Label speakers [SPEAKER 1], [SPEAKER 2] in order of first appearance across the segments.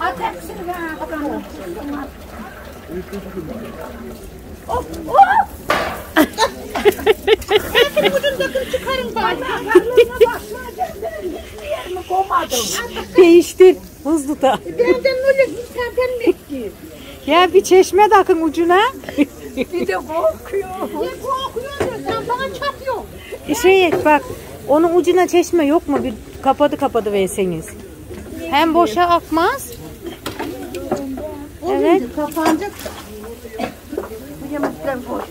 [SPEAKER 1] Hepsini ucundakini çıkarın bari.
[SPEAKER 2] Değiştir. Hızlı da.
[SPEAKER 1] Öyle.
[SPEAKER 2] Ya bir çeşme takın ucuna.
[SPEAKER 1] Bir de korkuyor. Ne korkuyorsun sen bana çarpıyor.
[SPEAKER 2] Şey bak onun ucuna çeşme yok mu? Bir kapadı kapadı verseniz. Hem boşa akmaz. Evet.
[SPEAKER 1] Kapanacak. Bu yemekler boş.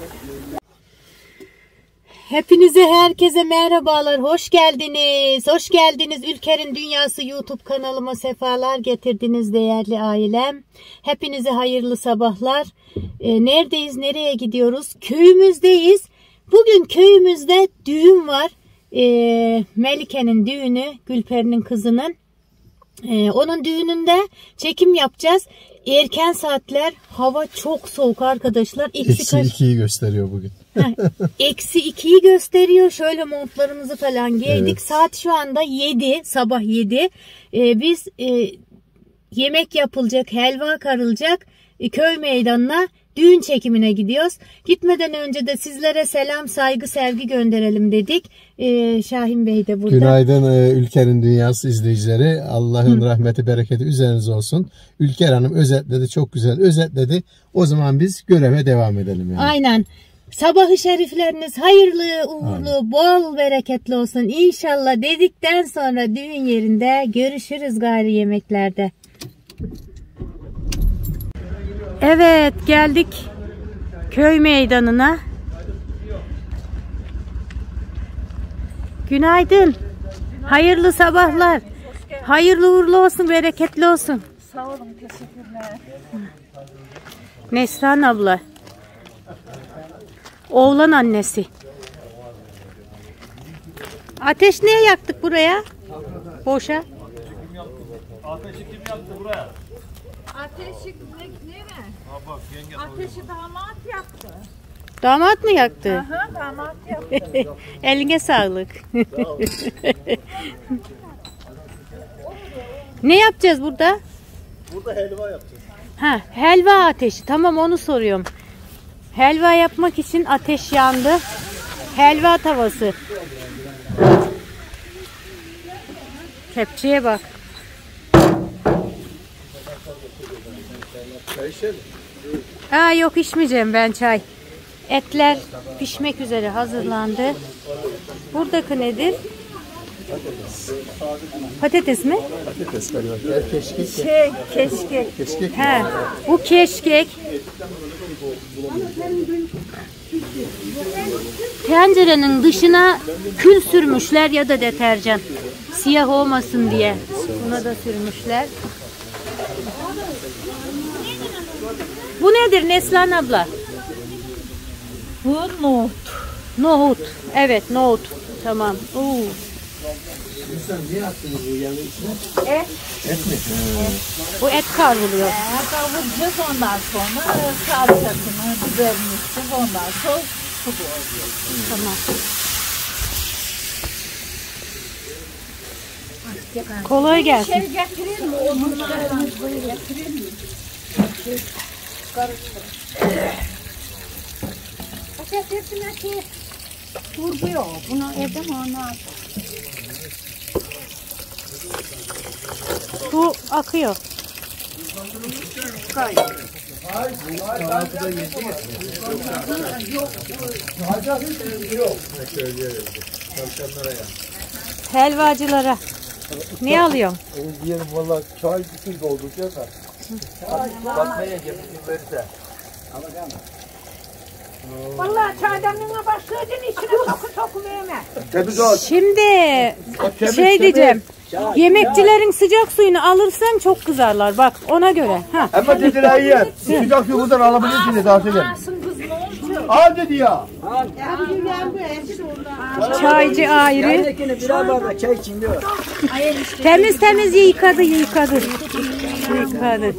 [SPEAKER 2] Hepinize herkese merhabalar. Hoş geldiniz. Hoş geldiniz. Ülker'in Dünyası YouTube kanalıma sefalar getirdiniz değerli ailem. Hepinize hayırlı sabahlar. Ee, neredeyiz? Nereye gidiyoruz? Köyümüzdeyiz. Bugün köyümüzde düğün var. Ee, Melike'nin düğünü, Gülperi'nin kızının. Ee, onun düğününde çekim yapacağız. Erken saatler hava çok soğuk arkadaşlar. Eksi
[SPEAKER 3] Eksi 2'yi gösteriyor bugün.
[SPEAKER 2] Eksi 2'yi gösteriyor. Şöyle montlarımızı falan giydik.
[SPEAKER 3] Evet.
[SPEAKER 2] Saat şu anda 7. Sabah 7. Ee, biz e, yemek yapılacak, helva karılacak e, köy meydanına düğün çekimine gidiyoruz. Gitmeden önce de sizlere selam, saygı, sevgi gönderelim dedik. Ee, Şahin Bey de burada.
[SPEAKER 3] Günaydın e, Ülker'in Dünyası izleyicileri. Allah'ın rahmeti, bereketi üzerinize olsun. Ülker Hanım özetledi, çok güzel özetledi. O zaman biz göreve devam edelim. Yani.
[SPEAKER 2] Aynen. Sabahı şerifleriniz hayırlı, uğurlu, bol bereketli olsun inşallah dedikten sonra düğün yerinde görüşürüz gayri yemeklerde. Evet geldik köy meydanına. Günaydın. Hayırlı sabahlar. Hayırlı uğurlu olsun, bereketli olsun.
[SPEAKER 1] Sağ olun teşekkürler.
[SPEAKER 2] Nesran abla. Oğlan annesi. Ateş niye yaktık buraya? Boşa.
[SPEAKER 1] Ateşi nere? Ateşi damat yaptı.
[SPEAKER 2] Damat mı yaktı?
[SPEAKER 1] Aha damat yaptı.
[SPEAKER 2] Eline sağlık. ne yapacağız burada?
[SPEAKER 3] Burada helva yapacağız.
[SPEAKER 2] Ha, helva ateşi. Tamam onu soruyorum. Helva yapmak için ateş yandı. Helva tavası. Kepçeye bak. Aa, yok içmeyeceğim ben çay. Etler pişmek üzere hazırlandı. Buradaki nedir? Patates mi?
[SPEAKER 3] Patates galiba. Keşkek.
[SPEAKER 1] Şey keşke.
[SPEAKER 3] Keşkek.
[SPEAKER 2] He, bu keşkek. Tencerenin dışına kül sürmüşler ya da deterjan. Siyah olmasın diye. Buna da sürmüşler. Bu nedir Neslan abla?
[SPEAKER 1] Bu nohut.
[SPEAKER 2] Nohut. Evet nohut. Tamam. Oo.
[SPEAKER 3] niye attınız bu yanı içine?
[SPEAKER 1] Et.
[SPEAKER 3] Et mi?
[SPEAKER 2] Bu et kavruluyor.
[SPEAKER 1] Ee, kavuracağız ondan sonra salçasını, biberini içeceğiz ondan sonra su koyacağız.
[SPEAKER 2] Tamam. Kolay gelsin.
[SPEAKER 1] Şey getireyim mi? Böyle getireyim mi? Fakat hepsine ki turbuyor. Bunu evden ona
[SPEAKER 2] Bu akıyor. Helvacılara. Ne alıyorum?
[SPEAKER 3] Diyelim valla çay bütün dolduracağız da. Bakmaya gelip verirse.
[SPEAKER 1] Vallahi çaydanlığına başladın içine soku soku verme.
[SPEAKER 3] Temiz ol.
[SPEAKER 2] Şimdi şey diyeceğim. Yemekçilerin sıcak suyunu alırsan çok kızarlar. Bak ona göre. Ha.
[SPEAKER 3] Ama dediler iyi. Sıcak suyu buradan alabilirsiniz daha
[SPEAKER 1] olacak?
[SPEAKER 3] Al dedi ya.
[SPEAKER 2] Çaycı ayrı. Temiz temiz yıkadı yıkadı. Yıkadı.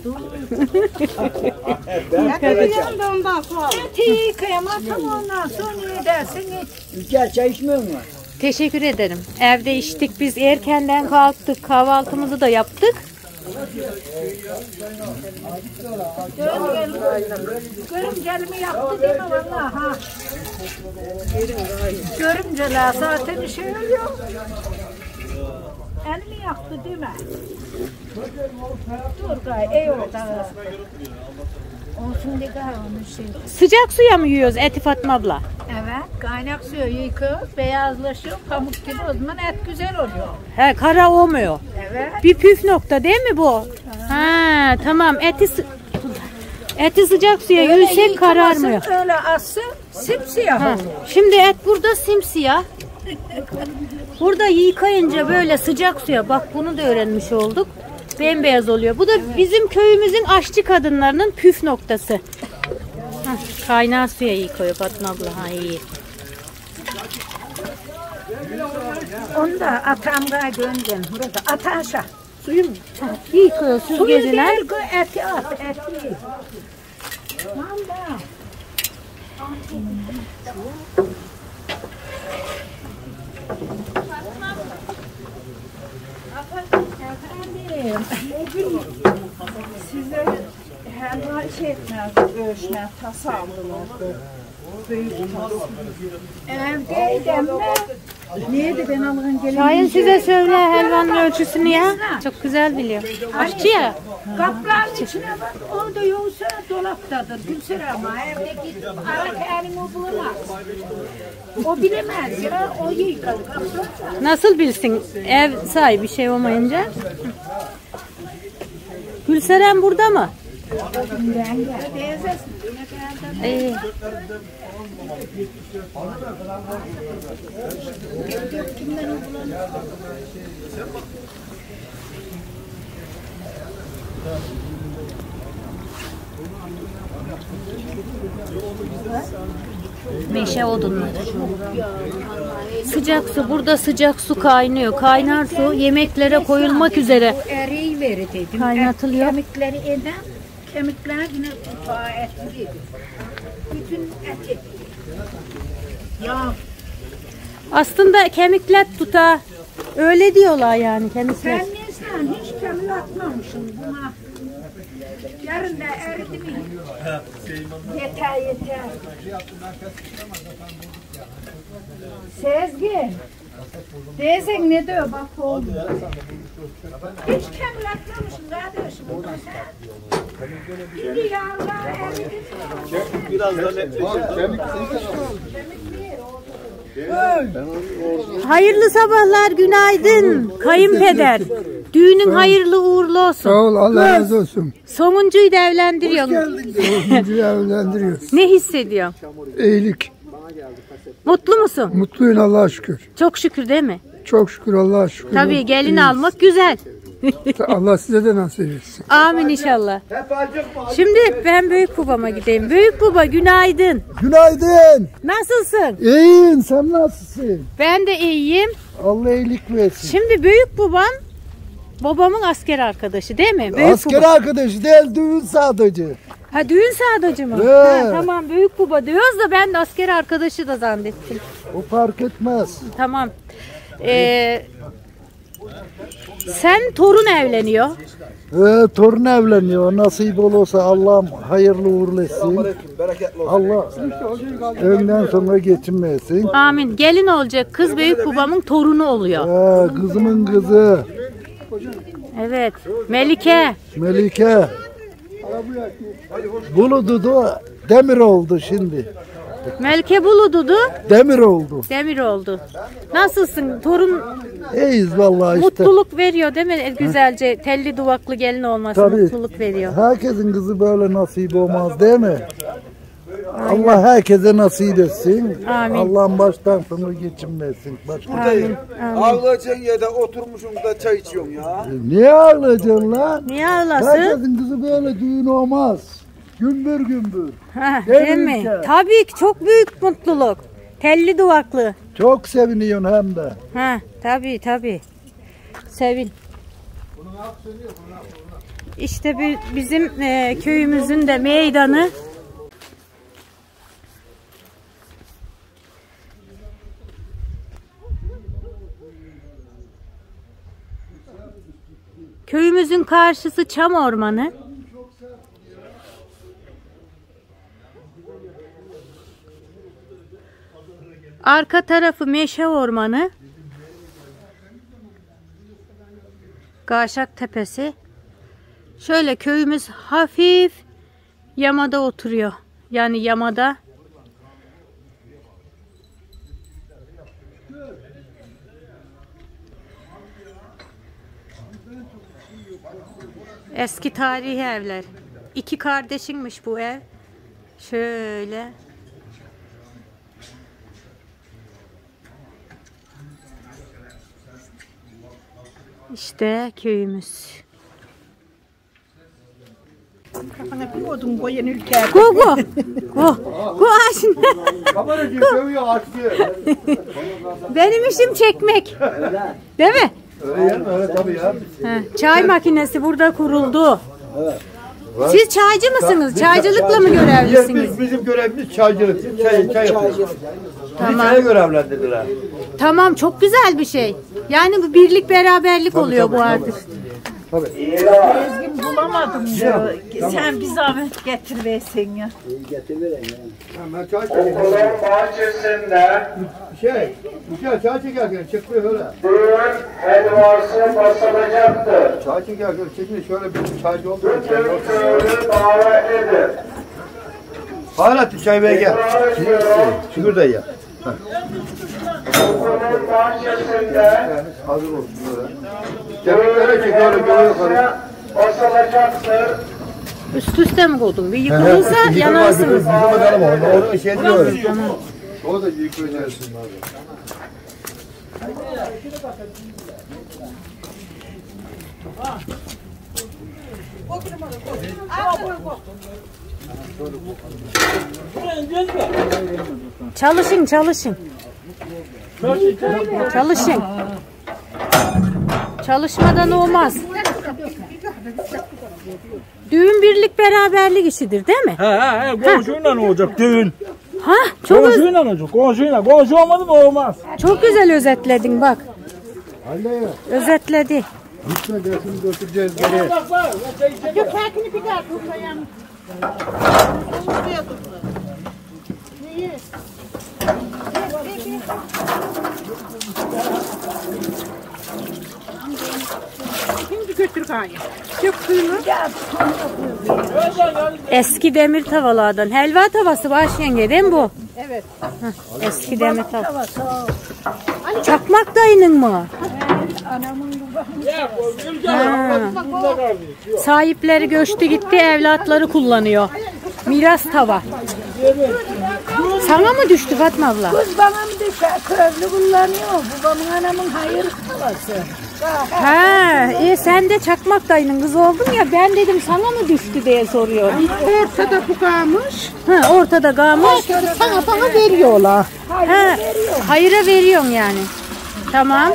[SPEAKER 1] Eti yıkayamazsın ondan sonra edersin iç.
[SPEAKER 4] Ülker çay içmiyor mu?
[SPEAKER 2] Teşekkür ederim. Evde içtik biz erkenden kalktık. Kahvaltımızı da yaptık.
[SPEAKER 1] Görümcelimi yaptı değil mi valla ha? Görümceler zaten şey oluyor. Elimi yaktı değil mi? Dur gay. Olsun diye onun şey.
[SPEAKER 2] Sıcak suya mı yiyoruz eti Fatma abla?
[SPEAKER 1] Evet, kaynak suyu yıkıyoruz, beyazlaşıyor, pamuk gibi o zaman et güzel oluyor.
[SPEAKER 2] He kara olmuyor.
[SPEAKER 1] Evet.
[SPEAKER 2] Bir püf nokta değil mi bu? Ha tamam eti sı- eti sıcak suya
[SPEAKER 1] Öyle yıkamasın,
[SPEAKER 2] kararmıyor.
[SPEAKER 1] Öyle assın, simsiyah
[SPEAKER 2] Ha,
[SPEAKER 1] olur.
[SPEAKER 2] Şimdi et burada simsiyah. Burada yıkayınca böyle sıcak suya bak bunu da öğrenmiş olduk. Bembeyaz oluyor. Bu da bizim köyümüzün aşçı kadınlarının püf noktası. Hah, kaynağı suya yıkıyor Fatma abla. Ha iyi.
[SPEAKER 1] Onu da atamda gönderen burada. At aşağı.
[SPEAKER 2] Suyu mu? Yıkıyor
[SPEAKER 1] Suyu
[SPEAKER 2] süzgecine.
[SPEAKER 1] değil, eti at, eti. Valla. Efendim, size helva şey etmez, ölçmez, tasa aldılar. Büyük tasa. Evdeydim Neydi ben alın gelin.
[SPEAKER 2] Şahin size söyle helvanın ölçüsünü ya. Çok güzel biliyor. Aşçı ya.
[SPEAKER 1] Kapların içine bak, orada yoksa dolaptadır. Gülsür ama evde gidip ara elimi bulamaz. O bilemez ya, o yıkar. Kaplar
[SPEAKER 2] Nasıl bilsin ev sahibi şey olmayınca? Gülseren burada mı?
[SPEAKER 1] ben geldim.
[SPEAKER 2] İyi. Meşe odunları. Sıcak su. Burada sıcak su kaynıyor. Kaynar su yemeklere koyulmak üzere.
[SPEAKER 1] Eriyi veri dedim.
[SPEAKER 2] Kaynatılıyor.
[SPEAKER 1] Kemikleri eden, kemikler yine etli Bütün eti. Ya
[SPEAKER 2] Aslında kemikler tuta. Öyle diyorlar yani kemikler.
[SPEAKER 1] sen hiç kemik atmamışsın buna. Yarın da eridi mi? Yeter yeter. Sezgin. Teyzen ne diyor bak oğlum. Hiç kemik atmamışsın kardeşim. Şimdi yağlar eridi.
[SPEAKER 2] Hayırlı sabahlar, günaydın. Kayınpeder. Düğünün hayırlı uğurlu olsun.
[SPEAKER 5] Sağ ol Allah razı olsun.
[SPEAKER 2] Sonuncuyu da evlendiriyorsun.
[SPEAKER 5] Sonuncuyu evlendiriyoruz.
[SPEAKER 2] Ne hissediyorsun?
[SPEAKER 5] İyilik.
[SPEAKER 2] Mutlu musun?
[SPEAKER 5] Mutluyum Allah'a şükür.
[SPEAKER 2] Çok şükür değil mi?
[SPEAKER 5] Çok şükür Allah'a şükür.
[SPEAKER 2] Tabii gelin
[SPEAKER 5] İyiyiz.
[SPEAKER 2] almak güzel.
[SPEAKER 5] Allah size de nasip etsin.
[SPEAKER 2] Amin inşallah. Şimdi ben büyük babama gideyim. Büyük baba günaydın.
[SPEAKER 5] Günaydın.
[SPEAKER 2] Nasılsın?
[SPEAKER 5] İyiyim sen nasılsın?
[SPEAKER 2] Ben de iyiyim.
[SPEAKER 5] Allah iyilik versin.
[SPEAKER 2] Şimdi büyük baban babamın asker arkadaşı değil mi? Büyük
[SPEAKER 5] Asker
[SPEAKER 2] baba.
[SPEAKER 5] arkadaşı değil düğün sadece.
[SPEAKER 2] Ha düğün sadece mı?
[SPEAKER 5] He.
[SPEAKER 2] Ha, tamam büyük baba diyoruz da ben de asker arkadaşı da zannettim.
[SPEAKER 5] O fark etmez.
[SPEAKER 2] Tamam. Ee, sen torun evleniyor.
[SPEAKER 5] Ee, torun evleniyor. Nasip olursa Allah'ım hayırlı uğurlu etsin. Allah önden sonra geçinmesin.
[SPEAKER 2] Amin. Gelin olacak kız büyük babamın torunu oluyor.
[SPEAKER 5] Ee, kızımın kızı
[SPEAKER 2] Evet. Melike.
[SPEAKER 5] Melike. Buludu da demir oldu şimdi.
[SPEAKER 2] Melike Bulududu
[SPEAKER 5] Demir oldu.
[SPEAKER 2] demir oldu. Nasılsın? Torun
[SPEAKER 5] İyiyiz vallahi işte.
[SPEAKER 2] mutluluk veriyor değil mi? Güzelce telli duvaklı gelin olması
[SPEAKER 5] Tabii.
[SPEAKER 2] mutluluk veriyor.
[SPEAKER 5] Herkesin kızı böyle nasip olmaz değil mi? Allah herkese nasip etsin.
[SPEAKER 2] Amin.
[SPEAKER 5] Allah'ın baştan sona geçinmesin. Başka.
[SPEAKER 2] Amin. Amin.
[SPEAKER 6] Ağlayacaksın ya da oturmuşsun da çay içiyorsun ya.
[SPEAKER 5] Niye ağlayacaksın lan?
[SPEAKER 2] Niye ağlasın?
[SPEAKER 5] Herkesin kızı böyle düğün olmaz. Gümbür gümbür.
[SPEAKER 2] Ha,
[SPEAKER 5] Değil mi?
[SPEAKER 2] Tabii ki çok büyük mutluluk. Telli duvaklı.
[SPEAKER 5] Çok seviniyorsun hem de.
[SPEAKER 2] Ha, tabii tabii. Sevin. İşte bi- bizim e, köyümüzün de meydanı. Köyü Köyümüzün karşısı çam ormanı. Arka tarafı meşe ormanı. Gavşak Tepesi. Şöyle köyümüz hafif yamada oturuyor. Yani yamada. Eski tarihi evler. İki kardeşinmiş bu ev. Şöyle. İşte köyümüz.
[SPEAKER 1] Odun koyun ülke.
[SPEAKER 2] Go go. Go. Go aşın.
[SPEAKER 3] Kameracı dövüyor artık.
[SPEAKER 2] Benim işim çekmek. Değil mi?
[SPEAKER 3] Öyle yer mi? Öyle tabii ya.
[SPEAKER 2] Ha, çay makinesi burada kuruldu. Siz çaycı mısınız? Çaycılıkla mı görevlisiniz?
[SPEAKER 3] Biz, bizim görevimiz çaycılık. Çay, çay yapıyoruz. Bizi
[SPEAKER 2] Tamam.
[SPEAKER 3] çaya görevlendirdiler.
[SPEAKER 2] Tamam çok güzel bir şey. Yani bu birlik beraberlik oluyor bu artık.
[SPEAKER 1] Bulamadım diyor. Sen bir zahmet getir versin ya.
[SPEAKER 3] Ben çay çekiyorum.
[SPEAKER 7] Okulun bahçesinde
[SPEAKER 3] Şey, şey çay çekerken çıkıyor öyle.
[SPEAKER 7] düğün helvası basılacaktır.
[SPEAKER 3] Çay çekerken çekiyor şöyle bir çaycı oldu.
[SPEAKER 7] Tüm köylü davetlidir.
[SPEAKER 3] Hayrettin çay bey gel. Şükür dayı ya.
[SPEAKER 7] Okulun bahçesinde
[SPEAKER 3] hazır olsun göğe yukarı.
[SPEAKER 7] helvası basılacaktır.
[SPEAKER 2] Üst üste mi koydun? Bir yıkılırsa yanarsınız.
[SPEAKER 3] Bakalım orada. Onu şey diyor. O da abi.
[SPEAKER 2] Çalışın çalışın. Çalışın. Çalışmadan olmaz. Düğün birlik beraberlik işidir değil mi?
[SPEAKER 8] He he he komşuyla olacak düğün.
[SPEAKER 2] Ha çok
[SPEAKER 8] Komşuyla olacak komşuyla. Komşu olmadı mı olmaz.
[SPEAKER 2] çok güzel özetledin bak. Özetledi.
[SPEAKER 3] Gitme dersini götüreceğiz Thank you.
[SPEAKER 2] Eski demir tavalardan. Helva tavası baş yenge değil mi bu? Evet. eski demir tava. Çakmak dayının mı? Ha. Sahipleri göçtü gitti evlatları kullanıyor. Miras tava. Sana mı düştü Fatma abla?
[SPEAKER 1] Kız bana mı düşer? Köylü kullanıyor. Babamın anamın hayır havası.
[SPEAKER 2] Ha, e, sen de çakmak dayının kızı oldun ya ben dedim sana mı düştü diye soruyor.
[SPEAKER 1] Ortada bu kalmış.
[SPEAKER 2] Ha, ortada kalmış.
[SPEAKER 1] Sana sana veriyorlar.
[SPEAKER 2] Ha, hayıra veriyorum yani. Tamam.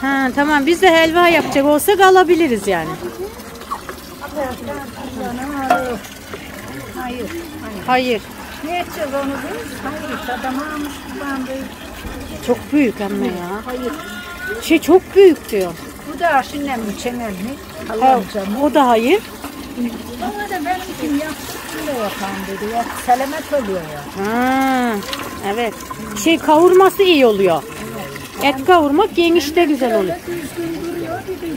[SPEAKER 2] Ha, tamam biz de helva yapacak olsak alabiliriz yani.
[SPEAKER 1] Hayır.
[SPEAKER 2] Hayır.
[SPEAKER 1] Ne edeceğiz onu biz? Hayır. Adam almış kullandı.
[SPEAKER 2] Çok büyük anne ya. Şey çok büyük diyor.
[SPEAKER 1] Bu da aşınnem çenel mi? Allah'ım canım.
[SPEAKER 2] o da hayır.
[SPEAKER 1] Bana da benim için yapsın da yapan dedi. Ya, selamet oluyor ya.
[SPEAKER 2] Ha, evet. Şey kavurması iyi oluyor. Et kavurmak yenişte güzel olur.
[SPEAKER 1] Düzgün duruyor. Bir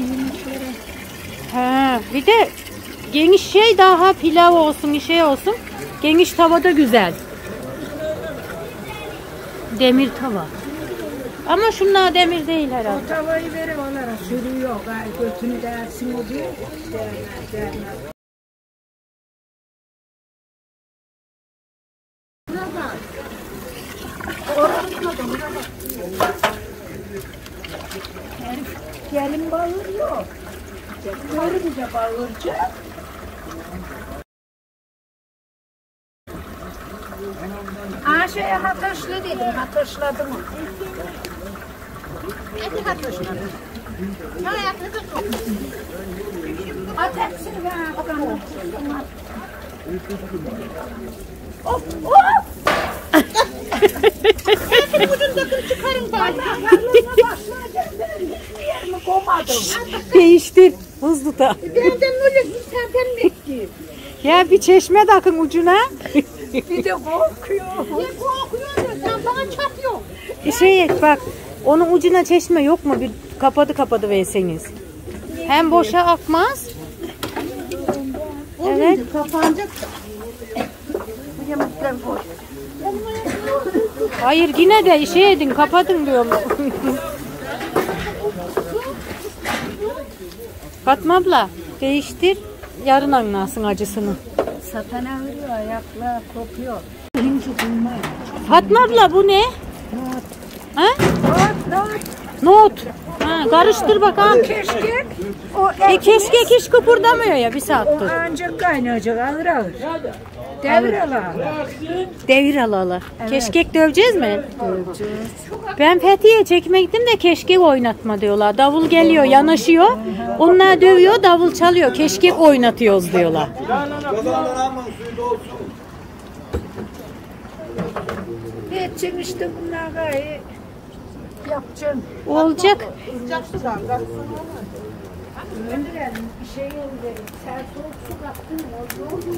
[SPEAKER 1] yemişlere.
[SPEAKER 2] Ha, bir de geniş şey daha pilav olsun, bir şey olsun. Geniş tavada güzel. Demir tava. Ama şunlar demir değil herhalde.
[SPEAKER 1] Tavayı verir onlara sürüyor. Götünü dersin o diyor. Gelin bağırıyor. Karınca bağıracak. Aa şey hataşlı dedim, hataşladım. Hadi hataşladım. Ataksın ya bakalım. Çıkarın bari. Karnına başına gönderin. Hiçbir yerimi komadım.
[SPEAKER 2] Değiştir.
[SPEAKER 1] Benden öyle ben bekleyeyim.
[SPEAKER 2] Ya bir çeşme takın ucuna.
[SPEAKER 1] Bir de korkuyor. Ne korkuyorsun sen bana çarpıyorsun.
[SPEAKER 2] Şey bak onun ucuna çeşme yok mu? Bir kapadı kapadı verseniz. Hem boşa akmaz. Evet.
[SPEAKER 1] Kapanacak.
[SPEAKER 2] Hayır yine de şey edin kapatın diyorum. Fatma abla değiştir. Yarın anlarsın acısını.
[SPEAKER 1] Satana vuruyor ayaklar kopuyor. Birinci duymayın.
[SPEAKER 2] Fatma abla bu ne? Ha?
[SPEAKER 1] Dört dört.
[SPEAKER 2] Nohut. Ha, karıştır bakalım.
[SPEAKER 1] Keşke o
[SPEAKER 2] E keşkek hiç kıpırdamıyor ya bir saattir.
[SPEAKER 1] ancak kaynayacak ağır ağır. Devir ala.
[SPEAKER 2] Devir alalı. Keşkek döveceğiz mi? Ben Fethiye çekmeye gittim de keşkek oynatma diyorlar. Davul geliyor yanaşıyor. Onlar dövüyor davul çalıyor. Keşkek oynatıyoruz diyorlar.
[SPEAKER 1] Ne edeceksin işte bunlar gayet. Yapacaksın.
[SPEAKER 2] Olacak.
[SPEAKER 1] Gönderelim bir şey gönderelim. Sen soğuk su kattın mı? Oldu mu?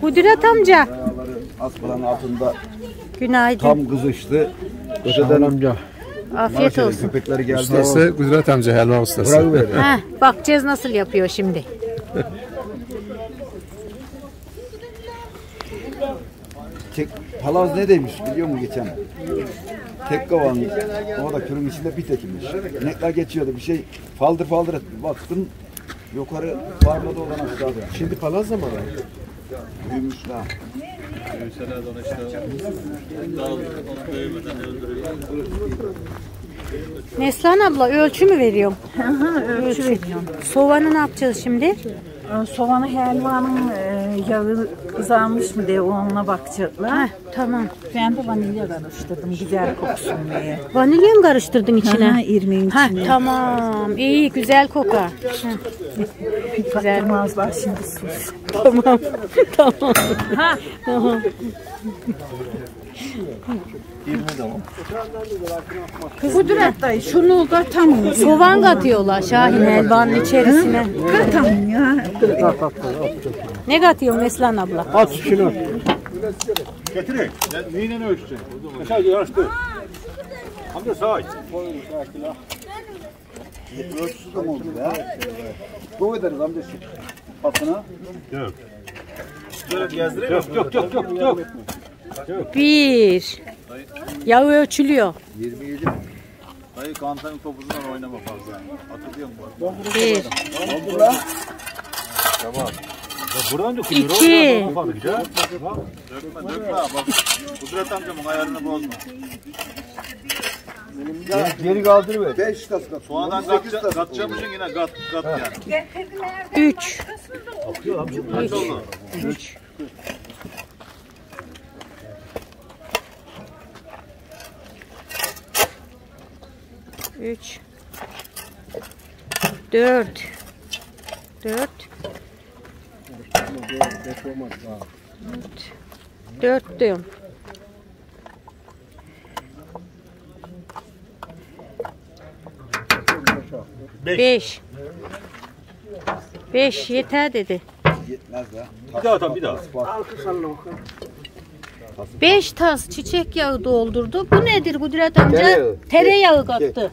[SPEAKER 2] Kudret amca.
[SPEAKER 6] Aspalan altında
[SPEAKER 2] Günaydın.
[SPEAKER 6] tam kızıştı. Öteden amca.
[SPEAKER 2] Afiyet olsun.
[SPEAKER 6] Köpekleri geldi.
[SPEAKER 3] Ustası Kudret amca helva ustası.
[SPEAKER 2] Ha, bakacağız nasıl yapıyor şimdi.
[SPEAKER 6] Tek, palaz ne demiş biliyor musun geçen? Tek kovan. O da kürün içinde bir tekmiş. İnekler geçiyordu bir şey faldır faldır etti. Baktım yukarı parladı olan aşağıda.
[SPEAKER 3] Şimdi palaz zamanı.
[SPEAKER 6] Büyümüşler.
[SPEAKER 2] Neslihan abla ölçü mü veriyorum? ölçü veriyorum. Soğanı ne yapacağız şimdi?
[SPEAKER 9] Ee, Soğanı helvanın e, yağı kızarmış mı diye onunla bakacaklar.
[SPEAKER 2] Heh, tamam.
[SPEAKER 9] Ben de vanilya karıştırdım güzel koksun diye.
[SPEAKER 2] Vanilya mı karıştırdın içine?
[SPEAKER 9] Ha, irmiğin
[SPEAKER 2] Ha,
[SPEAKER 9] içine.
[SPEAKER 2] tamam. İyi güzel kokar. Güzel.
[SPEAKER 9] Durmazlar şimdi sus.
[SPEAKER 2] Tamam. tamam. Tamam.
[SPEAKER 9] Kudret dayı şunu katamıyor.
[SPEAKER 2] Soğan katıyorlar Şahin helvanın içerisine.
[SPEAKER 9] Katamıyor.
[SPEAKER 2] Ne katıyorsun Neslihan abla?
[SPEAKER 8] At şunu. Getirin. Neyle ölçeceksin? Aşağı yarıştır. Amca sağ.
[SPEAKER 6] Ölçüsü de mi oldu ya? Bu ederiz amca şu patına.
[SPEAKER 8] Yok. Yok yok yok yok yok.
[SPEAKER 2] Bir. Yağı ölçülüyor.
[SPEAKER 6] 27
[SPEAKER 10] Dayı kantanın topuzundan oynama fazla. Hatırlıyor musun?
[SPEAKER 2] Bir.
[SPEAKER 8] Buradan dökülür.
[SPEAKER 2] İki.
[SPEAKER 10] Dökme dökme. Bak Kudret amcamın ayarını bozma.
[SPEAKER 6] Geri kaldır be. 5 tas kat.
[SPEAKER 10] Sonradan kat, katacağımızın yine kat kat yani.
[SPEAKER 2] Üç.
[SPEAKER 10] Oldu?
[SPEAKER 2] Üç. Üç. Dört. Dört. Dört diyorum. Beş. Beş yeter dedi.
[SPEAKER 6] Yetmez.
[SPEAKER 8] Bir daha tam bir daha.
[SPEAKER 2] Beş tas çiçek yağı doldurdu. Bu nedir Kudret amca?
[SPEAKER 6] Tereyağı.
[SPEAKER 2] Tereyağı kattı.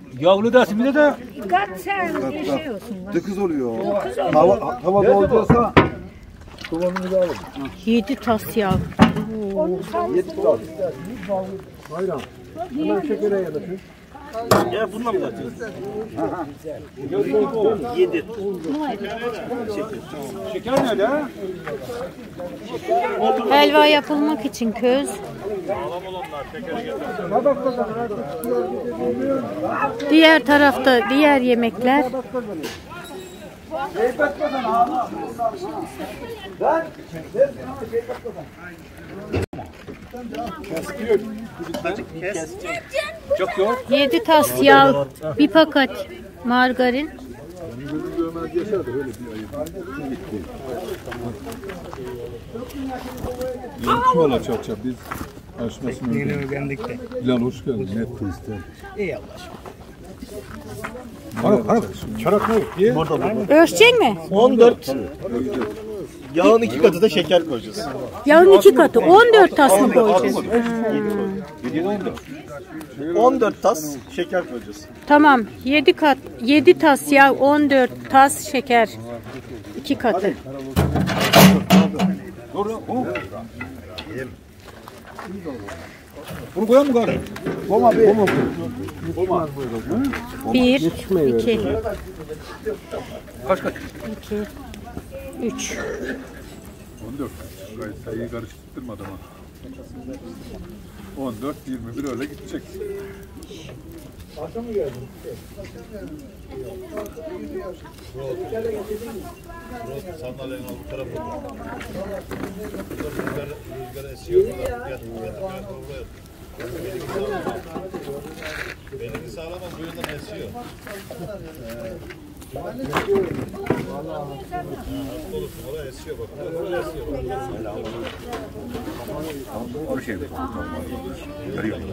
[SPEAKER 8] yağlı dersin bir de.
[SPEAKER 1] Kat sen bir şey olsun.
[SPEAKER 6] Dıkız oluyor. Hava, hava dolcuyorsa
[SPEAKER 2] Yedi tas yağ.
[SPEAKER 8] Ya bununla mı kaçıyorsun? Şeker nerede ha?
[SPEAKER 2] Helva yapılmak için köz. Diğer tarafta diğer yemekler.
[SPEAKER 8] Çok yok.
[SPEAKER 2] 7 tas yağ, bir paket margarin.
[SPEAKER 10] Şöyle çarça biz aşmasını Yeni öğrendik de. Bilal hoş geldin. Net turiste. İyi Allah
[SPEAKER 2] Ölçecek mi?
[SPEAKER 11] 14. Yağın iki katı da şeker koyacağız.
[SPEAKER 2] Yağın iki katı. 14 tas mı koyacağız?
[SPEAKER 11] 14 tas şeker koyacağız.
[SPEAKER 2] Tamam. 7 kat 7 tas yağ, 14 tas şeker. 2 katı.
[SPEAKER 8] Dur lan. bu. Bunu koyalım mı gari?
[SPEAKER 2] 1 2
[SPEAKER 8] Kaç kaç?
[SPEAKER 2] 2 3
[SPEAKER 10] 14. Gayet sayıyı karıştırma adama. 14, 21 öyle gidecek.
[SPEAKER 8] Bir şey. Görüyorum.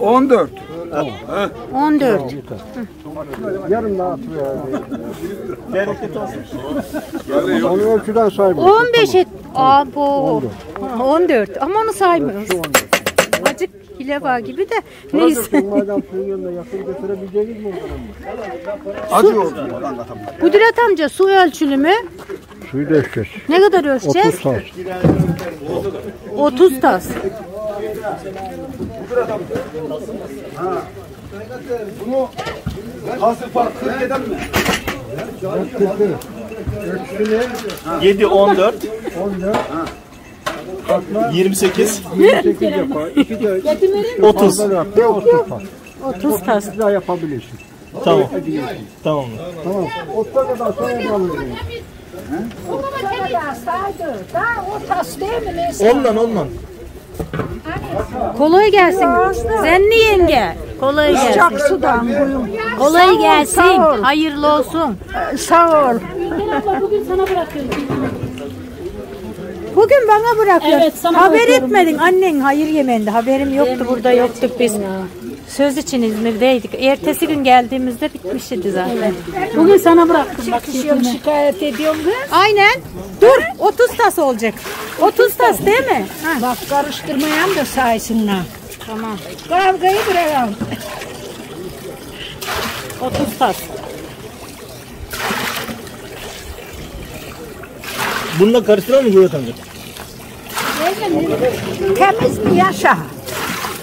[SPEAKER 6] 14.
[SPEAKER 2] 14.
[SPEAKER 5] Yarım daha atıyor.
[SPEAKER 11] Bereket olsun.
[SPEAKER 5] Onu ölçüden saymıyor.
[SPEAKER 2] 15 et. Abo. 14 ama onu saymıyoruz. Hileva gibi de neyse.
[SPEAKER 5] Madem suyun yanına yakın götürebileceğiniz mi o zaman?
[SPEAKER 6] Acı oldu. Oradan katamam.
[SPEAKER 2] Kudret amca su ölçülü mü?
[SPEAKER 5] Suyu da ölçeceğiz.
[SPEAKER 2] Ne kadar ölçeceğiz?
[SPEAKER 5] 30 saat.
[SPEAKER 2] 30 tas.
[SPEAKER 6] Bunu hasıl fark 47'den mi?
[SPEAKER 11] 7, 14. 28.
[SPEAKER 5] 28 yapar. 2 de
[SPEAKER 11] 30.
[SPEAKER 5] fazla yaptı 30 saat.
[SPEAKER 2] 30 tas.
[SPEAKER 5] Daha yapabilirsin.
[SPEAKER 11] Tamam. Tamam.
[SPEAKER 5] Tamam. 30'a kadar sonra yapalım.
[SPEAKER 1] O kadar saydı. Daha o tas değil mi? Neyse.
[SPEAKER 11] Ondan ondan.
[SPEAKER 2] Kolay gelsin. Zenli yenge. Kolay gelsin.
[SPEAKER 1] Sudan buyurun.
[SPEAKER 2] Kolay gelsin. Hayırlı olsun.
[SPEAKER 1] Sağ ol.
[SPEAKER 2] bugün sana bırakıyorum. Bugün bana bırakıyor.
[SPEAKER 1] Evet, sana
[SPEAKER 2] Haber
[SPEAKER 1] bırakıyorum.
[SPEAKER 2] etmedin annen hayır yemeğinde. Haberim yoktu burada yoktuk biz. Söz için İzmir'deydik. Ertesi gün geldiğimizde bitmişti zaten.
[SPEAKER 1] Bugün sana bıraktım. Bak şikayet ediyorum kız.
[SPEAKER 2] Aynen. Dur 30 tas olacak. 30 tas değil mi? Ha,
[SPEAKER 1] Bak karıştırmayan da saysınlar.
[SPEAKER 2] tamam.
[SPEAKER 1] Kavgayı bırakalım.
[SPEAKER 2] 30 tas.
[SPEAKER 11] Bununla karıştıralım mı Güvet amca?
[SPEAKER 1] Temiz mi yaşa?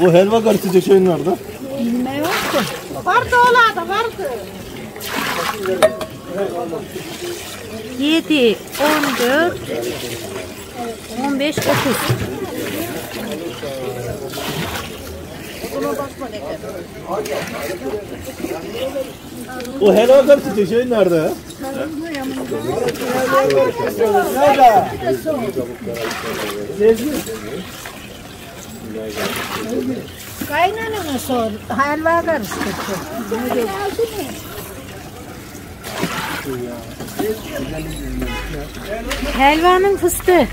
[SPEAKER 11] O helva karıştıracak şeyin orada.
[SPEAKER 1] Bilmiyorum ki. Vardı ola da vardı.
[SPEAKER 2] 7, 14, 15, 30.
[SPEAKER 11] O helva karıştıracak şeyin nerede?
[SPEAKER 1] Kaynanana sor. Helva karıştırdı.
[SPEAKER 2] Helvanın fıstığı.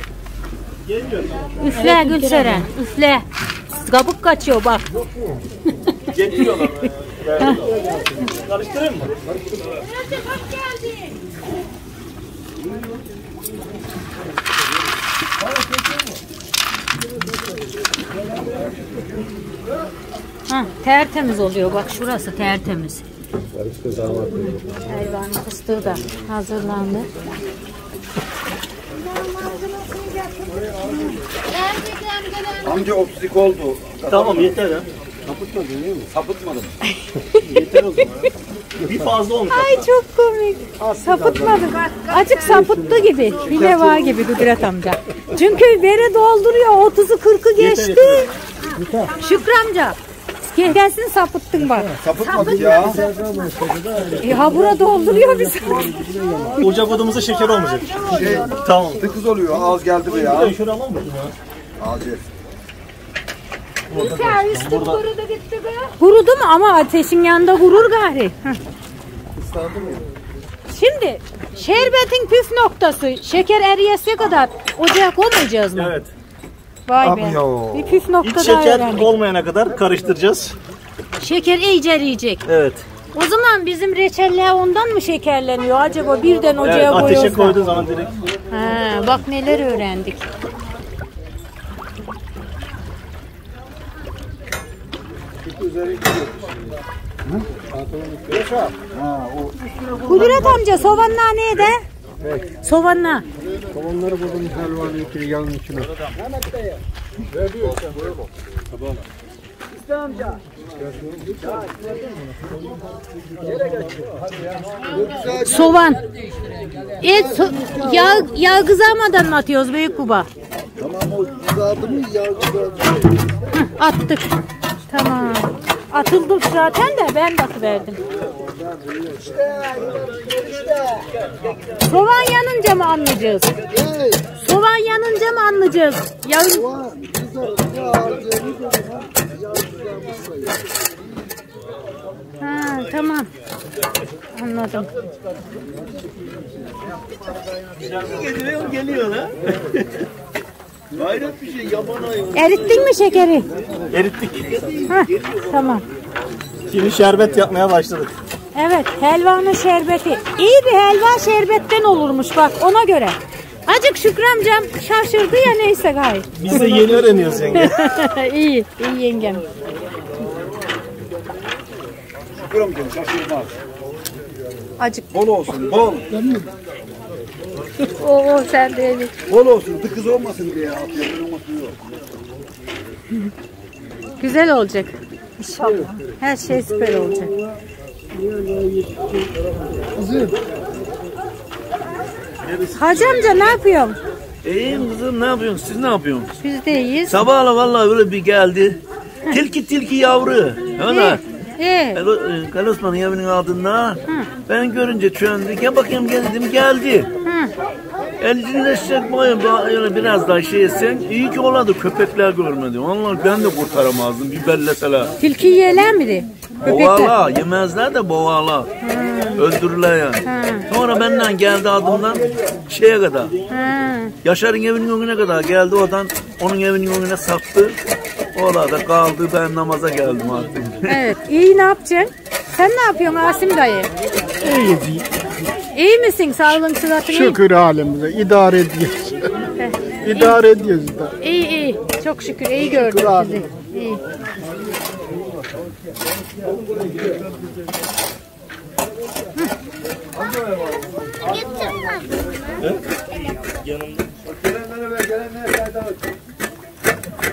[SPEAKER 2] Üfle Gülseren, üfle. Kabuk kaçıyor bak.
[SPEAKER 11] Getiriyorlar. Karıştırayım mı?
[SPEAKER 2] Ha, tertemiz oluyor bak şurası tertemiz. Helvanın fıstığı da hazırlandı.
[SPEAKER 6] Amca 32 oldu.
[SPEAKER 11] Tamam yeter ya.
[SPEAKER 6] Sapıtmadım.
[SPEAKER 11] Yeter o zaman. Bir fazla olmuş.
[SPEAKER 2] Ay çok komik. Sapıtmadım. Azıcık sapıttı gibi. Hileva gibi Kudret amca. Çünkü veri dolduruyor. 30'u 40'ı geçti. Şükrü amca. Kesin sapıttın bak.
[SPEAKER 6] Sapıtmadık ya.
[SPEAKER 2] E, ha bura dolduruyor bizi.
[SPEAKER 11] Ocak odamıza şeker olmayacak.
[SPEAKER 6] Şey,
[SPEAKER 11] Tamam.
[SPEAKER 6] tıkız oluyor. Az geldi be ya.
[SPEAKER 11] Ben şöyle alalım
[SPEAKER 1] Üstüm kurudu gitti be.
[SPEAKER 2] Kurudu mu ama ateşin yanında kurur gari. Şimdi şerbetin püf noktası şeker eriyesiye kadar ocağa koymayacağız mı?
[SPEAKER 11] Evet.
[SPEAKER 2] Vay
[SPEAKER 6] Abi
[SPEAKER 2] be.
[SPEAKER 6] ya.
[SPEAKER 2] Bir püf nokta
[SPEAKER 11] Hiç
[SPEAKER 2] daha
[SPEAKER 11] şeker
[SPEAKER 2] öğrendik.
[SPEAKER 11] olmayana kadar karıştıracağız.
[SPEAKER 2] Şeker iyice eriyecek.
[SPEAKER 11] Evet.
[SPEAKER 2] O zaman bizim reçeller ondan mı şekerleniyor acaba birden
[SPEAKER 11] evet
[SPEAKER 2] ocağa
[SPEAKER 11] ateşe
[SPEAKER 2] koyuyoruz da?
[SPEAKER 11] koyduğun zaman direkt.
[SPEAKER 2] Ha, bak neler öğrendik.
[SPEAKER 6] Ha, o
[SPEAKER 2] Kudret amca soğanlar neydi? Soğanlar.
[SPEAKER 5] Onları buldum helvanın içine, yağın içine.
[SPEAKER 2] Soğan. Et, so- yağ, yağ kızarmadan mı atıyoruz büyük baba?
[SPEAKER 5] Tamam o kızardı mı yağ kızardı.
[SPEAKER 2] Attık. Tamam. Atıldık zaten de ben de atıverdim. Soğan yanınca mı anlayacağız? Soğan yanınca mı anlayacağız? Yağın... Ha, tamam. Anladım.
[SPEAKER 11] Geliyor, geliyor ha. Hayret bir şey yaban hayvan.
[SPEAKER 2] Erittin mi şekeri?
[SPEAKER 11] Erittik.
[SPEAKER 2] Ha, tamam.
[SPEAKER 11] Şimdi şerbet yapmaya başladık.
[SPEAKER 2] Evet, helvanın şerbeti. İyi bir helva şerbetten olurmuş bak ona göre. Acık Şükrü amcam şaşırdı ya neyse gayet.
[SPEAKER 11] Biz de yeni öğreniyoruz yenge.
[SPEAKER 2] iyi, iyi yengem.
[SPEAKER 6] şükür amcam şaşırmaz.
[SPEAKER 2] Acık.
[SPEAKER 6] Bol olsun bol.
[SPEAKER 2] Oo sen de evet.
[SPEAKER 6] Bol olsun. Tıkız olmasın diye. Olmasın yok.
[SPEAKER 2] Güzel olacak. İnşallah. Her şey süper olacak. Hacı amca ne yapıyorsun?
[SPEAKER 12] İyiyim kızım ne yapıyorsun? Siz ne yapıyorsunuz?
[SPEAKER 2] Biz de iyiyiz.
[SPEAKER 12] Sabahla vallahi böyle bir geldi. Tilki tilki yavru. Öyle.
[SPEAKER 2] Ee,
[SPEAKER 12] Kal- Kal Osman'ın evinin altında. Ben görünce çöndü. Gel bakayım gel dedim geldi. Elcinleşecek boyu böyle biraz daha şey etsen iyi ki oladı köpekler görmedi. Vallahi ben de kurtaramazdım bir belleseler.
[SPEAKER 2] tilki yiyeler miydi?
[SPEAKER 12] Boğala yemezler de boğala. Öldürürler yani. Sonra benden geldi adımdan şeye kadar.
[SPEAKER 2] Ha.
[SPEAKER 12] Yaşar'ın evinin önüne kadar geldi oradan onun evinin önüne sattı. Orada kaldı ben namaza geldim artık.
[SPEAKER 2] Evet, iyi ne yapacaksın? Sen ne yapıyorsun Asim dayı?
[SPEAKER 5] İyi
[SPEAKER 2] İyi misin? Sağlığın sıhhatin iyi?
[SPEAKER 5] Şükür halimize idare ediyoruz. idare ediyoruz da.
[SPEAKER 2] İyi iyi. Çok şükür iyi gördük
[SPEAKER 5] Şükür
[SPEAKER 2] sizi. İyi.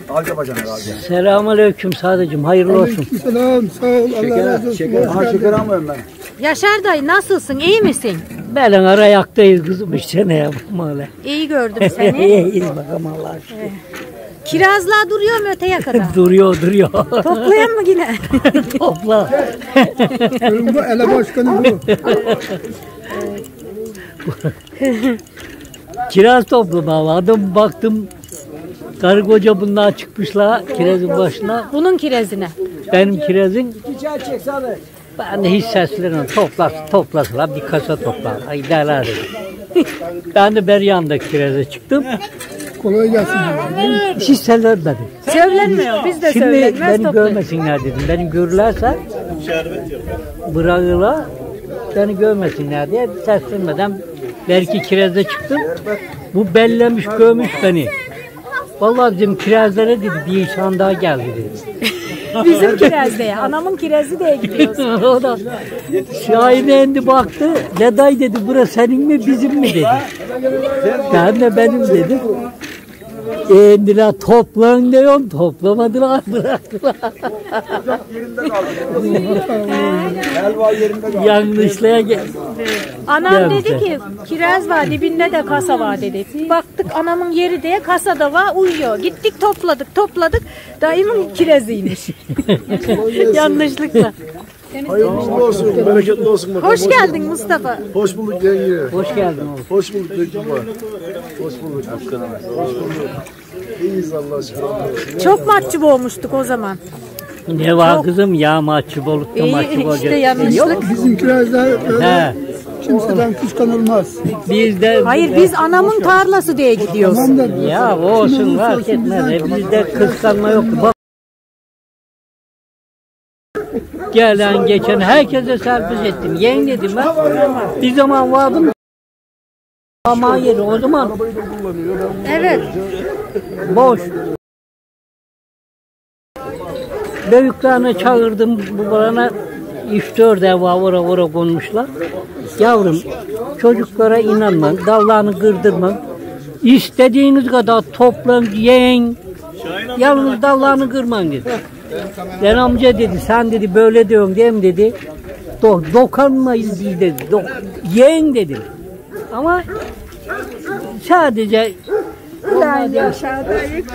[SPEAKER 6] Alca bacana alca.
[SPEAKER 13] Selamünaleyküm sadece hayırlı olsun.
[SPEAKER 5] Selam sağ ol. Allah razı olsun.
[SPEAKER 6] Şeker almıyorum ben.
[SPEAKER 2] Yaşar dayı nasılsın? İyi misin?
[SPEAKER 13] Ben ara yaktayız kızım işte ne yapayım öyle.
[SPEAKER 2] İyi gördüm seni.
[SPEAKER 13] İyiyiz bakalım Allah'a şükür.
[SPEAKER 2] Kirazlar duruyor mu öteye kadar?
[SPEAKER 13] Duruyor duruyor.
[SPEAKER 2] Toplayan mı yine?
[SPEAKER 13] Topla.
[SPEAKER 5] Bu ele başkanı bu.
[SPEAKER 13] Kiraz toplama adım baktım karı koca bunlar çıkmışlar kirazın başına.
[SPEAKER 2] Bunun kirazına.
[SPEAKER 13] Benim kirazın
[SPEAKER 4] Çay çek.
[SPEAKER 13] Ben de hiç seslerini toplas, toplasalar bir kasa toplar. Ay derler dedim. ben de beri yandaki kiraza çıktım.
[SPEAKER 5] Kolay gelsin.
[SPEAKER 13] Hiç söylenmedi.
[SPEAKER 2] Söylenmiyor. Biz de
[SPEAKER 13] Şimdi
[SPEAKER 2] söylenmez
[SPEAKER 13] beni
[SPEAKER 2] toplayın.
[SPEAKER 13] görmesinler dedim. Beni görürlerse bırakırlar. Beni görmesinler diye seslenmeden belki kirazda çıktım. Bu bellemiş görmüş beni. Vallahi dedim kirazlara dedi bir insan daha geldi dedi.
[SPEAKER 2] Bizim kirazda Anamın kirazı diye gidiyoruz.
[SPEAKER 13] o da şahine indi baktı. Deday dedi burası senin mi bizim mi dedi. Ben de benim dedim. Indiler toplan diyorum toplamadılar bıraktılar.
[SPEAKER 6] Helva yerinde kaldı.
[SPEAKER 13] Yanlışlığa gel.
[SPEAKER 2] Anam dedi ki kiraz var dibinde de kasa var dedi. Baktık anamın yeri diye kasada var uyuyor. Gittik topladık topladık. Dayımın kirazıymış. Yanlışlıkla.
[SPEAKER 5] Hayırlı olsun, bereketli olsun bakalım.
[SPEAKER 2] Hoş geldin Mustafa.
[SPEAKER 5] Hoş bulduk yenge.
[SPEAKER 13] Hoş geldin oğlum.
[SPEAKER 5] Hoş bulduk var. Hoş bulduk. Hoş bulduk. İyiyiz Allah aşkına.
[SPEAKER 2] Çok mahcup olmuştuk o zaman.
[SPEAKER 13] Ne var kızım ya mahcup olup da
[SPEAKER 2] İyi,
[SPEAKER 13] mahcup
[SPEAKER 2] işte
[SPEAKER 13] olacak.
[SPEAKER 2] yanlışlık.
[SPEAKER 5] Bizim kirazlar
[SPEAKER 13] He.
[SPEAKER 5] kimseden kıskanılmaz.
[SPEAKER 13] Biz de
[SPEAKER 2] Hayır biz anamın tarlası diye gidiyoruz.
[SPEAKER 13] ya olsun fark etmez. E, Bizde kıskanma yok. Bak. Gelen geçen herkese servis ettim. Yen dedim ben. Bir zaman vardım. Ama yeri o zaman
[SPEAKER 2] Evet.
[SPEAKER 13] boş. Büyüklerine çağırdım bu bana 3-4 ev vura vura konmuşlar. Yavrum çocuklara inanmayın, dallarını kırdırmayın. İstediğiniz kadar toplayın, yiyin. Yalnız dallarını kırmayın dedi. Ben amca dedi, sen dedi böyle diyorsun değil mi dedi. Do dokanmayız biz dedi. Do yiyin dedim. Ama sadece
[SPEAKER 2] Ulan yaşadayım.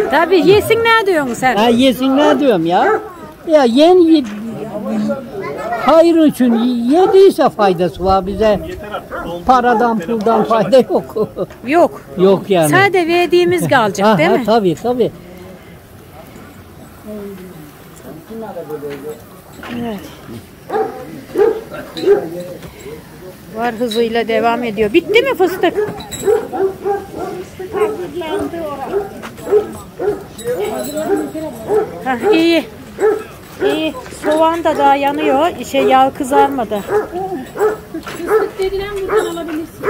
[SPEAKER 2] Tabii yesinler diyorsun sen.
[SPEAKER 13] Ha yesinler diyorum ya. Ya yen ye, hayır için yediyse faydası var bize. Paradan puldan fayda yok.
[SPEAKER 2] Yok.
[SPEAKER 13] yok yani.
[SPEAKER 2] Sade verdiğimiz kalacak
[SPEAKER 13] Ha,
[SPEAKER 2] değil
[SPEAKER 13] ha,
[SPEAKER 2] mi?
[SPEAKER 13] Tabii tabii.
[SPEAKER 2] Evet. Var hızıyla devam ediyor. Bitti mi fıstık? Hah, iyi. İyi. Soğan da daha yanıyor. Şey yağ kızarmadı. Fıstık dedilen buradan alabilirsin.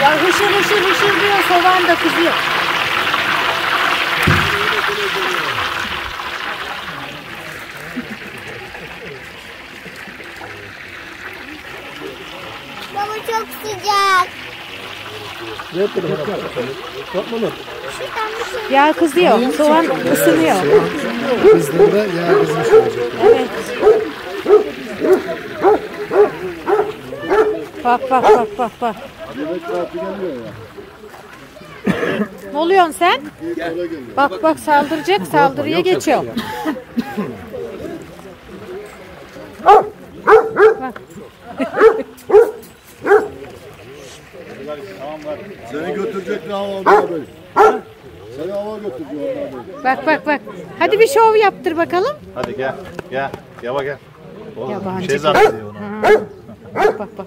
[SPEAKER 2] Ya hışır hışır hışır diyor soğan da kızıyor.
[SPEAKER 14] Çok sıcak.
[SPEAKER 2] Ya kızıyor. Soğan ısınıyor.
[SPEAKER 5] Kızdığında yağ kızmış olacak.
[SPEAKER 2] Evet. Bak bak bak bak bak. Ne oluyorsun sen? Bak bak saldıracak saldırıya geçiyor. Bak.
[SPEAKER 5] Seni götürecek ne hava abi. Seni hava götürüyor abi.
[SPEAKER 2] Bak bak bak. Hadi bir şov yaptır bakalım.
[SPEAKER 8] Hadi gel. Gel. Yava gel. Oğlum,
[SPEAKER 2] Yabancı
[SPEAKER 8] bir şey zannediyor.
[SPEAKER 2] Hı. Bak bak bak.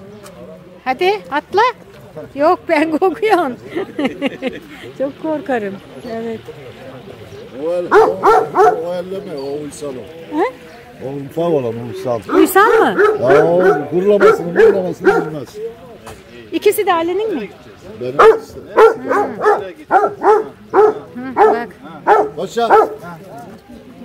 [SPEAKER 2] Hadi atla. Yok ben korkuyorum. Çok korkarım. Evet.
[SPEAKER 5] O el, o, o elleme, o uysal o.
[SPEAKER 2] He?
[SPEAKER 5] O ufak olan uysal.
[SPEAKER 2] Uysal mı?
[SPEAKER 5] Ya o gurlamasını gurlamasını bilmez.
[SPEAKER 2] İkisi de Ali'nin mi?
[SPEAKER 5] Benim
[SPEAKER 2] Hı, bak.
[SPEAKER 5] Paşa.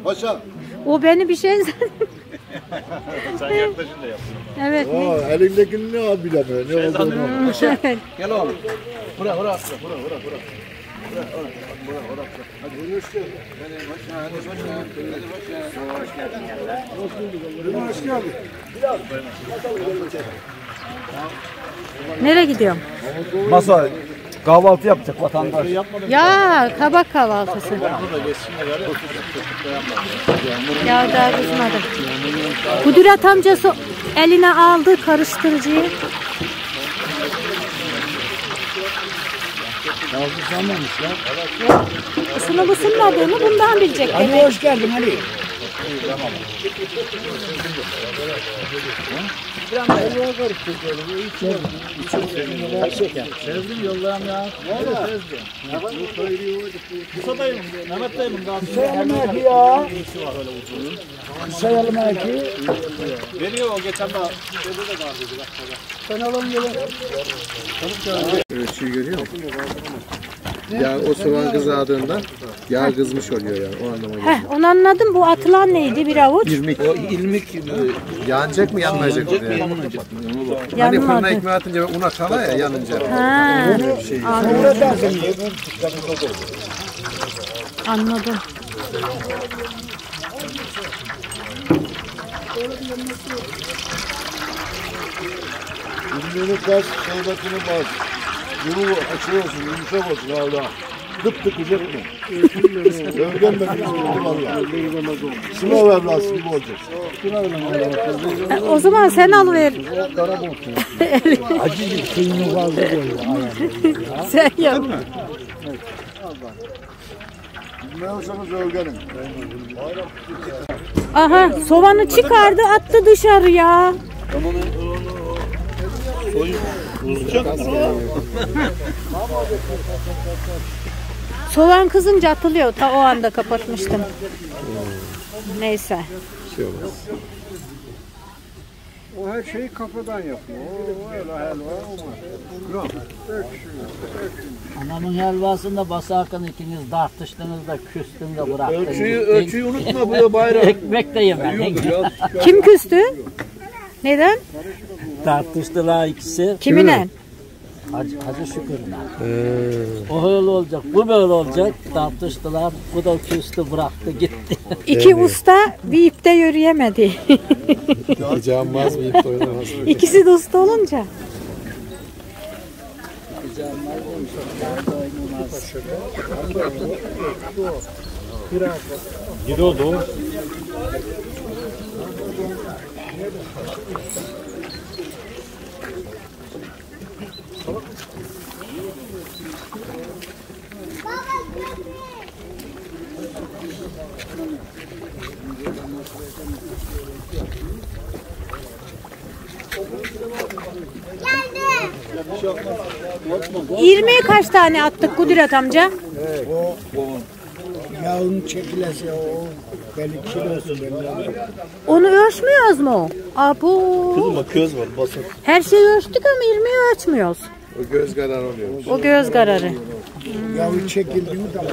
[SPEAKER 5] Paşa.
[SPEAKER 2] O beni bir şey
[SPEAKER 8] Sen yaklaşın da yap.
[SPEAKER 2] Evet.
[SPEAKER 5] Aa, elindekini ne abi bilemiyor. Ne olduğunu.
[SPEAKER 6] Gel oğlum. Bura bura bura bura bura. Bura bura bura. Hadi hoş geldin. Hoş geldin. Hoş geldin. Hoş geldin. Hoş geldin.
[SPEAKER 2] Nereye gidiyorum?
[SPEAKER 6] Masa kahvaltı yapacak vatandaş.
[SPEAKER 2] Ya kabak kahvaltısı. Ya daha kızmadı. Kudret amcası eline aldı karıştırıcıyı.
[SPEAKER 5] Kalkışlanmamış lan.
[SPEAKER 2] Isınıp ısınmadığını bundan bilecek.
[SPEAKER 4] Ali hoş geldin Ali.
[SPEAKER 5] Sevdim yollarım ya. Valla sevdim. Kısa dayım, Mehmet daha
[SPEAKER 4] Sayalım eki ya. Sayalım eki.
[SPEAKER 5] Veriyor o geçen daha.
[SPEAKER 4] Sen alın gelin.
[SPEAKER 5] Ölçüyü görüyor musun?
[SPEAKER 3] Ya o soğan kızardığında yağ kızmış oluyor yani o anlama geliyor.
[SPEAKER 2] Heh, onu anladım. Bu atılan neydi bir avuç?
[SPEAKER 3] İrmik.
[SPEAKER 11] O ilmik gibi.
[SPEAKER 3] Yanacak mı yanmayacak mı?
[SPEAKER 11] Yanacak mı
[SPEAKER 3] yani?
[SPEAKER 11] yanmayacak mı? Ona bak.
[SPEAKER 3] Hani
[SPEAKER 2] Yanmadı.
[SPEAKER 3] fırına ekmeği atınca un atala ya yanınca.
[SPEAKER 2] Ha.
[SPEAKER 3] Şey.
[SPEAKER 2] Anladım.
[SPEAKER 10] Ürününü kas, şerbetini bas. Bunu açıyor olsun, yumuşak olsun hala. Tıp tık yiyecek mi? Övgen benim sıkıntı valla. Sınav evlası gibi olacak.
[SPEAKER 2] O zaman sen al ver.
[SPEAKER 6] Acı suyunu fazla koyuyor.
[SPEAKER 2] sen yap.
[SPEAKER 10] Bilmiyorsanız övgenim.
[SPEAKER 2] Aha soğanı çıkardı attı dışarıya.
[SPEAKER 11] Tamam mı?
[SPEAKER 2] Soğan kızınca atılıyor. Ta o anda kapatmıştım. Neyse.
[SPEAKER 3] şey olmaz.
[SPEAKER 6] O her şeyi kafadan yapıyor. O öyle helva olmaz.
[SPEAKER 15] Anamın helvasında basarken ikiniz tartıştınız da küstün de bıraktınız.
[SPEAKER 11] Ölçüyü, ölçüyü unutma bu ya bayram.
[SPEAKER 15] Ekmek de yemedin.
[SPEAKER 2] Kim küstü? Neden?
[SPEAKER 15] Tartıştılar ikisi.
[SPEAKER 2] Kiminle?
[SPEAKER 15] Hacı, Hacı Şükür'le. O öyle olacak, bu böyle olacak. Tartıştılar, bu da küstü bıraktı gitti.
[SPEAKER 2] İki usta bir ipte yürüyemedi.
[SPEAKER 3] Yiyeceğim bir ip oynamaz.
[SPEAKER 2] İkisi de usta olunca.
[SPEAKER 8] Gidi
[SPEAKER 2] İrmiğe kaç tane attık Kudret amca?
[SPEAKER 6] O, yağın çekilesi o belli kilosu belli.
[SPEAKER 2] Onu ölçmüyoruz mu? Abo.
[SPEAKER 8] Kızım bak köz var basın.
[SPEAKER 2] Her şeyi ölçtük ama irmiği ölçmüyoruz.
[SPEAKER 3] O göz kararı oluyor.
[SPEAKER 2] O göz kararı.
[SPEAKER 6] Yağı çekildi mi tamam.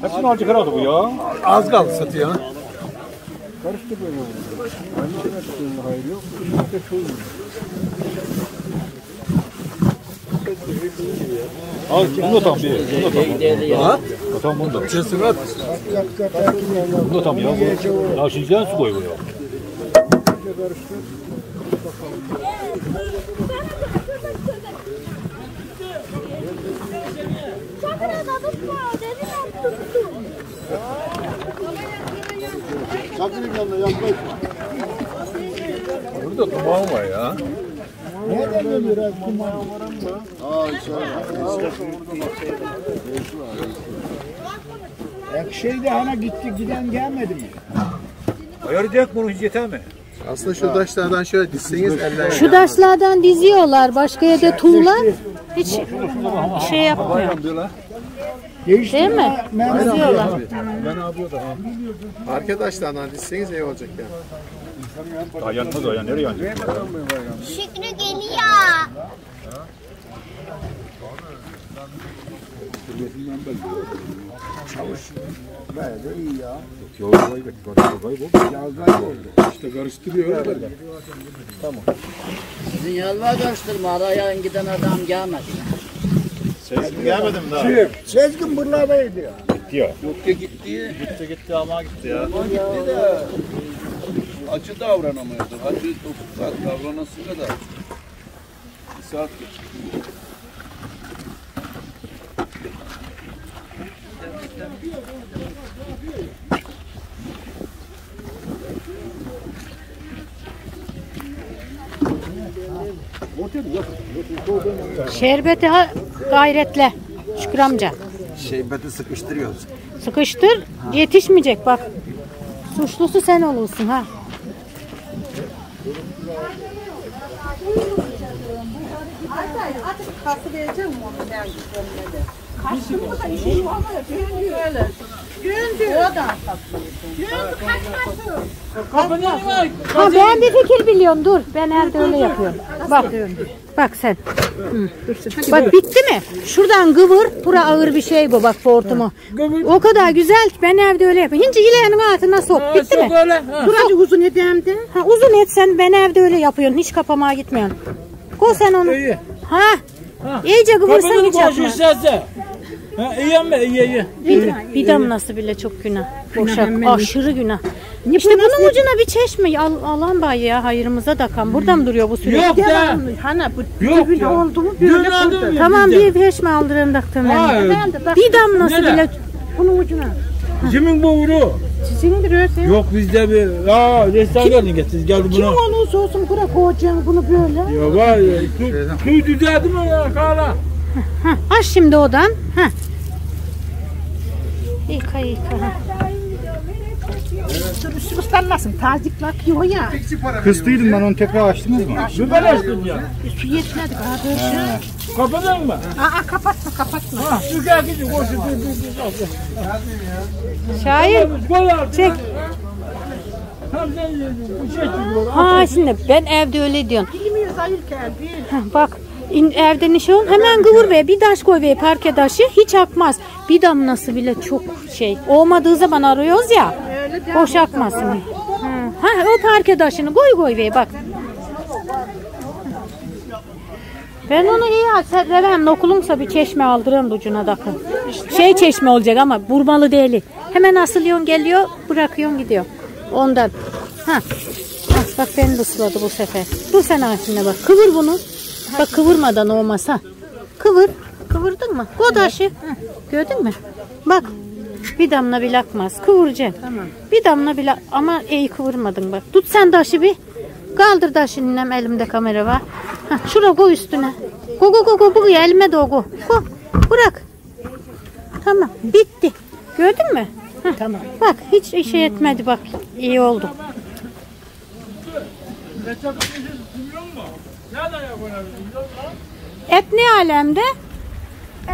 [SPEAKER 8] Hepsini alacak herhalde bu ya.
[SPEAKER 10] Az kaldı satıyor.
[SPEAKER 6] Karıştı böyle. Aynı şey hayır yok. İşte şu.
[SPEAKER 8] Al bunu tam bir. Bunu tam.
[SPEAKER 10] At.
[SPEAKER 8] Tamam bunu da.
[SPEAKER 10] Sesini at.
[SPEAKER 8] Bunu tam ya. Ya şimdi su koy bu ya.
[SPEAKER 10] Çakırın yanına yaklaş.
[SPEAKER 8] Burada duman var ya.
[SPEAKER 6] Nereden geliyor kuman?
[SPEAKER 10] Aa içeride.
[SPEAKER 6] Ekşey de hani gitti giden gelmedi mi?
[SPEAKER 8] Ayarlayacak bunu hiç yeter mi?
[SPEAKER 3] Aslında şu taşlardan şöyle dizseniz eller.
[SPEAKER 2] Şu taşlardan diziyorlar. Başka yerde tuğla. Hiç şey yapmıyor. Değil mi? Diziyorlar.
[SPEAKER 8] Ben abi da.
[SPEAKER 3] Arkadaşlardan dizseniz iyi olacak yani.
[SPEAKER 8] Daha yanmaz o ya. Nereye yanacak?
[SPEAKER 14] Şükrü geliyor.
[SPEAKER 6] Böyle de iyi ya.
[SPEAKER 10] Yavru vay be. Vay be.
[SPEAKER 6] Yazdan oldu.
[SPEAKER 10] İşte karıştırıyor böyle.
[SPEAKER 15] Sizin yalva karıştırma, araya giden adam gelmedi.
[SPEAKER 8] Sezgin gelmedi mi daha?
[SPEAKER 6] Kim? Sezgin buralardaydı ya.
[SPEAKER 8] Gitti ya.
[SPEAKER 11] Yok ya gitti.
[SPEAKER 8] Gitti gitti ama gitti ya.
[SPEAKER 11] Ama gitti de acı davranamıyordu. Acı 9 saat davranası kadar. Bir saat geçti.
[SPEAKER 2] Şerbeti ha- gayretle. Şükrü. Amca.
[SPEAKER 6] Şeybeti sıkıştırıyoruz.
[SPEAKER 2] Sıkıştır. Yetişmeyecek bak. Suçlusu sen olursun ha. Ha ben bir fikir biliyorum dur. Ben evde öyle yapıyorum. Bak. Bak sen. Hı. Bak bitti mi? Şuradan kıvır. Bura ağır bir şey bu bak fortumu. O kadar güzel ki ben evde öyle yapıyorum. Hinci ileğinin altına sok. Bitti mi? Buracık uzun edemde. Ha, uzun et sen ben evde öyle yapıyorum. Hiç kapamaya gitmiyorsun. Koy sen onu. Ha. İyice kıvırsan hiç yapma.
[SPEAKER 8] Ha, iyi ama iyi iyi.
[SPEAKER 2] Bir, bir damlası bile çok günah. Boşak. Aşırı günah. İşte bunun ucuna bir çeşme al, alan bay ya hayırımıza da kan. Burada mı duruyor bu süre?
[SPEAKER 8] Yok ya.
[SPEAKER 1] Hani bu
[SPEAKER 8] Yok
[SPEAKER 1] dibin
[SPEAKER 8] ya.
[SPEAKER 1] oldu mu böyle
[SPEAKER 8] ya.
[SPEAKER 2] Tamam bir çeşme aldırın daktım ben. Bir damlası bile.
[SPEAKER 1] Bunun ucuna.
[SPEAKER 8] Kimin bu uru?
[SPEAKER 1] Sizindir öyle.
[SPEAKER 8] Yok bizde bir... Aa resmen geldin getir. Geldi
[SPEAKER 1] Kim
[SPEAKER 8] buna.
[SPEAKER 1] olursa olsun bırak koyacaksın bunu böyle.
[SPEAKER 8] Ya var ya. Su, suyu düzeldi mi ya Kara?
[SPEAKER 2] Ha, aç şimdi odan. Ha. Yıka yıka.
[SPEAKER 1] Sürüsü ıslanmasın. Tazikle akıyor ya.
[SPEAKER 5] Kıstıydım ben onu tekrar açtınız mı?
[SPEAKER 8] Bir ben açtım ya.
[SPEAKER 1] Su yetmedi abi.
[SPEAKER 8] Kapatın mı?
[SPEAKER 1] Aa kapatma kapatma.
[SPEAKER 8] Ha, şu gel gidin. Koş dur dur dur.
[SPEAKER 2] Şahin
[SPEAKER 8] Koy artık.
[SPEAKER 2] çek.
[SPEAKER 8] Şey.
[SPEAKER 2] Ha şimdi ben evde öyle diyorsun.
[SPEAKER 1] Bilmiyoruz ayırken.
[SPEAKER 2] Ha, bak in, evde ne ol hemen kıvır ve bir taş koy ve parke taşı hiç akmaz. Bir damlası bile çok şey. Olmadığı zaman arıyoruz ya. Boş akmasın. Ha, ha o parke taşını koy koy ve bak. Ben onu iyi severim. Okulumsa bir çeşme aldırırım ucuna takın. Şey çeşme olacak ama burmalı değil. Hemen asılıyorsun geliyor bırakıyorsun gidiyor. Ondan. Ha. Ha, bak beni de ısladı bu sefer. Dur sen Asin'e bak. Kıvır bunu. Bak kıvırmadan olmaz ha. Kıvır. Kıvırdın mı? Godaşı. Gördün mü? Bak. Bir damla bile akmaz. Kıvıracaksın.
[SPEAKER 1] Tamam.
[SPEAKER 2] Bir damla bile ama iyi kıvırmadın bak. Tut sen taşı bir. Kaldır taşını ninem elimde kamera var. Ha, şura koy üstüne. Go go go go bu elime de o go. Go. Bırak. Tamam. Bitti. Gördün mü? tamam. Bak hiç işe etmedi bak. İyi oldu.
[SPEAKER 8] Nereden yapıyorsun?
[SPEAKER 2] Et ne alemde?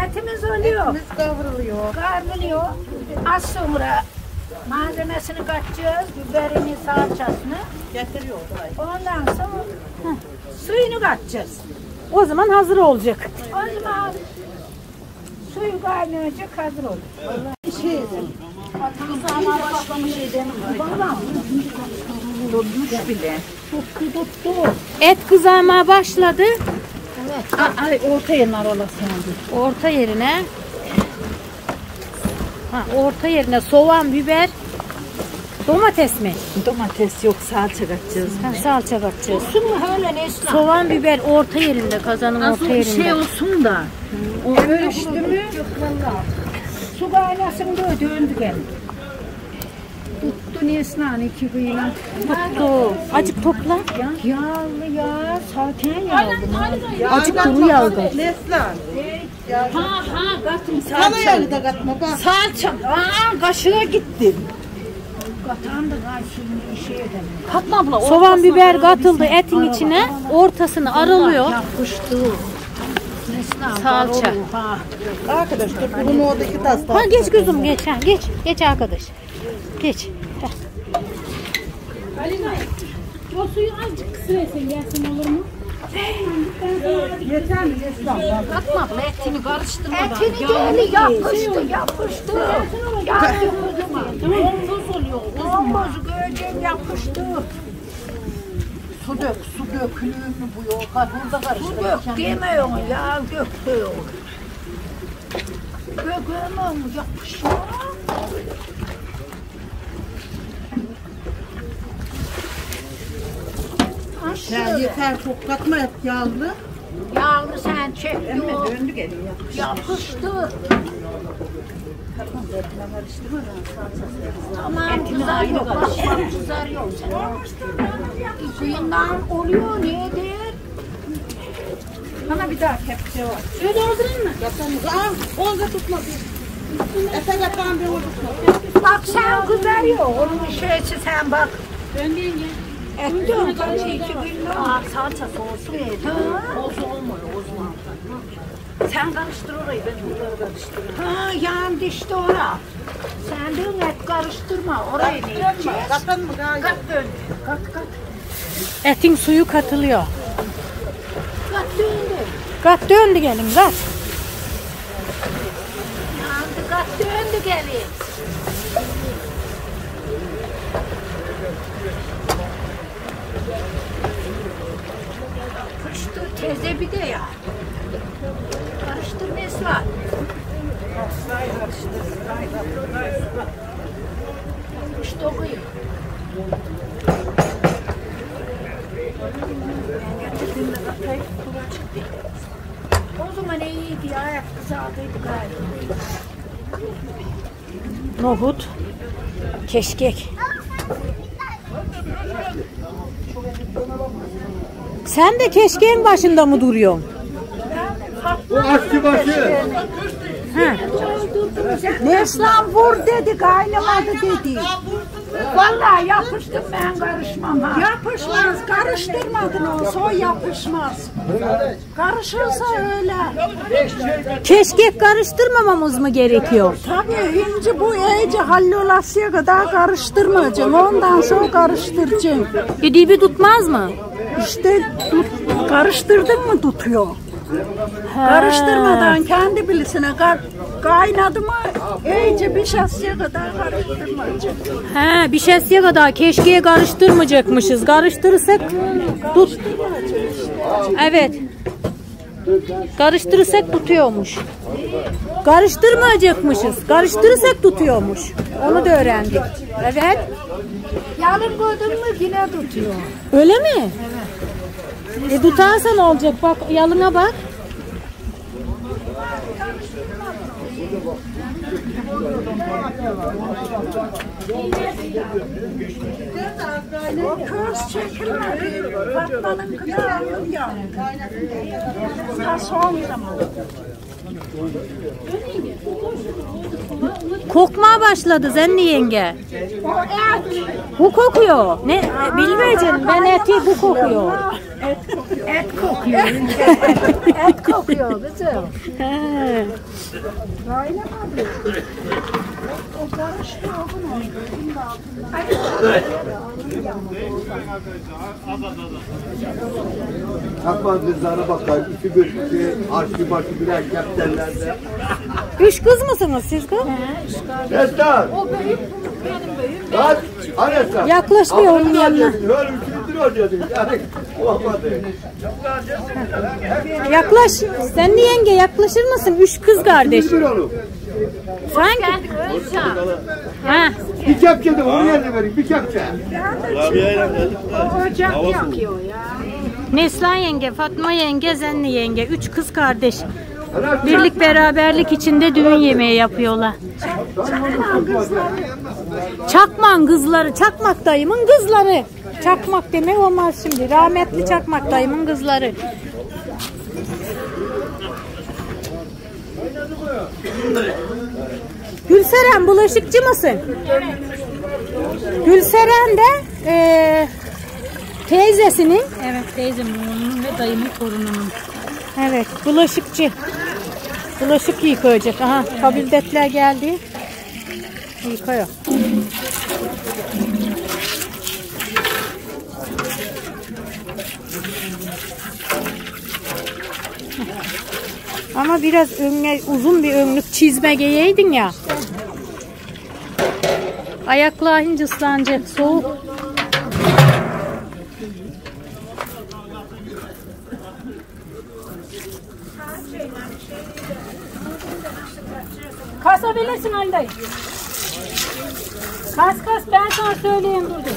[SPEAKER 1] Etimiz oluyor. Etimiz kavruluyor. Kavruluyor. Az sonra malzemesini katacağız. Biberini, salçasını. Getiriyor. Ondan sonra heh, suyunu katacağız.
[SPEAKER 2] O zaman hazır olacak.
[SPEAKER 1] O zaman suyu kaynayacak hazır olur. Şey, atımızı ama başlamış edelim. Valla. Durmuş bile. Tuttu tuttu.
[SPEAKER 2] Et kızarmaya başladı.
[SPEAKER 1] Evet. Ay, orta yenar olasın.
[SPEAKER 2] Orta yerine ha, orta yerine soğan, biber, domates mi?
[SPEAKER 9] Domates yok salça katacağız.
[SPEAKER 2] Ha, salça katacağız.
[SPEAKER 1] Olsun mu öyle Neslihan?
[SPEAKER 2] Soğan, biber orta yerinde, kazanın orta
[SPEAKER 9] Nasıl
[SPEAKER 2] yerinde.
[SPEAKER 9] şey olsun da.
[SPEAKER 1] O ölçtü mü? Su kaynasın da döndü gel. Tuttu Neslihan iki kıyılan.
[SPEAKER 2] Tuttu. Acık topla.
[SPEAKER 1] Yağlı ya, zaten yağlı.
[SPEAKER 2] Acık duru yağdı.
[SPEAKER 1] Ha ha katım salça. da katma bak. Salça. Aa kaşığa gitti. Katan da kaşığını şey edemem.
[SPEAKER 9] Fatma abla
[SPEAKER 2] Soğan, biber katıldı etin içine. Ortasını aralıyor.
[SPEAKER 1] Yapıştı.
[SPEAKER 2] Salça.
[SPEAKER 1] Ha.
[SPEAKER 4] Arkadaşlar bunun oradaki tas
[SPEAKER 2] Ha geç kızım geç ha geç. Geç arkadaş. Geç. Heh.
[SPEAKER 16] O suyu azıcık kısıraysan gelsin olur mu?
[SPEAKER 1] Yeter mi Neslihan?
[SPEAKER 9] Fatma abla etini karıştırmadan.
[SPEAKER 1] Etini değil yapıştı yapıştı. Yaptı kızıma. Omuz oluyor. Omuz göğeceğim yapıştı.
[SPEAKER 9] Su dök, su dökülür mü bu yok? Burada
[SPEAKER 1] Su dök demiyorum ya döküyor. Dökemem yapışıyor.
[SPEAKER 4] Ya yeter çok katma et yağlı.
[SPEAKER 1] Yağlı sen çek. Döndü geliyor. Yapıştı. Tamam güzel yok. Başka güzel yok. Sen Suyundan oluyor nedir? Bana bir daha kepçe var.
[SPEAKER 16] Şöyle doldurayım mı?
[SPEAKER 4] Aa, olga tutma. Efe yapan bir oldu.
[SPEAKER 1] Bak sen kızar yok. Onun şeysi sen bak.
[SPEAKER 16] Döndü yenge.
[SPEAKER 1] Et dön. Kaç iki kilo.
[SPEAKER 9] Aa. Olsun olmuyor o zaman. Sen karıştır orayı ben bunları karıştırırım.
[SPEAKER 1] Ha yandı işte. Sen de et karıştırma. Orayı ne edeceğiz?
[SPEAKER 4] Katın?
[SPEAKER 1] Kat dön. Kat kat.
[SPEAKER 2] Etin suyu katılıyor.
[SPEAKER 1] Kat döndü.
[SPEAKER 2] Kat döndü gelin kat.
[SPEAKER 1] Yandı kat döndü geri. Teze bir de ya. Karıştır Nesla. İşte o kıyım. Ben getirdiğimde kapıyı kulağa çıktı. O zaman iyiydi ya. Ayak kızardıydı gayet.
[SPEAKER 2] Nohut. Keşkek. Sen de keşkeğin başında mı duruyorsun?
[SPEAKER 10] Bu aşçı başı.
[SPEAKER 2] Ha.
[SPEAKER 1] Neslan vur dedi, kaynamadı dedi. Vallahi yapıştım ben karışmam ha.
[SPEAKER 4] Yapışmaz. Karıştırmadın olsa o yapışmaz. Karışırsa öyle.
[SPEAKER 2] Keşkek karıştırmamamız mı gerekiyor?
[SPEAKER 4] Tabii ince bu iyice hallolasıya kadar karıştırmayacaksın. Ondan sonra karıştıracaksın.
[SPEAKER 2] E dibi tutmaz mı?
[SPEAKER 4] İşte tut, karıştırdın mı tutuyor. Karıştırmadan kendi bilisine ka- kaynadı mı iyice bir şasıya kadar karıştırmayacaksın.
[SPEAKER 2] He, bir şesiye kadar keşkeye karıştırmayacakmışız. Karıştırırsak tut. Evet. Karıştırırsak tutuyormuş. Karıştırmayacakmışız. Karıştırırsak tutuyormuş. Onu da öğrendik. Evet.
[SPEAKER 1] Yalın koydun mu yine tutuyor.
[SPEAKER 2] Öyle mi? E tutarsa ne olacak? Bak yalına bak.
[SPEAKER 4] O.
[SPEAKER 2] Kokmaya başladı Zenni yenge. Bu kokuyor. Ne? Bilmeyeceğim. Ben eti bu kokuyor.
[SPEAKER 1] Et kokuyor. et kokuyor kızım.
[SPEAKER 2] He.
[SPEAKER 1] Kaynamadı. O karıştı o bunu.
[SPEAKER 10] Takma kızlara bakar. İki bir iki aşçı başı birer keptenlerde.
[SPEAKER 2] Üç kız mısınız siz kız?
[SPEAKER 10] Esra.
[SPEAKER 1] O büyük, benim büyüğüm.
[SPEAKER 10] Lan. Hani Esra.
[SPEAKER 2] Yaklaş bir onun yanına.
[SPEAKER 10] Öyle üçüncü ödedin. Yani olmadı.
[SPEAKER 2] Yaklaş. Sen de yenge yaklaşır mısın? Üç kız kardeş.
[SPEAKER 10] Üçüncü onu.
[SPEAKER 2] Sanki. Ha.
[SPEAKER 10] Bir kepçe de onun yerine verin. Bir kepçe.
[SPEAKER 1] Ocak yakıyor ya.
[SPEAKER 2] Neslan yenge, Fatma yenge, Zenni yenge. Üç kız kardeş. Birlik beraberlik içinde düğün yemeği yapıyorlar. Çakman kızları, Çakmak dayımın kızları. Çakmak demek olmaz şimdi. Rahmetli Çakmak dayımın kızları. Gülseren bulaşıkçı mısın? Gülseren de eee teyzesinin.
[SPEAKER 16] Evet teyzemin oğlunun ve dayımın torununun.
[SPEAKER 2] Evet bulaşıkçı. Bulaşık yıkayacak. Aha kabildetler geldi. Yıkıyor. Ama biraz önüne uzun bir önlük çizme giyeydin ya. Ayaklar hince ıslanacak. Soğuk.
[SPEAKER 16] Kasabilirsin Ali. Kas kas ben sana söyleyeyim dur.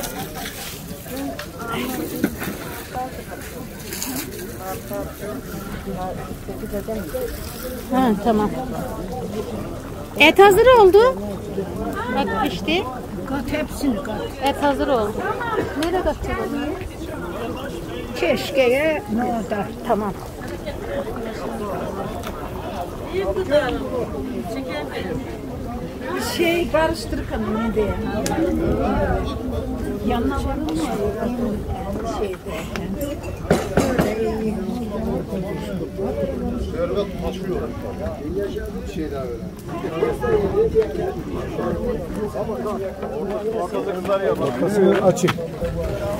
[SPEAKER 2] Ha, tamam. Et hazır oldu. Bak işte.
[SPEAKER 1] Kat hepsini kat.
[SPEAKER 2] Et hazır oldu. Nereye katacağız onu?
[SPEAKER 1] Keşkeye ne oldu?
[SPEAKER 2] Tamam.
[SPEAKER 17] Şey karıştırırken ne diye? Yanına varır mı? Şeyde.
[SPEAKER 11] Şerbet taşıyor. Şey daha böyle.
[SPEAKER 5] Arkası açık.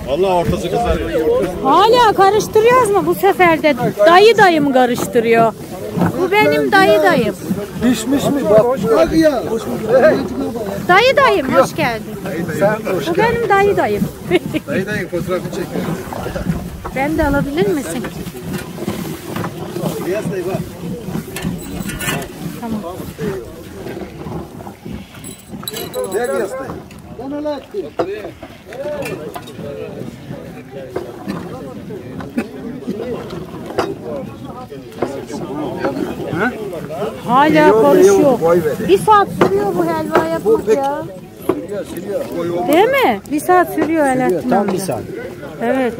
[SPEAKER 11] Vallahi ortası kızarıyor.
[SPEAKER 2] Hala karıştırıyoruz mu bu sefer de? Dayı dayım karıştırıyor. Bu benim dayı dayım.
[SPEAKER 5] Pişmiş mi? Bak. Hadi ya.
[SPEAKER 2] Dayı dayım hoş geldin. Bu benim dayı dayım.
[SPEAKER 3] Dayı dayı fotoğrafı çekiyor.
[SPEAKER 2] Ben de alabilir misin? Tamam.
[SPEAKER 11] Dayı?
[SPEAKER 5] Bana lan.
[SPEAKER 2] Hala konuşuyor. Bir saat sürüyor bu helva yapmak ya. Değil mi? Bir saat sürüyor Alaaddin
[SPEAKER 5] Tam bir saat.
[SPEAKER 2] Evet.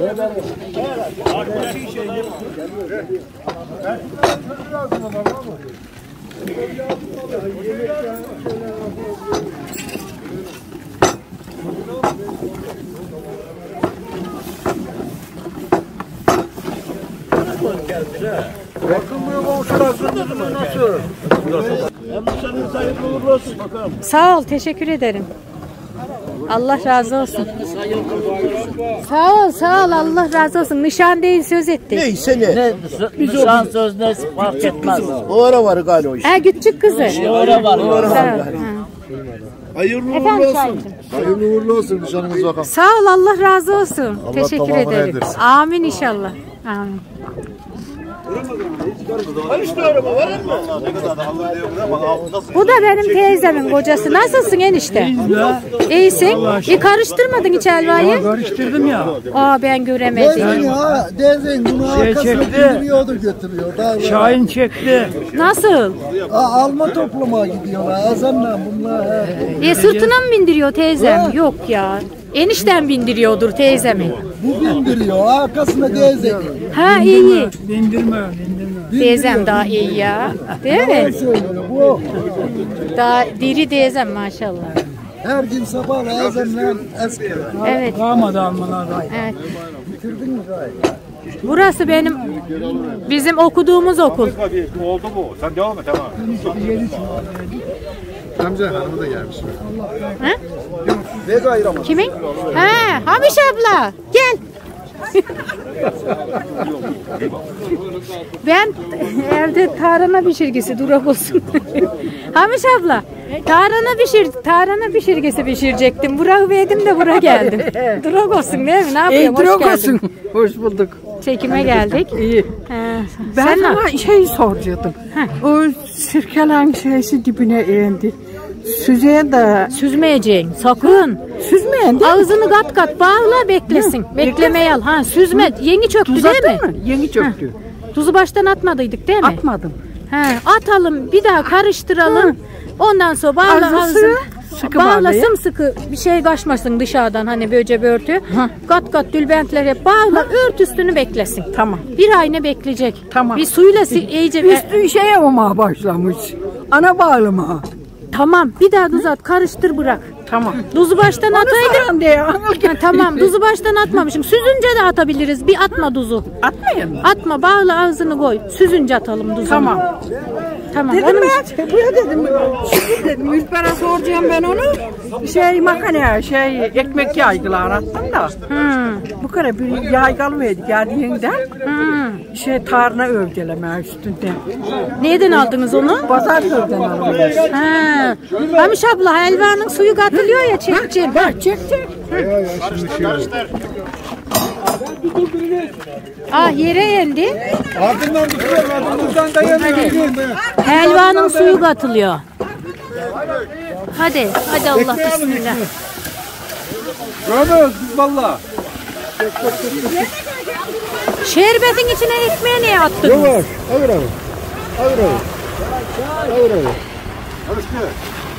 [SPEAKER 2] Sağ ol, teşekkür ederim. Allah razı olsun. Sağ ol, sağ ol. Allah razı olsun. Nişan değil söz etti.
[SPEAKER 11] Neyse ne?
[SPEAKER 15] Ne, nişan söz ne fark etmez.
[SPEAKER 11] O ara var galiba o iş.
[SPEAKER 2] Ha küçük kızı.
[SPEAKER 15] Var.
[SPEAKER 11] O ara var
[SPEAKER 2] ol.
[SPEAKER 11] galiba.
[SPEAKER 2] Ha.
[SPEAKER 11] Hayırlı uğurlu
[SPEAKER 2] Efendim
[SPEAKER 11] olsun.
[SPEAKER 2] Şahin'cim.
[SPEAKER 11] Hayırlı uğurlu olsun nişanınız bakalım.
[SPEAKER 2] Sağ ol, Allah razı olsun.
[SPEAKER 11] Allah
[SPEAKER 2] teşekkür ederim.
[SPEAKER 11] erdirsin.
[SPEAKER 2] Amin inşallah. Amin.
[SPEAKER 11] Karıştırıyorum varın mı? Ne kadar da alır diyor ama nasıl?
[SPEAKER 2] Bu da benim teyzemin kocası. Nasılsın enişte? İyisin. İyi karıştırmadın hiç helvayı.
[SPEAKER 5] Karıştırdım ya.
[SPEAKER 2] Aa ben göremedim.
[SPEAKER 5] ya. Dezen bunu
[SPEAKER 18] Şey
[SPEAKER 5] arkasına
[SPEAKER 18] çekti.
[SPEAKER 5] götürüyordu götürüyor. Daha böyle.
[SPEAKER 18] Şahin çekti.
[SPEAKER 2] Nasıl?
[SPEAKER 5] Aa, alma topluma gidiyorlar. Azamla bunlar. he.
[SPEAKER 2] E sırtına mı bindiriyor teyzem? Yok ya. Enişten bindiriyordur teyzemi.
[SPEAKER 5] Bu bindiriyor. Arkasına dezen.
[SPEAKER 2] Ha iyi.
[SPEAKER 18] Bindirme, bindirme.
[SPEAKER 2] Teyzem daha iyi ya. Değil mi?
[SPEAKER 5] bu.
[SPEAKER 2] Daha diri teyzem maşallah.
[SPEAKER 5] Her gün sabah azamla eski.
[SPEAKER 2] Evet.
[SPEAKER 18] Kalmadı almalar.
[SPEAKER 2] Evet.
[SPEAKER 5] Bitirdin mi gayet?
[SPEAKER 2] Burası benim bizim okuduğumuz okul.
[SPEAKER 8] Oldu mu? Sen devam et tamam.
[SPEAKER 3] Amca hanımı da gelmiş.
[SPEAKER 2] Ha?
[SPEAKER 11] Ne gayrı ama?
[SPEAKER 2] Kimin? Ha, Hamiş abla. Gel. ben evde tarhana pişirgesi durak olsun. Hamiş abla. Tarhana pişir, tarhana pişirgesi pişirecektim. Burak verdim de bura geldim. durak olsun değil mi? Ne yapayım? Hoş geldin.
[SPEAKER 9] Hoş bulduk.
[SPEAKER 2] Çekime geldik.
[SPEAKER 9] İyi.
[SPEAKER 2] Ha,
[SPEAKER 9] Ben
[SPEAKER 2] sen
[SPEAKER 9] sana şey soracaktım. O sirkelen şeysi dibine indi. Süzeye de
[SPEAKER 2] Süzmeyeceksin sakın.
[SPEAKER 9] süzmeyen değil?
[SPEAKER 2] Ağzını kat kat bağla beklesin. Beklemeye al. Ha süzme. Yeni çöktü
[SPEAKER 9] Tuz
[SPEAKER 2] değil mi?
[SPEAKER 9] attın mı? Yeni çöktü.
[SPEAKER 2] Tuzu baştan atmadıydık değil mi?
[SPEAKER 9] Atmadım.
[SPEAKER 2] He, atalım bir daha karıştıralım. Ondan sonra bağla
[SPEAKER 9] Ağzı
[SPEAKER 2] ağzını.
[SPEAKER 9] sıkı
[SPEAKER 2] bağla sımsıkı bir şey kaçmasın dışarıdan hani böce börtü. Kat kat dülbentler hep bağla ört üstünü beklesin.
[SPEAKER 9] Tamam.
[SPEAKER 2] Bir ayna bekleyecek.
[SPEAKER 9] Tamam.
[SPEAKER 2] Bir suyla si- iyice
[SPEAKER 9] Üstü şeye olmaya başlamış. Ana bağlama.
[SPEAKER 2] Tamam bir daha tuz at karıştır bırak.
[SPEAKER 9] Tamam.
[SPEAKER 2] Tuzu baştan
[SPEAKER 9] Onu
[SPEAKER 2] ataydın.
[SPEAKER 9] soran diye.
[SPEAKER 2] Ha, tamam tuzu baştan atmamışım. Süzünce de atabiliriz. Bir atma tuzu.
[SPEAKER 9] Atmayın mı?
[SPEAKER 2] Atma bağla ağzını koy. Süzünce atalım tuzunu.
[SPEAKER 9] Tamam.
[SPEAKER 2] Tamam.
[SPEAKER 9] Dedim
[SPEAKER 2] onun
[SPEAKER 9] ben, buraya dedim. Şimdi dedim, Ülper'e soracağım ben onu. Şey makineye, şey ekmek yaygılar attım da. Bu kadar bir yaygıl verdik geldiğinden. Şey tarına örgeleme üstünde.
[SPEAKER 2] Nereden aldınız onu?
[SPEAKER 9] Pazartesi'den alıyoruz.
[SPEAKER 2] Ha. Hamiş abla helvanın suyu katılıyor ya çekeceğim.
[SPEAKER 9] Bak çek çek.
[SPEAKER 2] Ah yere indi.
[SPEAKER 5] Ardından tutuyorum. Ardından dayanıyorum.
[SPEAKER 2] Helvanın suyu katılıyor. Hadi, hadi Allah bismillah.
[SPEAKER 5] Görmüyoruz biz valla.
[SPEAKER 2] Şerbetin içine ekmeği niye attın?
[SPEAKER 5] Yavaş. Hayır abi. Hayır abi. Hayır abi.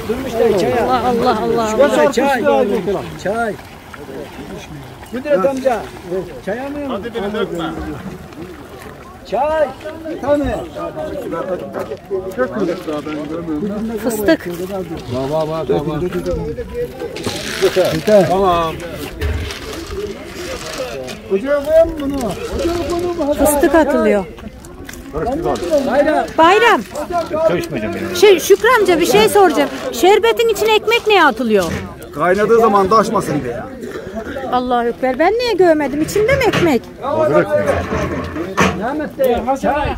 [SPEAKER 2] Allah Allah Allah. Allah.
[SPEAKER 5] Çay. Çay.
[SPEAKER 19] Güdret amca. Çay almıyor musun? Hadi beni dökme. Çay. Tamam.
[SPEAKER 2] Fıstık.
[SPEAKER 10] Baba baba baba.
[SPEAKER 19] Tamam.
[SPEAKER 5] Ocağa koyalım bunu.
[SPEAKER 2] Fıstık atılıyor.
[SPEAKER 19] Bayram.
[SPEAKER 8] Yani.
[SPEAKER 2] Şey Şükrü amca bir şey soracağım. Şerbetin içine ekmek neye atılıyor?
[SPEAKER 6] Kaynadığı zaman taşmasın diye.
[SPEAKER 2] Allahu Ekber. Ben niye görmedim? İçinde mi ekmek?
[SPEAKER 19] De. Çay.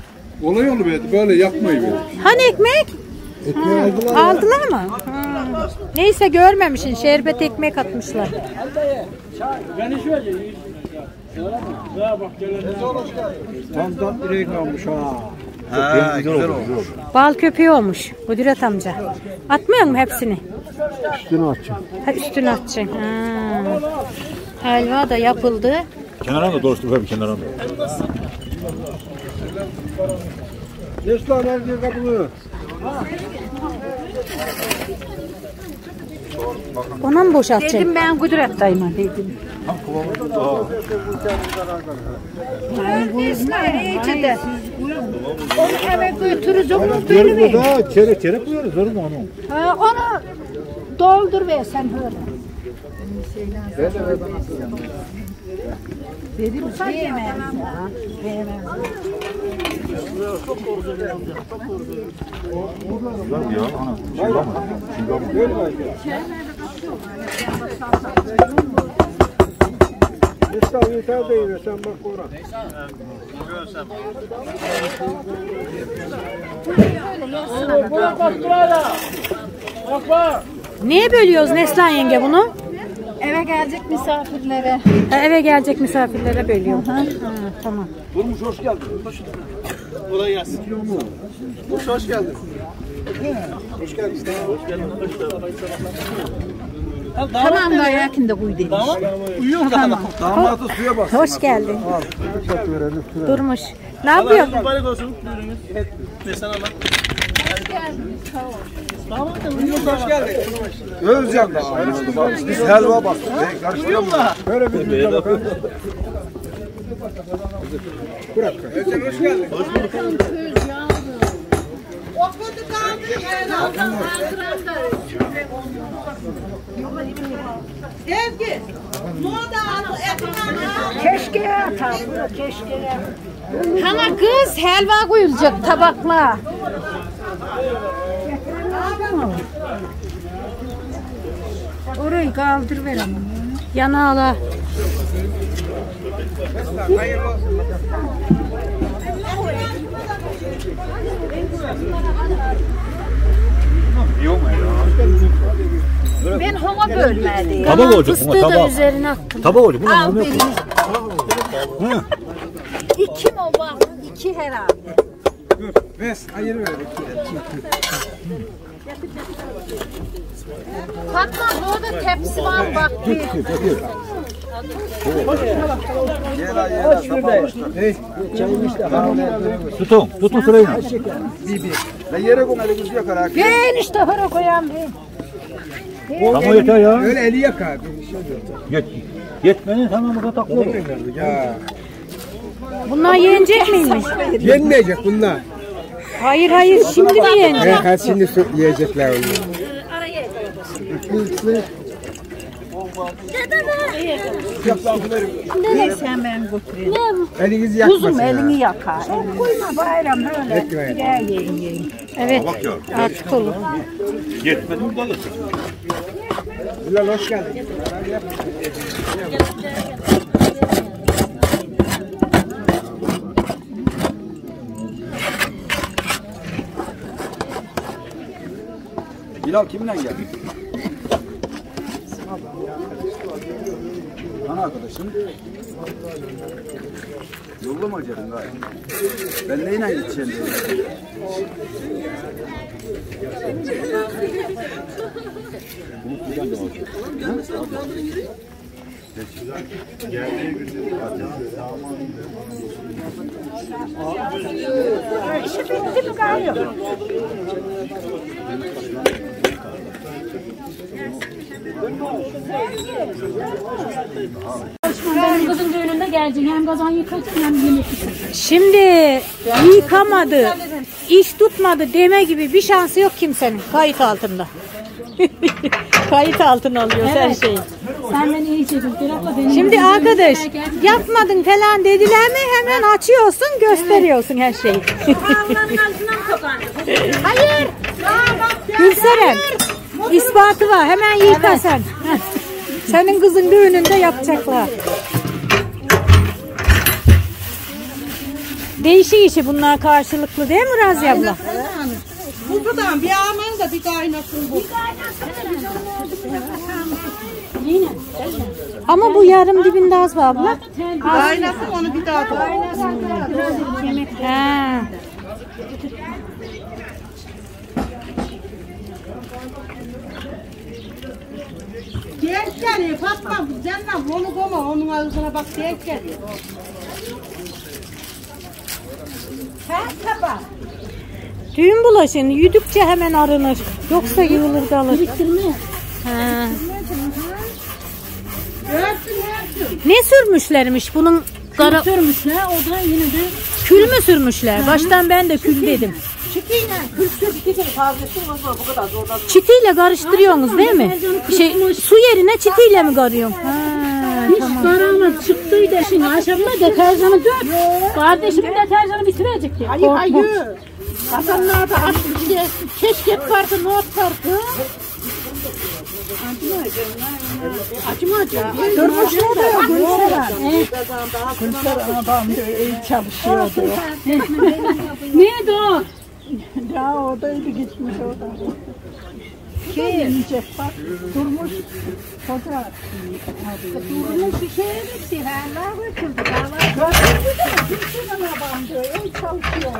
[SPEAKER 10] Olay onu böyle, böyle yapmayın böyle.
[SPEAKER 2] Hani ekmek?
[SPEAKER 5] Ekmeği aldılar
[SPEAKER 2] Ha,
[SPEAKER 5] ya.
[SPEAKER 2] Aldılar mı? Ha. Neyse görmemişsin. Şerbet ekmek atmışlar.
[SPEAKER 19] Ben iş vereceğim. Ya bak gelen. Tam tam direği kalmış ha.
[SPEAKER 6] Ha, güzel olmuş.
[SPEAKER 2] Bal köpeği olmuş. Kudret amca. Atmıyor mu hepsini?
[SPEAKER 5] Üstünü açacağım.
[SPEAKER 2] Ha, üstüne atacaksın. Ha. Helva da yapıldı.
[SPEAKER 8] Kenara da doğrusu bir kenara da.
[SPEAKER 5] Neslan herkes kapılıyor.
[SPEAKER 2] Ona mı boşaltacaksın?
[SPEAKER 9] Dedim ben Kudret dayıma dedim.
[SPEAKER 1] İçinde. Onu eve götürürüz onu
[SPEAKER 8] Diyoruz
[SPEAKER 1] böyle
[SPEAKER 8] burada çeyrek çeyrek koyuyoruz olur mu onu?
[SPEAKER 1] Ha, onu doldur ve sen öyle. Dedim yemez ya. Yemez.
[SPEAKER 8] Var mı ya? Ana. Şey var mı? Şey var mı?
[SPEAKER 5] Neslan yeter değil. Sen bak
[SPEAKER 19] bak durayla. Bak bak.
[SPEAKER 2] Niye bölüyoruz Neslan yenge bunu?
[SPEAKER 9] Eve gelecek misafirlere.
[SPEAKER 2] Ha, eve gelecek misafirlere bölüyor. Ha, tamam.
[SPEAKER 6] Durmuş hoş geldin. Hoş
[SPEAKER 10] Kolay gelsin. Hoş, hoş geldin. Hoş geldin. Hoş geldin.
[SPEAKER 9] Tamam da yakında kuy demiş.
[SPEAKER 10] Tamam. Uyuyor
[SPEAKER 9] Tamam.
[SPEAKER 6] Damatı suya bas.
[SPEAKER 2] Hoş geldin.
[SPEAKER 5] Çok verelim.
[SPEAKER 2] Durmuş. Ne yapıyorsun?
[SPEAKER 10] Mübarek olsun. Buyurunuz. Allah. Tamam. Hoş geldin.
[SPEAKER 6] Özcan da. Biz helva bastık. Karıştıramıyorum.
[SPEAKER 5] Böyle bir bir bakalım.
[SPEAKER 6] Özcan hoş.
[SPEAKER 10] Hoş.
[SPEAKER 1] Keşke. Keşke.
[SPEAKER 9] Hana kız helva koyulacak tabakla.
[SPEAKER 1] Orayı kaldır ver ama.
[SPEAKER 2] Yanağla.
[SPEAKER 9] Ben homa bölmedim.
[SPEAKER 8] Tabak olacak
[SPEAKER 2] Fıstığı
[SPEAKER 8] buna
[SPEAKER 2] da
[SPEAKER 8] tabak.
[SPEAKER 2] üzerine attım.
[SPEAKER 8] Tabak olacak. Buna ne
[SPEAKER 9] benim.
[SPEAKER 8] Hı.
[SPEAKER 9] İki mi var? İki herhalde.
[SPEAKER 19] Ves ayır ver.
[SPEAKER 9] Fatma orada tepsi var bak.
[SPEAKER 19] çayını işte. kahve.
[SPEAKER 8] Tutun. Tutun sırayı.
[SPEAKER 19] Bir bir.
[SPEAKER 6] Ben yere koy elinizi yakar. ha.
[SPEAKER 1] Ben işte para koyan ben.
[SPEAKER 8] Tamam yeter ya.
[SPEAKER 19] Öyle eli yak abi.
[SPEAKER 8] Yet. Yetmenin tamamı da.
[SPEAKER 19] Ya.
[SPEAKER 2] Bunlar yenecek miymiş?
[SPEAKER 19] Yenmeyecek bunlar.
[SPEAKER 2] Hayır hayır şimdi mi yenecek?
[SPEAKER 19] ha, şimdi su- yiyecekler onu.
[SPEAKER 9] Neyse hemen götüreyim.
[SPEAKER 19] Elinizi yakmasın.
[SPEAKER 9] Kuzum
[SPEAKER 19] ha.
[SPEAKER 9] elini yakar.
[SPEAKER 1] Koyma bayram öyle.
[SPEAKER 19] Ekmeğe.
[SPEAKER 1] Gel yiyin yiyin.
[SPEAKER 2] Evet artık olur.
[SPEAKER 8] Yetmedi mi kalır?
[SPEAKER 19] Bilal hoş geldin.
[SPEAKER 6] Bilal kimle geldi? Ana arkadaşım. Yolda mı acadın gayet? Ben neyle gideceğim diye.
[SPEAKER 1] İşi bitti mi galiba?
[SPEAKER 16] Ben kızın düğününde geleceksin. Hem kazan yıkacaksın hem yemek yiyeceksin.
[SPEAKER 2] Şimdi yıkamadı, iş tutmadı deme gibi bir şansı yok kimsenin kayıt altında. kayıt altına alıyoruz her
[SPEAKER 16] Evet.
[SPEAKER 2] şeyi.
[SPEAKER 16] Sen beni iyi çekin. Benim
[SPEAKER 2] Şimdi arkadaş yapmadın falan dediler mi hemen açıyorsun gösteriyorsun her şeyi. Hayır. Gülseren ispatı var hemen yıka sen. Heh. Senin kızın düğününde yapacaklar. Değişik işi bunlar karşılıklı değil mi Razi abla?
[SPEAKER 4] Kuzudan bir aman da bir kaynasın bu.
[SPEAKER 16] Yine.
[SPEAKER 2] Ama bu yarım dibinde az var abla.
[SPEAKER 4] Kaynasın onu bir daha da.
[SPEAKER 2] He.
[SPEAKER 4] Genç geliyor Fatma Cennet onu koyma onun ağzına bak genç geliyor.
[SPEAKER 2] Düğün bulaşığını yudukça hemen arınır. Yoksa yığılır kalır.
[SPEAKER 16] Biriktirme.
[SPEAKER 4] Görsün.
[SPEAKER 2] Ne sürmüşlermiş bunun kara...
[SPEAKER 16] Sürmüşler o da yine de
[SPEAKER 2] Kül mü sürmüşler? Baştan ben de kül dedim.
[SPEAKER 4] Çikiyle kül sür gidin fazlası olmaz bu kadar zorladı.
[SPEAKER 2] Çitiyle karıştırıyorsunuz değil mi? Şey, su yerine çitiyle mi karıyorsun? Ha,
[SPEAKER 16] hiç
[SPEAKER 2] tamam.
[SPEAKER 16] karanlık çıktıydı şimdi akşamına deterjanı dök. Kardeşim deterjanı bitirecek diye.
[SPEAKER 4] Hayır hayır. Kazanlarda açmış diye keşkek vardı, not vardı. Acımacı. Durmuşlar da Gülseren. Gülseren adam iyi çalışıyordu.
[SPEAKER 16] Neydi o?
[SPEAKER 4] Ya oradaydı gitmiş orada. Kim? Yiyecek bak. Durmuş. Fotoğraf. Durmuş bir şey yedik. Siherler götürdü. Götürdü de Gülseren adam diyor. İyi çalışıyordu.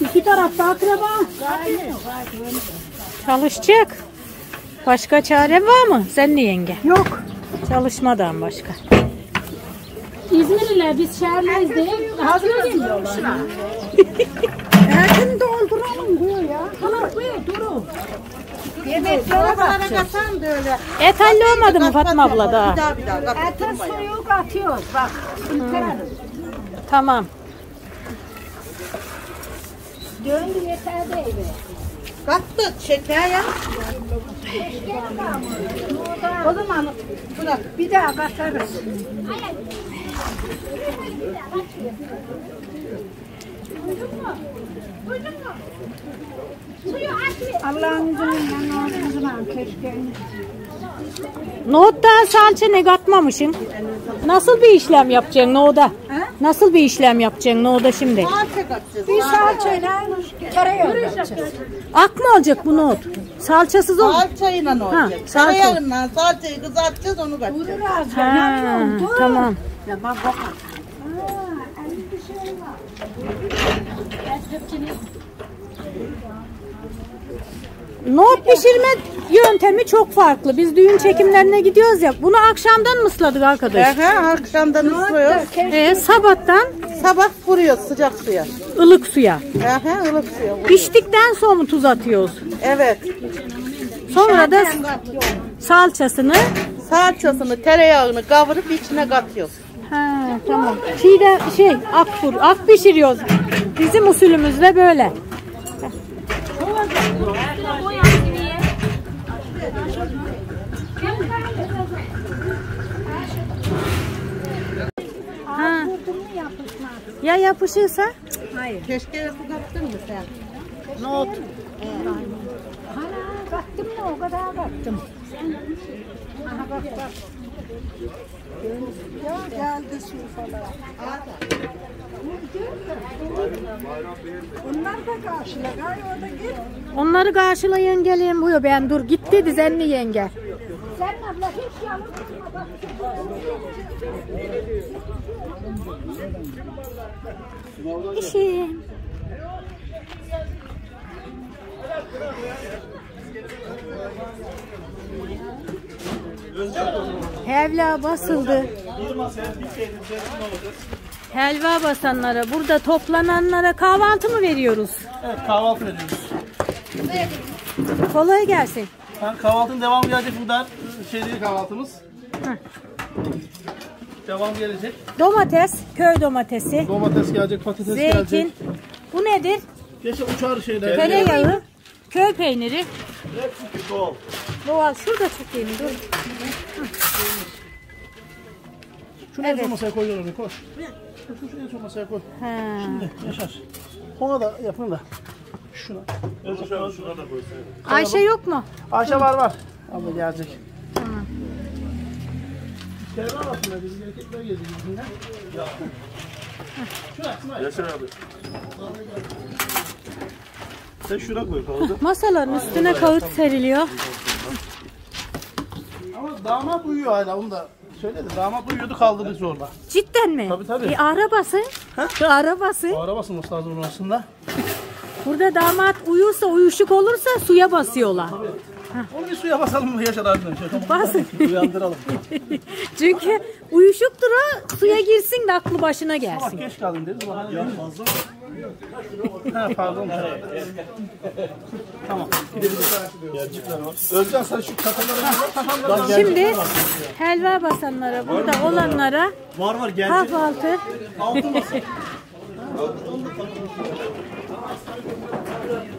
[SPEAKER 16] İki tarafta akraba.
[SPEAKER 2] Çalışacak. Başka çare var mı? Sen de yenge.
[SPEAKER 4] Yok.
[SPEAKER 2] Çalışmadan başka.
[SPEAKER 16] İzmirliler biz şehirliyiz değil. Hazır geliyorlar.
[SPEAKER 4] Erkin dolduralım diyor ya.
[SPEAKER 16] Hala buyur durun.
[SPEAKER 4] Da.
[SPEAKER 2] Et olmadı mı Fatma abla daha?
[SPEAKER 4] Bir daha bir daha. Etin suyu katıyoruz bak.
[SPEAKER 2] Tamam.
[SPEAKER 1] Döndü yeter değil mi?
[SPEAKER 4] Kattık şeker ya. O zaman bırak.
[SPEAKER 1] Bir daha katarız. Allah'ın izniyle ağzınızdan keşke.
[SPEAKER 2] Nohuttan salça ne katmamışsın? Nasıl bir işlem yapacaksın nohuda? Nasıl bir işlem yapacaksın nohuda şimdi?
[SPEAKER 1] Bir salçayla tereyağı yapacağız.
[SPEAKER 2] Ak mı olacak bu nohut? Salçasız ol.
[SPEAKER 4] Salçayla ne olacak?
[SPEAKER 2] salça.
[SPEAKER 4] Tereyağından salçayı kızartacağız onu katacağız.
[SPEAKER 2] Ha, tamam.
[SPEAKER 4] Ya bak bak.
[SPEAKER 2] Nohut pişirme yöntemi çok farklı. Biz düğün çekimlerine gidiyoruz ya. Bunu akşamdan mı ısladık arkadaş?
[SPEAKER 4] Aha, akşamdan ıslıyoruz.
[SPEAKER 2] Ee, sabahtan
[SPEAKER 4] Sabah vuruyoruz sıcak suya.
[SPEAKER 2] ılık suya.
[SPEAKER 4] Aha, ılık suya.
[SPEAKER 2] Piştikten sonra mı tuz atıyoruz?
[SPEAKER 4] Evet.
[SPEAKER 2] Sonra da salçasını
[SPEAKER 4] Salçasını, tereyağını kavurup içine katıyoruz.
[SPEAKER 2] Ha, tamam. Çiğde şey akfur, ak pişiriyoruz. Bizim usulümüzde böyle. Ha. Ya yapışırsa?
[SPEAKER 1] Hayır.
[SPEAKER 4] Keşke su kattın mı sen?
[SPEAKER 2] Nohut.
[SPEAKER 1] Ana kattım mı o kadar kattım. Aha bak bak.
[SPEAKER 4] Ya geldi su falan. Onlar da karşıla. Gay orada git.
[SPEAKER 2] Onları karşılayın gelin buyur ben dur git dedi zenni yenge.
[SPEAKER 1] Sen abla hiç bak.
[SPEAKER 2] İşim. Helva basıldı. Helva basanlara, burada toplananlara kahvaltı mı veriyoruz?
[SPEAKER 19] Evet kahvaltı ediyoruz.
[SPEAKER 2] Kolay gelsin.
[SPEAKER 19] Ha, kahvaltının devamı gelecek buradan. Şey değil kahvaltımız. Devam gelecek.
[SPEAKER 2] Domates, köy domatesi,
[SPEAKER 19] Domates gelecek, patates
[SPEAKER 2] zeytin.
[SPEAKER 19] gelecek.
[SPEAKER 2] Bu nedir?
[SPEAKER 19] Geçen uçar şeyler.
[SPEAKER 2] Tereyağı, köy peyniri.
[SPEAKER 19] Hepsi doğal.
[SPEAKER 2] Doğal. Şurada çekeyim dur.
[SPEAKER 19] Şunu en son masaya koy oraya koş. Şu, şu en son masaya koy.
[SPEAKER 2] Ha.
[SPEAKER 19] Şimdi Yaşar. Ona da yapın da. Şuna. Şuna, şuna da koy.
[SPEAKER 2] Ayşe yok mu?
[SPEAKER 19] Ayşe var var. Abla gelecek.
[SPEAKER 2] Tamam.
[SPEAKER 19] Kervan aslında bizim erkekler geziyor. Şuna, Yaşar abi. Sen şuna koy kaldı.
[SPEAKER 2] Masaların üstüne kağıt seriliyor.
[SPEAKER 19] Ama damat uyuyor hala onu da söyle de damat uyuyordu kaldırdı zorla.
[SPEAKER 2] Cidden mi?
[SPEAKER 19] Tabii tabii.
[SPEAKER 2] E, arabası. Arabası.
[SPEAKER 19] Ağra basılması lazım onun aslında.
[SPEAKER 2] Burada damat uyursa, uyuşuk olursa suya basıyorlar.
[SPEAKER 19] Onu bir suya basalım mı Yaşar? Şöyle
[SPEAKER 2] Basın.
[SPEAKER 19] Uyandıralım.
[SPEAKER 2] Çünkü uyuşuktur o, suya girsin de aklı başına gelsin.
[SPEAKER 19] geç kaldın deriz. Bak, ya fazla Ha pardon. tamam. Gidebiliriz. Özcan sen şu kafaları
[SPEAKER 2] Şimdi helva basanlara, burada olanlara
[SPEAKER 11] Var var gelecek.
[SPEAKER 2] kahvaltı.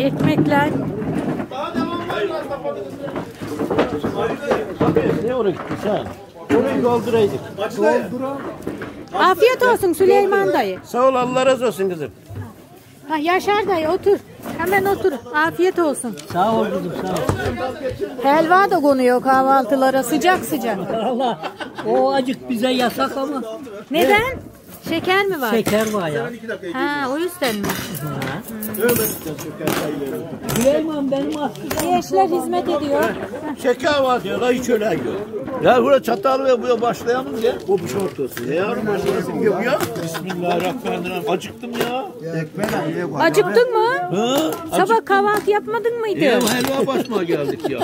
[SPEAKER 2] Ekmekler.
[SPEAKER 11] Ne oraya gittin sen? Orayı dolduraydık.
[SPEAKER 2] Afiyet olsun Süleyman dayı.
[SPEAKER 11] Sağ ol Allah razı olsun kızım.
[SPEAKER 2] Ha, Yaşar dayı otur. Hemen otur. Afiyet olsun.
[SPEAKER 13] Sağ ol kızım sağ ol.
[SPEAKER 2] Helva da konuyor kahvaltılara sıcak sıcak.
[SPEAKER 13] Allah o acık bize yasak ama.
[SPEAKER 2] Neden? Şeker mi var?
[SPEAKER 13] Şeker var ya.
[SPEAKER 2] Ha o yüzden mi?
[SPEAKER 13] Süleyman benim aslında.
[SPEAKER 2] Gençler hizmet ediyor.
[SPEAKER 11] Şeker var diyor, hiç öyle yok. Ya burada çatal ve buraya başlayalım diye. Bu bir şort olsun. Ne yavrum başlayasın yok ya. Bismillahirrahmanirrahim. Acıktım ya.
[SPEAKER 2] Acıktın mı?
[SPEAKER 11] Hı?
[SPEAKER 2] Sabah kahvaltı yapmadın mıydı?
[SPEAKER 11] Ya helva basmaya geldik ya.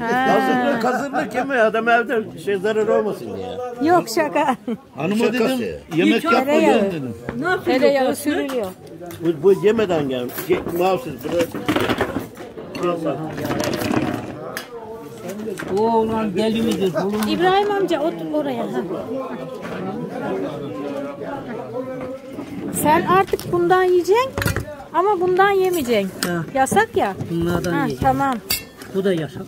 [SPEAKER 11] Hazırlık hazırlık yeme adam evde şey zarar olmasın diye.
[SPEAKER 2] Yok şaka.
[SPEAKER 11] Hanıma dedim yemek yapma
[SPEAKER 2] Tereyağı.
[SPEAKER 11] gelin dedim.
[SPEAKER 2] Tereyağı sürülüyor.
[SPEAKER 11] Bu, bu yemeden gelmiş. Ye, mahsus bunu.
[SPEAKER 13] O oğlan deli midir?
[SPEAKER 2] İbrahim amca otur oraya. Ha. Sen artık bundan yiyeceksin ama bundan yemeyeceksin.
[SPEAKER 13] Ha.
[SPEAKER 2] Yasak ya.
[SPEAKER 13] bunlardan
[SPEAKER 2] Ha,
[SPEAKER 13] yiyecek.
[SPEAKER 2] tamam.
[SPEAKER 13] Bu da yasak.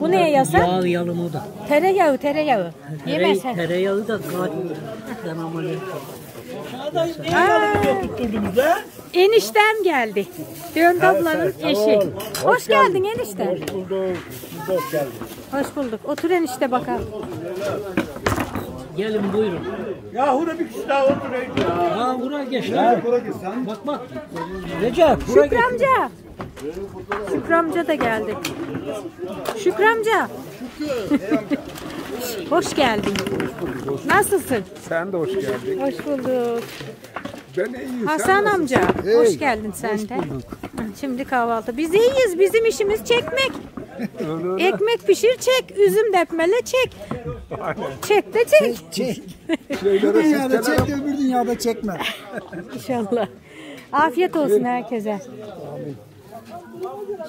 [SPEAKER 2] Bu neye yasak?
[SPEAKER 13] Yağ yalım o da.
[SPEAKER 2] Tereyağı, tereyağı.
[SPEAKER 13] Tere,
[SPEAKER 2] sen.
[SPEAKER 13] tereyağı da ne?
[SPEAKER 2] Aa, eniştem geldi. Döndü ablanın eşi. Hoş geldin enişte.
[SPEAKER 10] Hoş bulduk. Hoş geldin.
[SPEAKER 2] Hoş bulduk. Otur enişte bakalım.
[SPEAKER 13] Gelin buyurun.
[SPEAKER 11] Yahu da bir kişi daha oturayım.
[SPEAKER 13] Ha buraya geç
[SPEAKER 11] Ya,
[SPEAKER 13] lan.
[SPEAKER 11] buraya geç sen.
[SPEAKER 13] Bak bak. Recep buraya
[SPEAKER 2] Şükrü
[SPEAKER 13] geç.
[SPEAKER 2] amca. Şükrü amca da geldi. Şükrü amca. Hoş geldin. Nasılsın?
[SPEAKER 10] Sen de hoş geldin.
[SPEAKER 2] Hoş bulduk.
[SPEAKER 10] Ben iyiyim. sen
[SPEAKER 2] Hasan
[SPEAKER 10] nasılsın?
[SPEAKER 2] amca,
[SPEAKER 10] Hey,
[SPEAKER 2] hoş geldin sen de. Şimdi kahvaltı. Biz iyiyiz. Bizim işimiz çekmek.
[SPEAKER 10] Öyle öyle.
[SPEAKER 2] Ekmek pişir çek, üzüm depmele çek. Çek de çek.
[SPEAKER 10] Şeylere
[SPEAKER 5] dünyada
[SPEAKER 10] sirkelere-
[SPEAKER 5] çek öbür dünyada çekme.
[SPEAKER 2] İnşallah. Afiyet olsun herkese.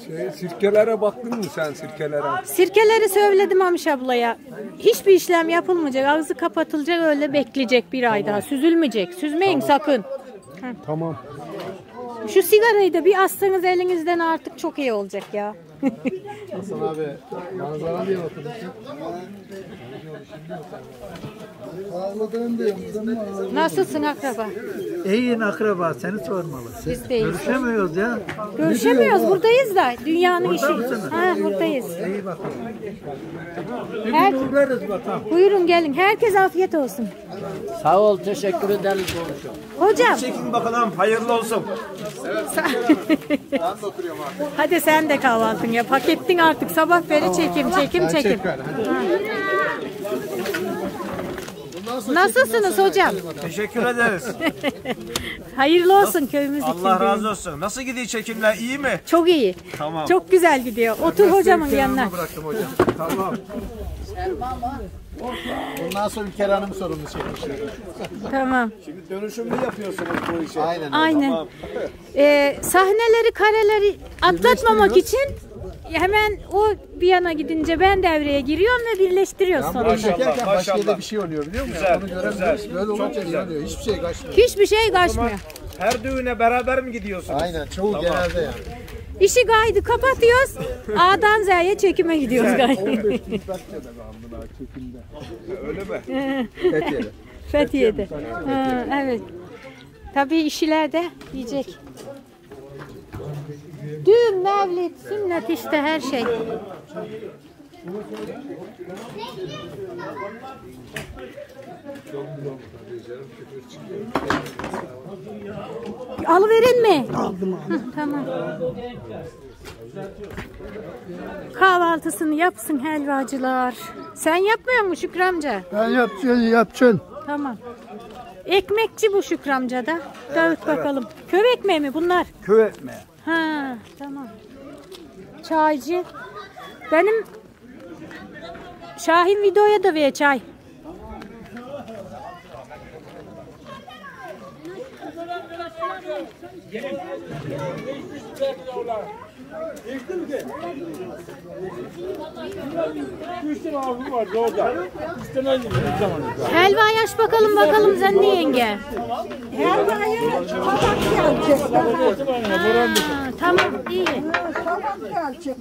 [SPEAKER 10] Şey, sirkelere baktın mı sen sirkelere?
[SPEAKER 2] Sirkeleri söyledim Amiş ablaya. Hiçbir işlem yapılmayacak. Ağzı kapatılacak öyle bekleyecek bir ay daha. Süzülmeyecek. Süzmeyin sakın.
[SPEAKER 10] Tamam.
[SPEAKER 2] Şu sigarayı da bir assanız elinizden artık çok iyi olacak ya.
[SPEAKER 3] Hasan abi manzara diye oturmuşsun.
[SPEAKER 5] Diyorum.
[SPEAKER 2] Nasılsın akraba?
[SPEAKER 5] İyiyim akraba seni sormalı.
[SPEAKER 2] Biz de iyiyiz.
[SPEAKER 5] Görüşemiyoruz ya.
[SPEAKER 2] Görüşemiyoruz. Buradayız da. Dünyanın işi. Ha buradayız.
[SPEAKER 5] İyi bakalım.
[SPEAKER 2] Her...
[SPEAKER 5] Uğrarız bakalım.
[SPEAKER 2] Buyurun gelin. Herkes afiyet olsun.
[SPEAKER 13] Sağ ol teşekkür ederim.
[SPEAKER 2] Hocam.
[SPEAKER 11] Çekin bakalım hayırlı olsun.
[SPEAKER 2] Hadi sen de kahvaltın yap. Hak ettin artık. Sabah beri çekim, çekim, çekim. Nasılsınız hocam?
[SPEAKER 20] Teşekkür ederiz.
[SPEAKER 2] Hayırlı olsun köyümüz için.
[SPEAKER 20] Allah razı olsun. Nasıl gidiyor çekimler? İyi mi?
[SPEAKER 2] Çok iyi.
[SPEAKER 20] Tamam.
[SPEAKER 2] Çok güzel gidiyor. Otur hocamın yanına.
[SPEAKER 3] bıraktım hocam. Tamam. Bundan sonra Ülker Hanım sorumlu çekmişler.
[SPEAKER 2] Tamam.
[SPEAKER 10] Şimdi dönüşümlü yapıyorsunuz bu işi.
[SPEAKER 3] Aynen.
[SPEAKER 2] Aynen. Ee, sahneleri, kareleri atlatmamak için hemen o bir yana gidince ben devreye giriyorum ve birleştiriyoruz
[SPEAKER 3] Ben
[SPEAKER 2] sonunda.
[SPEAKER 3] bunu çekerken başka yerde bir şey oluyor biliyor musun?
[SPEAKER 20] Güzel,
[SPEAKER 3] Onu göremiyoruz.
[SPEAKER 20] güzel.
[SPEAKER 3] Böyle
[SPEAKER 20] Çok
[SPEAKER 3] olunca
[SPEAKER 20] güzel.
[SPEAKER 3] yanıyor. Hiçbir şey kaçmıyor.
[SPEAKER 2] Hiçbir şey kaçmıyor.
[SPEAKER 20] Her düğüne beraber mi gidiyorsunuz?
[SPEAKER 3] Aynen. Çoğu
[SPEAKER 20] Tamam.
[SPEAKER 3] genelde yani.
[SPEAKER 2] İşi gaydı kapatıyoruz. A'dan Z'ye çekime gidiyoruz gaydı.
[SPEAKER 20] Öyle mi?
[SPEAKER 3] Fethiye'de.
[SPEAKER 2] Fethiye'de. Ha, evet. Tabii işçiler de yiyecek. Düğün, mevlid, sünnet işte her şey. Alıverin mi? Aldım aldım. tamam. Kahvaltısını yapsın helvacılar. Sen yapmıyor musun Şükrü amca?
[SPEAKER 5] Ben yapacağım, yapacağım.
[SPEAKER 2] Tamam. Ekmekçi bu Şükrü amca da. Dağıt bakalım. Köy ekmeği mi bunlar?
[SPEAKER 10] Köy ekmeği.
[SPEAKER 2] Ha, tamam. Çaycı. Benim Şahin videoya da ver çay.
[SPEAKER 19] Üç tane avlu vardı orada. Üç tane bir zaman.
[SPEAKER 2] Helva yaş bakalım bakalım sen ne yenge?
[SPEAKER 4] Helvayı kabak gelecek.
[SPEAKER 2] Ha, tamam iyi.
[SPEAKER 4] Kabak gelecek.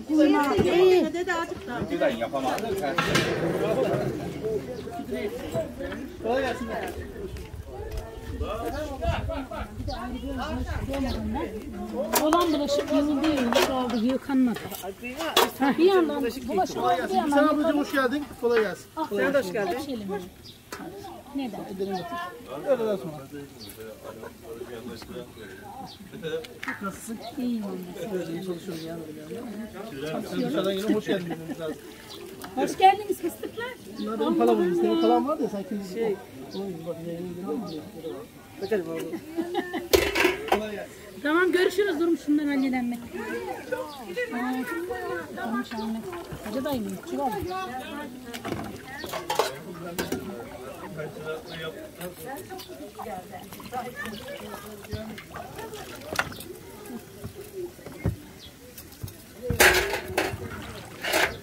[SPEAKER 2] İyi.
[SPEAKER 16] Olan bulaşık yığıldı yığıldı kaldı yıkanmadı. Bir yandan bulaşık bir yandan
[SPEAKER 3] Sen ablacığım hoş geldin. Kolay gelsin.
[SPEAKER 16] Ah,
[SPEAKER 3] Kolay
[SPEAKER 16] hoş geldin. Neden?
[SPEAKER 3] Öğleden sonra.
[SPEAKER 16] Nasılsın? İyiyim
[SPEAKER 3] İyi çalışıyoruz yani. Dışarıdan yine hoş geldin dememiz lazım.
[SPEAKER 16] Hoş geldiniz fıstıklar.
[SPEAKER 3] Bunlar benim. Senin palam var da sen kim? Şey. Bak yayını görüyor musun? Bakalım abi.
[SPEAKER 16] Tamam görüşürüz durum şundan halledenme. Tamam şahane. Hacı dayı mı? Çuval. Fikir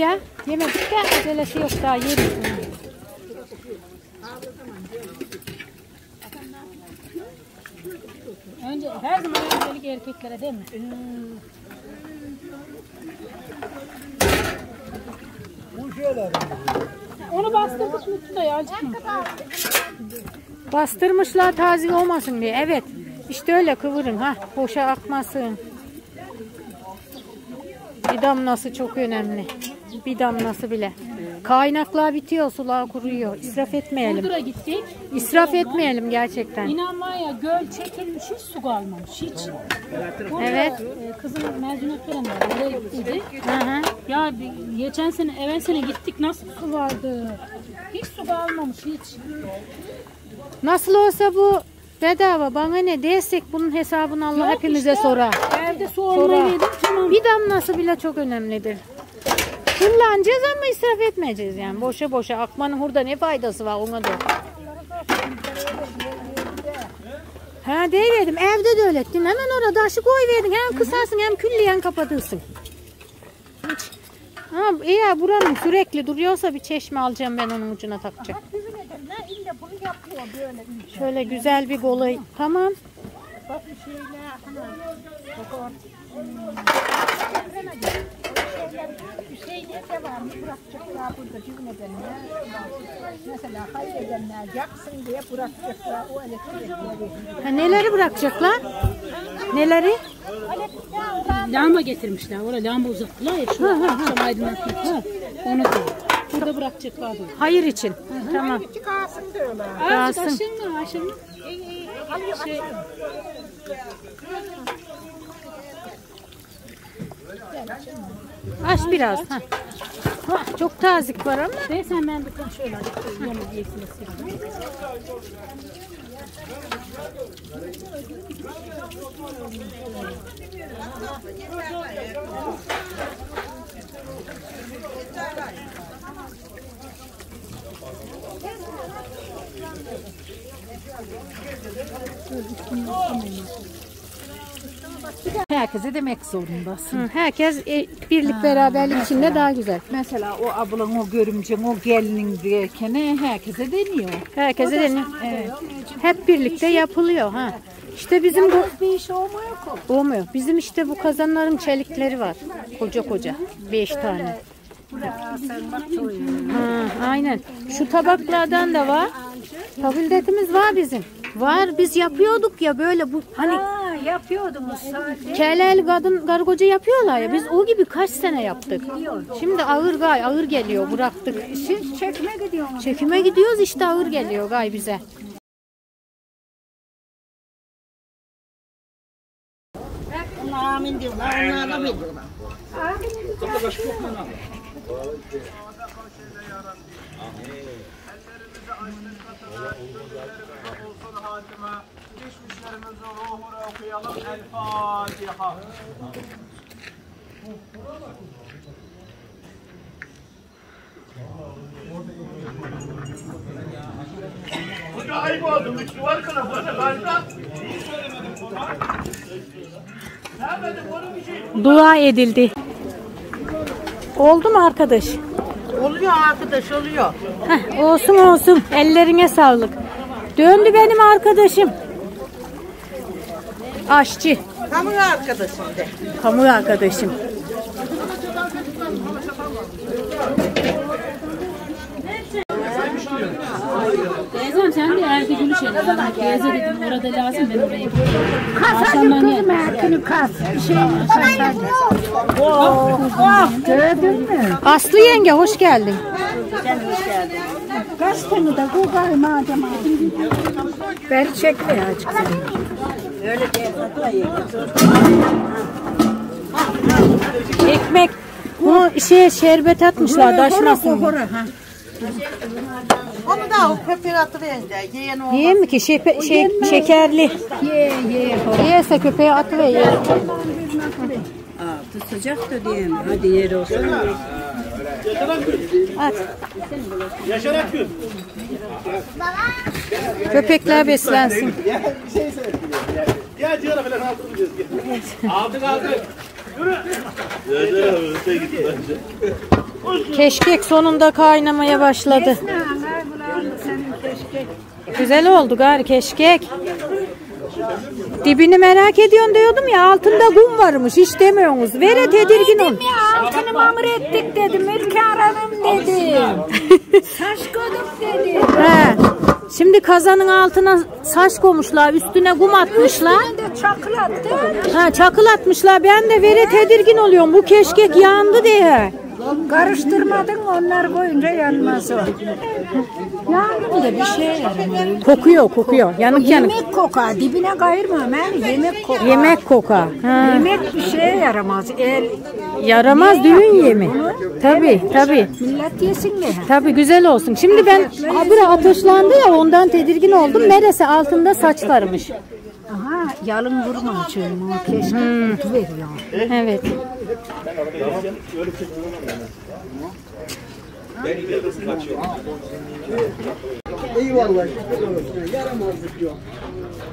[SPEAKER 2] ya. Yemedik de acelesi yok daha yeriz.
[SPEAKER 16] Önce her zaman öncelik erkeklere değil mi? Onu bastırdık mı da.
[SPEAKER 2] Bastırmışlar taze olmasın diye. Evet. İşte öyle kıvırın ha. Boşa akmasın. Bir damlası çok önemli. Bir damlası bile. Kaynaklar bitiyor, sular kuruyor. İsraf etmeyelim.
[SPEAKER 16] Burdur'a gittik.
[SPEAKER 2] İsraf etmeyelim gerçekten.
[SPEAKER 16] İnan var ya göl çekilmiş hiç su kalmamış hiç. Burada,
[SPEAKER 2] Evet.
[SPEAKER 16] e, Kızım mezuniyet oraya gittiydik.
[SPEAKER 2] Hı hı.
[SPEAKER 16] Ya bir- geçen sene evvel sene gittik nasıl su vardı? Hiç su kalmamış hiç.
[SPEAKER 2] Nasıl olsa bu bedava. Bana ne dersek bunun hesabını Allah
[SPEAKER 16] Yok
[SPEAKER 2] hepimize
[SPEAKER 16] işte,
[SPEAKER 2] sorar.
[SPEAKER 16] Evde su
[SPEAKER 2] Sorar.
[SPEAKER 16] olmayaydı tamam.
[SPEAKER 2] Bir damlası bile çok önemlidir. Kullanacağız ama israf etmeyeceğiz yani. Boşa boşa. Akmanın hurda ne faydası var ona da. Ha deyiverdim. Evde de öğrettim. Hemen orada aşı koyuverdin. Hem kısarsın hem külliyen kapatırsın. Hiç. Ha, eğer buranın sürekli duruyorsa bir çeşme alacağım ben onun ucuna takacağım. Şöyle güzel bir golay. Tamam.
[SPEAKER 1] Şeyde devamlı bırakacaklar burada cümledenler. Mesela hayredenler yaksın diye bırakacaklar o elektrikleri.
[SPEAKER 2] Ha, neleri bırakacaklar? Neleri?
[SPEAKER 16] Lamba getirmişler. Oraya lamba uzattılar ya. Şu akşam aydınlatmak için. Onu da. Burada bırakacaklar diyor.
[SPEAKER 2] Hayır için. Tamam.
[SPEAKER 1] Kalsın diyorlar.
[SPEAKER 2] Kalsın.
[SPEAKER 16] kaşın mı Ayşe mi? Şey,
[SPEAKER 2] Aç biraz. Ha. Ha, çok tazik var ama.
[SPEAKER 16] Neyse ben bir kan şöyle yemek yesin.
[SPEAKER 1] Herkese demek zorundasın.
[SPEAKER 2] Hı, herkes e, birlik beraberlik içinde daha güzel.
[SPEAKER 1] Mesela o ablan, o görümcen, o gelinin diyeken herkese deniyor.
[SPEAKER 2] Herkese deniyor. Evet. Hep birlikte yapılıyor ha. İşte bizim bu
[SPEAKER 1] bir iş olmuyor ki.
[SPEAKER 2] olmuyor. Bizim işte bu kazanların çelikleri var. Koca koca. Beş tane. Ha, aynen. Şu tabaklardan da var. Tabildetimiz var bizim. Var biz yapıyorduk ya böyle bu hani
[SPEAKER 1] Ha, yapıyordunuz sadece.
[SPEAKER 2] kelel kadın karı koca yapıyorlar ya biz o gibi kaç sene yaptık. Şimdi ağır gay ağır geliyor bıraktık.
[SPEAKER 1] Siz çekime gidiyorsunuz.
[SPEAKER 2] Çekime gidiyoruz işte ağır geliyor gay bize.
[SPEAKER 9] Amin diyorlar. Onlar da mı diyorlar?
[SPEAKER 20] Geçmişlerimizin okuyalım. El Fatiha.
[SPEAKER 11] Hoca ayıp oldu. Müslü var kana bana galiba. İyi söylemedim buna. Sevmedim onu bir şey.
[SPEAKER 2] Dua edildi. Oldu mu arkadaş?
[SPEAKER 4] Oluyor arkadaş oluyor.
[SPEAKER 2] Heh, olsun olsun. Ellerine sağlık. Döndü benim arkadaşım. Aşçı.
[SPEAKER 4] Kamu arkadaşım de.
[SPEAKER 2] Kamu arkadaşım.
[SPEAKER 16] Teyzem sen de erkek günü şey dedin. Teyze dedim orada lazım ben oraya.
[SPEAKER 1] Kas
[SPEAKER 16] gel.
[SPEAKER 1] kızım erkini kas. Bir şey. Oh, oh, gördün mü?
[SPEAKER 2] Aslı yenge hoş geldin.
[SPEAKER 1] Gazeteni de kokay madem aldın. Beni çekme ya açık
[SPEAKER 9] Öyle değil.
[SPEAKER 2] Ekmek. Bu şey şerbet atmışlar taşmasın.
[SPEAKER 4] Onu da o köpeğe atıverin de. Yiyen olmaz.
[SPEAKER 2] Mi ki şepe, şey, şekerli.
[SPEAKER 1] Ye ye.
[SPEAKER 2] Yiyese köpeğe atıver ye.
[SPEAKER 9] Altı sıcak da diyeyim. Hadi yer olsun.
[SPEAKER 2] At.
[SPEAKER 11] Yaşarak gün.
[SPEAKER 2] Köpekler beslensin.
[SPEAKER 11] Ya ciğer falan altını diyoruz. Aldık aldık. Yürü. Yaşarak öte gitti bence.
[SPEAKER 2] Keşkek sonunda kaynamaya başladı. Güzel oldu gari keşkek. Dibini merak ediyorsun diyordum ya altında kum varmış hiç demiyorsunuz. Vere tedirgin ol.
[SPEAKER 1] Dedim ya altını mamur ettik dedim. İlk aradım dedim. Şaşkınım dedim.
[SPEAKER 2] He. Şimdi kazanın altına saç koymuşlar, üstüne kum atmışlar.
[SPEAKER 1] Ben de çakılattı.
[SPEAKER 2] Ha, çakıl atmışlar. Ben de vere tedirgin oluyorum. Bu keşkek yandı diye.
[SPEAKER 1] Karıştırmadın onlar koyunca yanmaz o. Yandı da bir şey yaramıyor.
[SPEAKER 2] Kokuyor, kokuyor. Yanık yanık.
[SPEAKER 1] Yemek kokar. Dibine kayırma ben. Yemek kokar.
[SPEAKER 2] Yemek kokar. Ha.
[SPEAKER 1] Yemek bir şeye yaramaz. El,
[SPEAKER 2] Yaramaz düğün yemi. Tabi, tabi.
[SPEAKER 1] millet yesin diye.
[SPEAKER 2] Tabi güzel olsun. Şimdi ben habire ateşlendi ya ondan tedirgin oldum. Neresi altında saçlarmış.
[SPEAKER 1] Aha yalın vurma. O keşke
[SPEAKER 2] Hmm.
[SPEAKER 1] kutu veriyor.
[SPEAKER 2] Evet.
[SPEAKER 5] Eyvallah. Yaramazlık yok.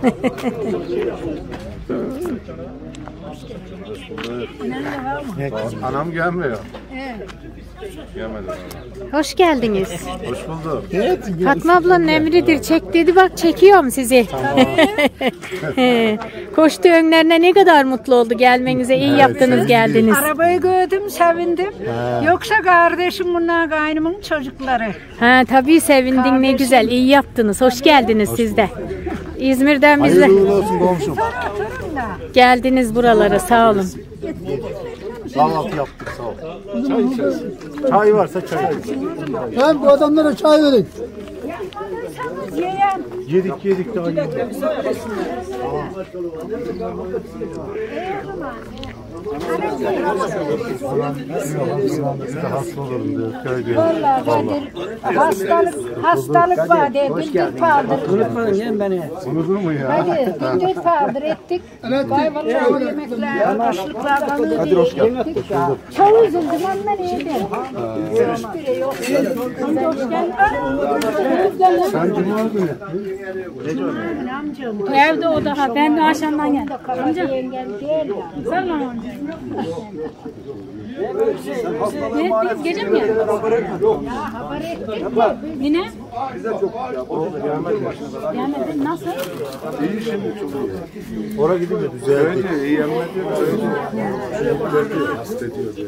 [SPEAKER 10] Anam gelmiyor. Gelmedi.
[SPEAKER 2] Hoş geldiniz.
[SPEAKER 10] Hoş bulduk.
[SPEAKER 2] Fatma ablanın emridir. Çek dedi bak çekiyorum sizi. He, Koştu önlerine ne kadar mutlu oldu gelmenize. İyi yaptınız geldiniz.
[SPEAKER 1] Arabayı gördüm sevindim.
[SPEAKER 2] Ha.
[SPEAKER 1] Yoksa kardeşim bunlar kaynımın çocukları.
[SPEAKER 2] Ha tabii sevindin ne güzel. İyi yaptınız. Hoş geldiniz siz de. İzmir'den bizle
[SPEAKER 10] Hayırlı olsun komşum.
[SPEAKER 2] Geldiniz buralara. Sağ olun.
[SPEAKER 10] Kahvaltı yaptık sağ ol. Çay içeriz. Çay varsa çay.
[SPEAKER 5] Ben bu adamlara çay verin.
[SPEAKER 10] Yedik yedik daha. İşte hasta olurum diyor. Köy diyor.
[SPEAKER 1] Vallahi
[SPEAKER 10] Vallahi.
[SPEAKER 1] Hastalık, hastalık var diye bildir paldır.
[SPEAKER 11] Unutmayın beni.
[SPEAKER 10] Unutur mu ya?
[SPEAKER 1] Hadi bildir paldır ettik. Kayvalı yemekler, kışlıklar balığı
[SPEAKER 10] Kadir hoş geldin.
[SPEAKER 1] Çok üzüldüm ama neydi? Hiçbiri yok. Hoş geldin.
[SPEAKER 10] Sen cuma günü.
[SPEAKER 1] Amcam.
[SPEAKER 16] Evde o daha. Ben de akşamdan geldim.
[SPEAKER 1] Amca ya.
[SPEAKER 16] Sen lan amca. Ne? Biz gece mi geldin?
[SPEAKER 1] Haber ettik.
[SPEAKER 16] Yine?
[SPEAKER 10] Bize çok.
[SPEAKER 16] Gelmedin. Nasıl?
[SPEAKER 10] İyi şimdi çok iyi. Oraya gidince düzeldi. Öyle iyi emmet Öyle. Hasta ediyor diye.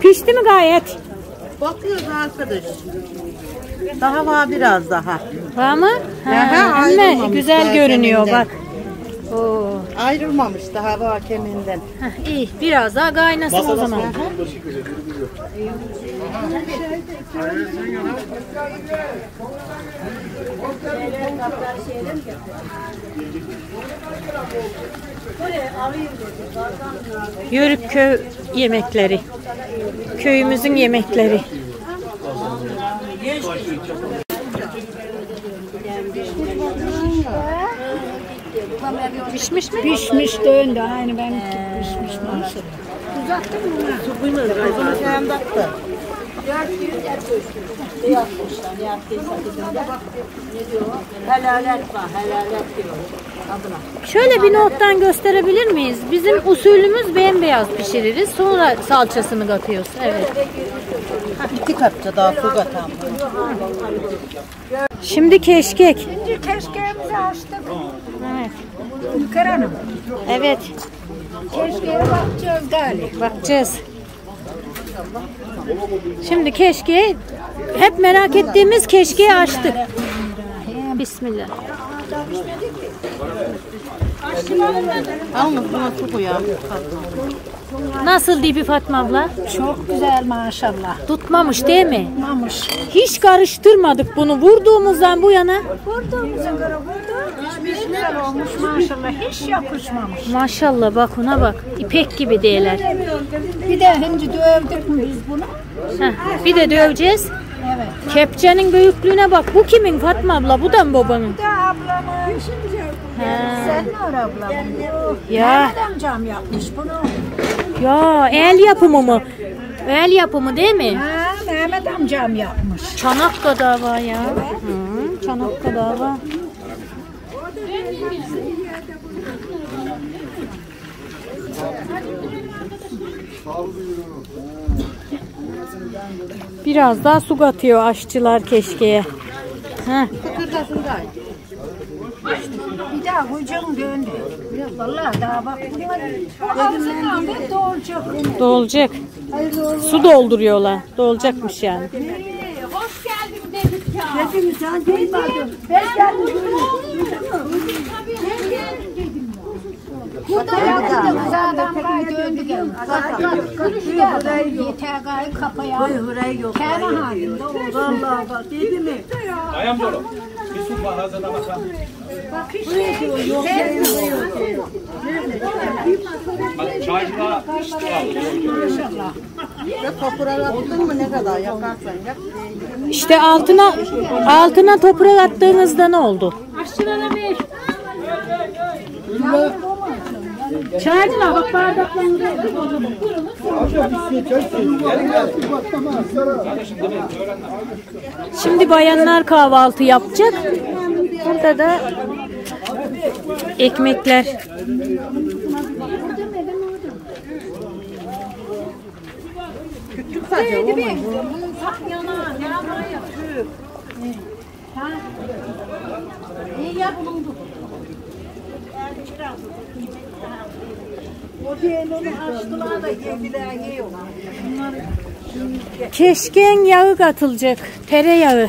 [SPEAKER 2] Pişti mi gayet?
[SPEAKER 4] Bakıyoruz arkadaş. Daha var biraz daha.
[SPEAKER 2] Var mı? Ha,
[SPEAKER 4] Aha, ayrılmamış
[SPEAKER 2] güzel
[SPEAKER 4] daha
[SPEAKER 2] görünüyor
[SPEAKER 4] kemiğinden.
[SPEAKER 2] bak. Oo.
[SPEAKER 4] Ayrılmamış daha var kemiğinden.
[SPEAKER 2] Heh, iyi. Biraz daha kaynasın o zaman. Yörük köy yemekleri. Köyümüzün yemekleri. Pişmiş mi?
[SPEAKER 1] Pişmiş döndü. Aynı ben pişmiş maşallah. Uzattın mı? Su
[SPEAKER 4] koymadık. Ağzını sen taktı.
[SPEAKER 9] Helalet var, helalet diyor. Adına.
[SPEAKER 2] Şöyle bir nottan gösterebilir miyiz? Bizim usulümüz bembeyaz pişiririz. Sonra salçasını katıyoruz. Evet.
[SPEAKER 4] İki katça daha su katam.
[SPEAKER 2] Şimdi keşkek.
[SPEAKER 1] Şimdi keşkeğimizi açtık.
[SPEAKER 2] Evet.
[SPEAKER 1] Ülker Hanım.
[SPEAKER 2] Evet.
[SPEAKER 1] Keşkeğe bakacağız galiba.
[SPEAKER 2] Bakacağız. Şimdi keşke hep merak ettiğimiz keşkeği açtık. Bismillah.
[SPEAKER 4] Alın buna su koyalım.
[SPEAKER 2] Nasıl dibi Fatma abla?
[SPEAKER 1] Çok güzel maşallah.
[SPEAKER 2] Tutmamış değil mi?
[SPEAKER 1] Tutmamış.
[SPEAKER 2] Hiç karıştırmadık bunu vurduğumuzdan bu yana.
[SPEAKER 1] Vurduğumuza göre vurdu. Hiç güzel olmuş maşallah. Hiç yapışmamış.
[SPEAKER 2] Maşallah bak ona bak. İpek gibi değiller.
[SPEAKER 1] Bir de şimdi dövdük mü biz bunu?
[SPEAKER 2] Heh, bir de döveceğiz.
[SPEAKER 1] Evet.
[SPEAKER 2] Kepçenin büyüklüğüne bak. Bu kimin Fatma abla? Bu da mı babanın?
[SPEAKER 1] Bu da ablamın.
[SPEAKER 2] Ha.
[SPEAKER 1] Sen ne ablamın?
[SPEAKER 2] Ya.
[SPEAKER 1] Mehmet amcam yapmış bunu.
[SPEAKER 2] Ya el yapımı mı? El yapımı değil mi?
[SPEAKER 1] Ha, Mehmet amcam yapmış.
[SPEAKER 2] Çanak kadar var ya. Hı, çanak kadar var. Biraz daha su katıyor aşçılar keşkeye. Heh.
[SPEAKER 1] Kıkırdasın gayet. Bir daha hocam döndü. Vallahi daha bak. Bu ağzından bir doğuracak.
[SPEAKER 2] Dolacak. Su dolduruyorlar. Dolacakmış yani.
[SPEAKER 1] Hoş geldin dedik ya. Dedim sen duymadın. Ben geldim. Bu da yakında kız adam gay döndü geldi. Kırıştı. Yeter gay kapaya. Kendi halinde olsun.
[SPEAKER 4] Vallahi bak dedi mi?
[SPEAKER 12] Ayağım dolu. Bir su var hazırda bakalım.
[SPEAKER 1] Bak işte.
[SPEAKER 12] Çaycılığa
[SPEAKER 1] Maşallah.
[SPEAKER 4] Ya toprağa attın mı ne kadar.
[SPEAKER 2] İşte altına altına toprak attığınızda ne oldu?
[SPEAKER 16] Aşçılara bir. Çaycılar bak bardaklarını
[SPEAKER 2] Şimdi bayanlar kahvaltı yapacak. Burada da ekmekler.
[SPEAKER 1] Bunun yana, yapıyor? Ha? İyi ya bulundu. O onu açtılar da yediler yiyorlar. Bunlar
[SPEAKER 2] Keşken yağı katılacak. Tereyağı.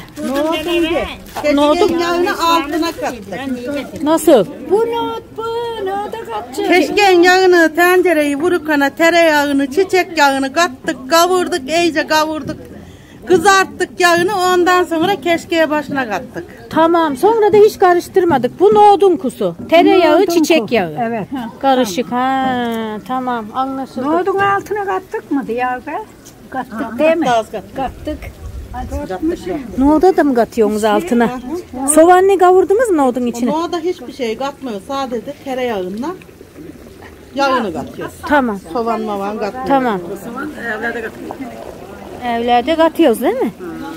[SPEAKER 2] Nohutun
[SPEAKER 17] yağını altına kattık.
[SPEAKER 2] Nasıl?
[SPEAKER 1] Bu not bu not da katacak.
[SPEAKER 17] Keşken yağını, tencereyi, vurukana, tereyağını, çiçek yağını kattık, kavurduk, iyice kavurduk. Kızarttık yağını ondan sonra keşkeye başına kattık.
[SPEAKER 2] Tamam. Sonra da hiç karıştırmadık. Bu nohudun kusu. Tereyağı,
[SPEAKER 1] Nohudun
[SPEAKER 2] çiçek
[SPEAKER 1] kusu.
[SPEAKER 2] yağı.
[SPEAKER 1] Evet.
[SPEAKER 2] Karışık. Ha, tamam. Anlaşıldı.
[SPEAKER 1] Nohudun altına kattık mı diye be? Kattık değil mi?
[SPEAKER 17] Az kattık.
[SPEAKER 1] Kattık.
[SPEAKER 2] Nohuda da mı katıyorsunuz altına? Soğanlı kavurdunuz mu nohudun içine?
[SPEAKER 17] Nohuda hiçbir şey katmıyor. Sadece tereyağından yağını katıyoruz.
[SPEAKER 2] Tamam.
[SPEAKER 17] Soğan mavan katmıyoruz.
[SPEAKER 2] Tamam.
[SPEAKER 17] Evlerde katıyoruz.
[SPEAKER 2] Evlerde katıyoruz değil mi?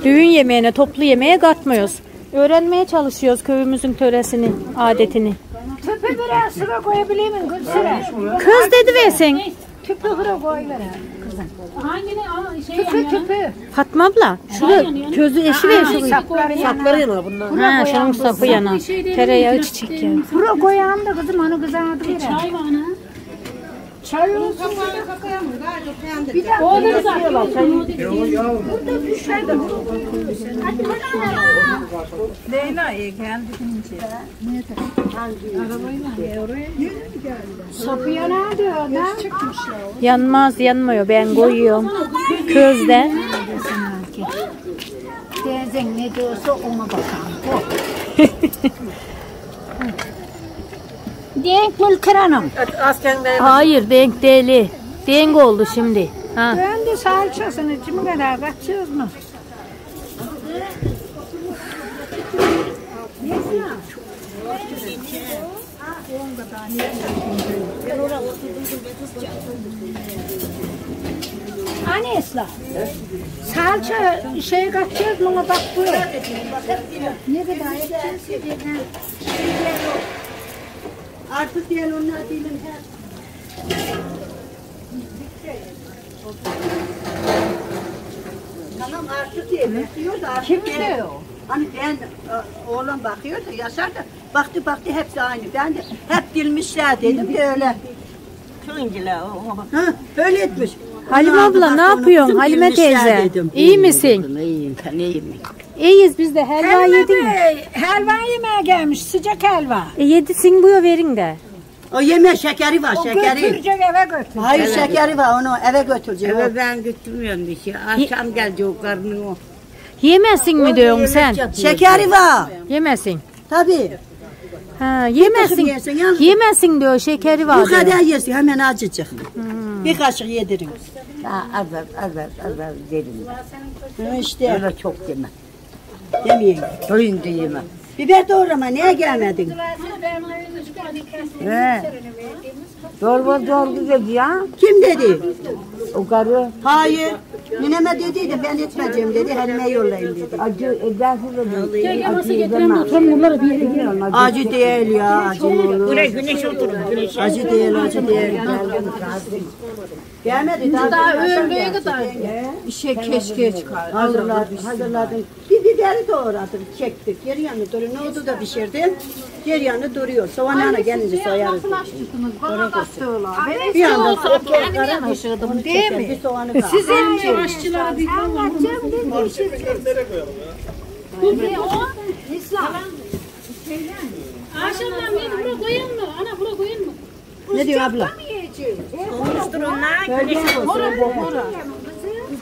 [SPEAKER 2] Düğün yemeğine, toplu yemeğe katmıyoruz. Öğrenmeye çalışıyoruz köyümüzün töresini, adetini.
[SPEAKER 1] Tüpü biraz sıra koyabilir miyim? Kız sıra.
[SPEAKER 2] Kız dedi ve sen.
[SPEAKER 1] Tüpü sıra koy ver. Kızım.
[SPEAKER 16] Hangini al şey
[SPEAKER 1] Tüpü tüpü.
[SPEAKER 2] Fatma abla, şurada közü eşi ver şurada.
[SPEAKER 1] sapları.
[SPEAKER 2] Sapları yana bunlar. Ha, şunun sapı yana. Tereyağı çiçek yağı.
[SPEAKER 1] Bura koyan da kızım onu kızardı ver.
[SPEAKER 16] Çay var ana.
[SPEAKER 1] Çay olsun. Bir de
[SPEAKER 16] O da kızartıyorlar.
[SPEAKER 1] Burada düşerdi.
[SPEAKER 17] Leyla iyi geldi.
[SPEAKER 1] Sofiye nerede o da?
[SPEAKER 2] Yanmaz, yanmıyor. Ben koyuyorum. Közde.
[SPEAKER 1] Teyzen ne diyorsa ona bakalım. Denk Mülker Hanım.
[SPEAKER 2] Hayır, denk değil. Denk oldu şimdi. Ha.
[SPEAKER 1] De salçasını kimi kadar kaçıyoruz mu? Hani Esla? Salça şey kaçıyoruz mu bak bu. Ne kadar?
[SPEAKER 17] Artık diyen onlar değilim. Tamam artık diye bekliyor da artık
[SPEAKER 1] Kim diyor?
[SPEAKER 17] Hani ben e, oğlan bakıyor da Yaşar da baktı baktı hepsi aynı. Ben de hep bilmişler dedim de öyle. Kılıncılar Ha, öyle etmiş.
[SPEAKER 2] Halime abla ne yapıyorsun? Halime teyze.
[SPEAKER 17] dedim.
[SPEAKER 2] İyi misin?
[SPEAKER 17] İyiyim ben iyiyim.
[SPEAKER 2] İyiyiz biz de. Helva
[SPEAKER 1] Helva
[SPEAKER 2] yedin mi?
[SPEAKER 1] Helva yemeye gelmiş sıcak helva.
[SPEAKER 2] E, yedisin bu verin de.
[SPEAKER 17] O yeme şekeri var
[SPEAKER 1] O
[SPEAKER 17] şekeri.
[SPEAKER 1] götürecek eve götürecek.
[SPEAKER 17] Hayır şekeri var onu eve götürecek.
[SPEAKER 21] Eve ben götürmüyorum bir şey. Akşam geldi o karnın o.
[SPEAKER 2] Yemesin mi diyorsun sen?
[SPEAKER 17] Şekeri var.
[SPEAKER 2] Yemesin.
[SPEAKER 17] Tabii.
[SPEAKER 2] Ha, yemesin.
[SPEAKER 17] yersin,
[SPEAKER 2] Yemesin diyor şekeri var
[SPEAKER 17] Bu kadar yesin hemen acıcık. Bir kaşık yedirin.
[SPEAKER 21] Daha az az az az az az derim.
[SPEAKER 17] Ha işte.
[SPEAKER 21] Öyle çok yeme.
[SPEAKER 17] Yemeyin.
[SPEAKER 21] Doyunca yeme.
[SPEAKER 17] Biber doğrama niye gelmedin?
[SPEAKER 21] He. Zorba zorgu dedi ya.
[SPEAKER 17] Kim dedi?
[SPEAKER 21] O karı.
[SPEAKER 17] Hayır. Nineme dediydi ben etmeyeceğim dedi. Halime yollayayım dedi.
[SPEAKER 21] Acı edersiz dedi. Acı
[SPEAKER 16] girelim.
[SPEAKER 17] Acı değil ya acı olur?
[SPEAKER 21] Buraya güneş oturun. Güneş.
[SPEAKER 17] Acı değil acı değil. Gelmedi daha.
[SPEAKER 1] Öğleye kadar işe keşke çıkar.
[SPEAKER 17] Hazırladım, hazırladım. Bir biberi doğradım, çektik. Geri yanı duruyor. Nohudu da pişirdim. Geri yanı duruyor. Soğanlarına gelince soyarız.
[SPEAKER 1] Bana katıyorlar. Ben
[SPEAKER 17] Bir anda
[SPEAKER 1] soğuk
[SPEAKER 17] soğuk
[SPEAKER 1] kendim yanaşırdım değil mi?
[SPEAKER 17] Bir soğanı kaldı.
[SPEAKER 1] Sizin
[SPEAKER 16] Aşçılara bir
[SPEAKER 1] kaçacağım dedi.
[SPEAKER 16] Bu ne o? İslam. Akşamdan beni buraya koyun mu? Ana buraya koyun mu?
[SPEAKER 17] Ne diyor abla?
[SPEAKER 21] Konuşturunlar. Güneş oturun.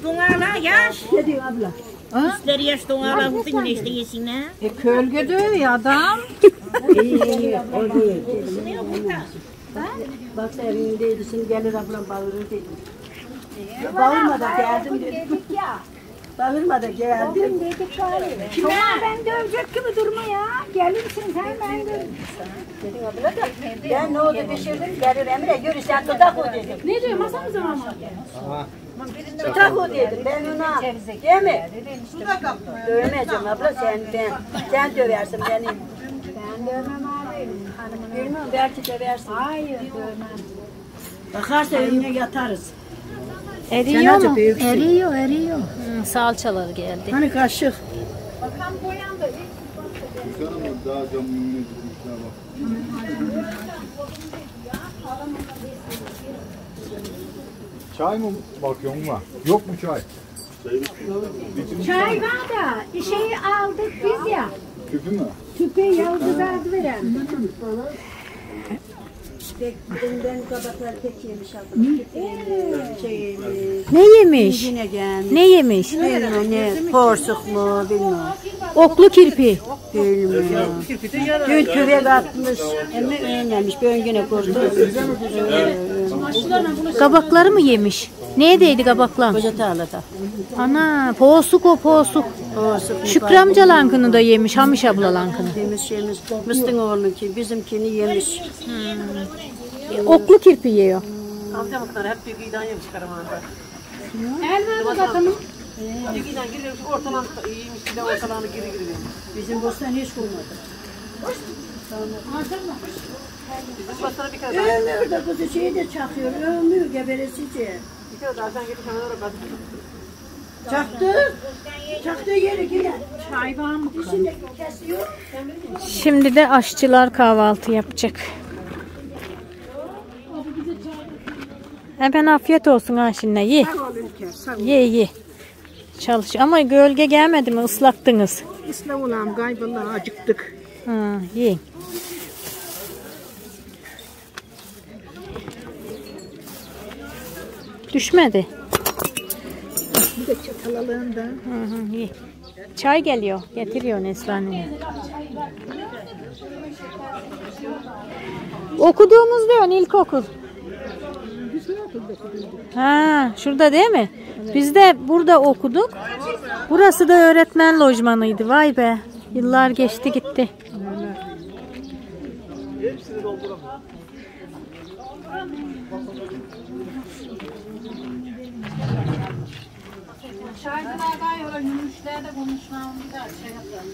[SPEAKER 21] Donarlar yaş.
[SPEAKER 17] Ne diyor abla?
[SPEAKER 21] Üstleri yaş donarlar. Bütün güneşte yesinler.
[SPEAKER 1] E kölge diyor ya adam.
[SPEAKER 17] İyi iyi. O değil. Bak evindeydi şimdi gelir ablam bağırır dedi. Bağırma da geldim dedi.
[SPEAKER 1] Dedik ya.
[SPEAKER 17] Bağırma da geldim.
[SPEAKER 1] dedik bari. Kime? Ben dövecek gibi durma ya. Gelirsin sen ben döveceğim.
[SPEAKER 17] Dedim abla da ben ne oldu pişirdim gelir Emre yürü sen tutak o dedim.
[SPEAKER 16] Ne diyor masamıza mı?
[SPEAKER 17] Tutak o dedim ben ona. Değil mi? Dövemeyeceğim abla sen ben. Sen döversin beni.
[SPEAKER 1] dövmem abi.
[SPEAKER 17] Bilmem belki de versin.
[SPEAKER 1] Hayır dövmem.
[SPEAKER 17] Bakarsa önüne yatarız.
[SPEAKER 2] Eriyor mu?
[SPEAKER 17] büyüksün.
[SPEAKER 1] Eriyor eriyor.
[SPEAKER 2] Hı, salçaları geldi.
[SPEAKER 17] Hani kaşık.
[SPEAKER 1] Bakan boyan da
[SPEAKER 10] Canım daha camının bak. Çay mı bakıyorsun var? Yok mu çay?
[SPEAKER 1] Çay var da şeyi aldık biz ya.
[SPEAKER 10] Tüpü mü?
[SPEAKER 1] Tüpe yavru verdi veren.
[SPEAKER 17] Elinden kabaklar pek yemiş. Şey,
[SPEAKER 2] Ne yemiş?
[SPEAKER 17] Yine gelmiş.
[SPEAKER 2] Ne yemiş?
[SPEAKER 17] Bilmem ne, porsuk mu bilmem.
[SPEAKER 2] Oklu kirpi.
[SPEAKER 17] Bilmiyorum. Dün tüvek atmış, emmi öğrenmiş, ben yine kurdu.
[SPEAKER 2] Kabakları mı yemiş? Neredeydi kabaklar?
[SPEAKER 17] Koca tarlada.
[SPEAKER 2] Ana, poğusuk o poğusuk.
[SPEAKER 17] Porsuk.
[SPEAKER 2] Şükrü amcalankını da yemiş, Hamiş ablalankını.
[SPEAKER 17] Yemiş yemiş. Mıstın oğlunki, bizimkini yemiş.
[SPEAKER 2] Oklu kirpi yiyor.
[SPEAKER 4] Amcamıklar hep düğüden yemiş karamanda.
[SPEAKER 1] El verdi bakalım.
[SPEAKER 4] Düğüden giriyormuş ortalan bir de ortalanı giri giri yemiş.
[SPEAKER 17] Bizim bostan hiç olmadı.
[SPEAKER 4] Bizim bastana bir kere daha.
[SPEAKER 17] Ölmüyor da kuzu şeyi de çakıyor, ölmüyor geberesice. Çaktı. Çaktı geri geri.
[SPEAKER 1] Çay var mı?
[SPEAKER 17] Kesiyor.
[SPEAKER 2] Şimdi de aşçılar kahvaltı yapacak. Hemen afiyet olsun ha şimdi ye. Ye ye. Çalış ama gölge gelmedi mi ıslattınız.
[SPEAKER 1] İslam ulan kaybollar acıktık.
[SPEAKER 2] Ha, yiyin. Düşmedi.
[SPEAKER 1] Bir de çatalalığında.
[SPEAKER 2] Hı hı, iyi. Çay geliyor. Getiriyor Neslihan'e. Okuduğumuz diyor ilkokul. Ha, şurada değil mi? Biz de burada okuduk. Burası da öğretmen lojmanıydı. Vay be. Yıllar geçti gitti.
[SPEAKER 1] Çaycılardan yola yürüyüşlerde konuşmam bir daha şey yapalım.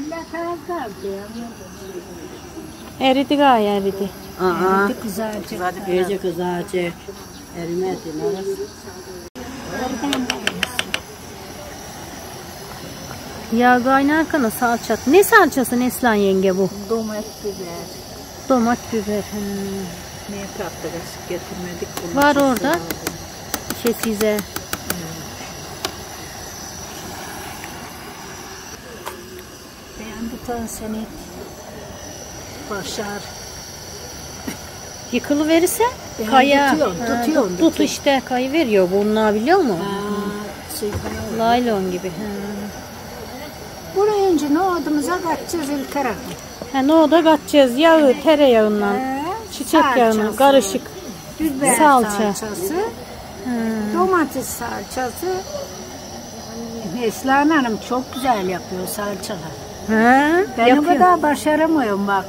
[SPEAKER 1] Millet kaldı ya.
[SPEAKER 2] Eridi gaye eridi.
[SPEAKER 17] Aa.
[SPEAKER 1] Kızarcık.
[SPEAKER 17] İyice kızaracak. Erimedi neresi?
[SPEAKER 2] Yağ kaynarken salça. Ne salçası Neslan yenge bu?
[SPEAKER 1] Domates biber.
[SPEAKER 2] Domat biber. hı.
[SPEAKER 1] Niye patates getirmedik? bunu?
[SPEAKER 2] Var orada. Şey size.
[SPEAKER 1] Tane seni başar.
[SPEAKER 2] Yıkılı verirse
[SPEAKER 1] Ben
[SPEAKER 2] kaya.
[SPEAKER 1] tutuyorum,
[SPEAKER 2] Ha,
[SPEAKER 1] tutuyorum,
[SPEAKER 2] tut,
[SPEAKER 1] tutuyorum.
[SPEAKER 2] işte kayı veriyor. Bunlar biliyor musun?
[SPEAKER 1] Şey,
[SPEAKER 2] Laylon gibi. Ha.
[SPEAKER 1] Buraya önce ne olduğumuza kaçacağız İlker Hanım.
[SPEAKER 2] Ha, ne o da katacağız? Yağı, tereyağından,
[SPEAKER 1] Ee,
[SPEAKER 2] çiçek yağını, karışık.
[SPEAKER 1] Biber
[SPEAKER 2] Salça.
[SPEAKER 1] salçası. Domates salçası. Neslihan Hanım çok güzel yapıyor salçalar.
[SPEAKER 2] Ha,
[SPEAKER 1] Ben o
[SPEAKER 2] yapıyor.
[SPEAKER 1] kadar başaramıyorum bak.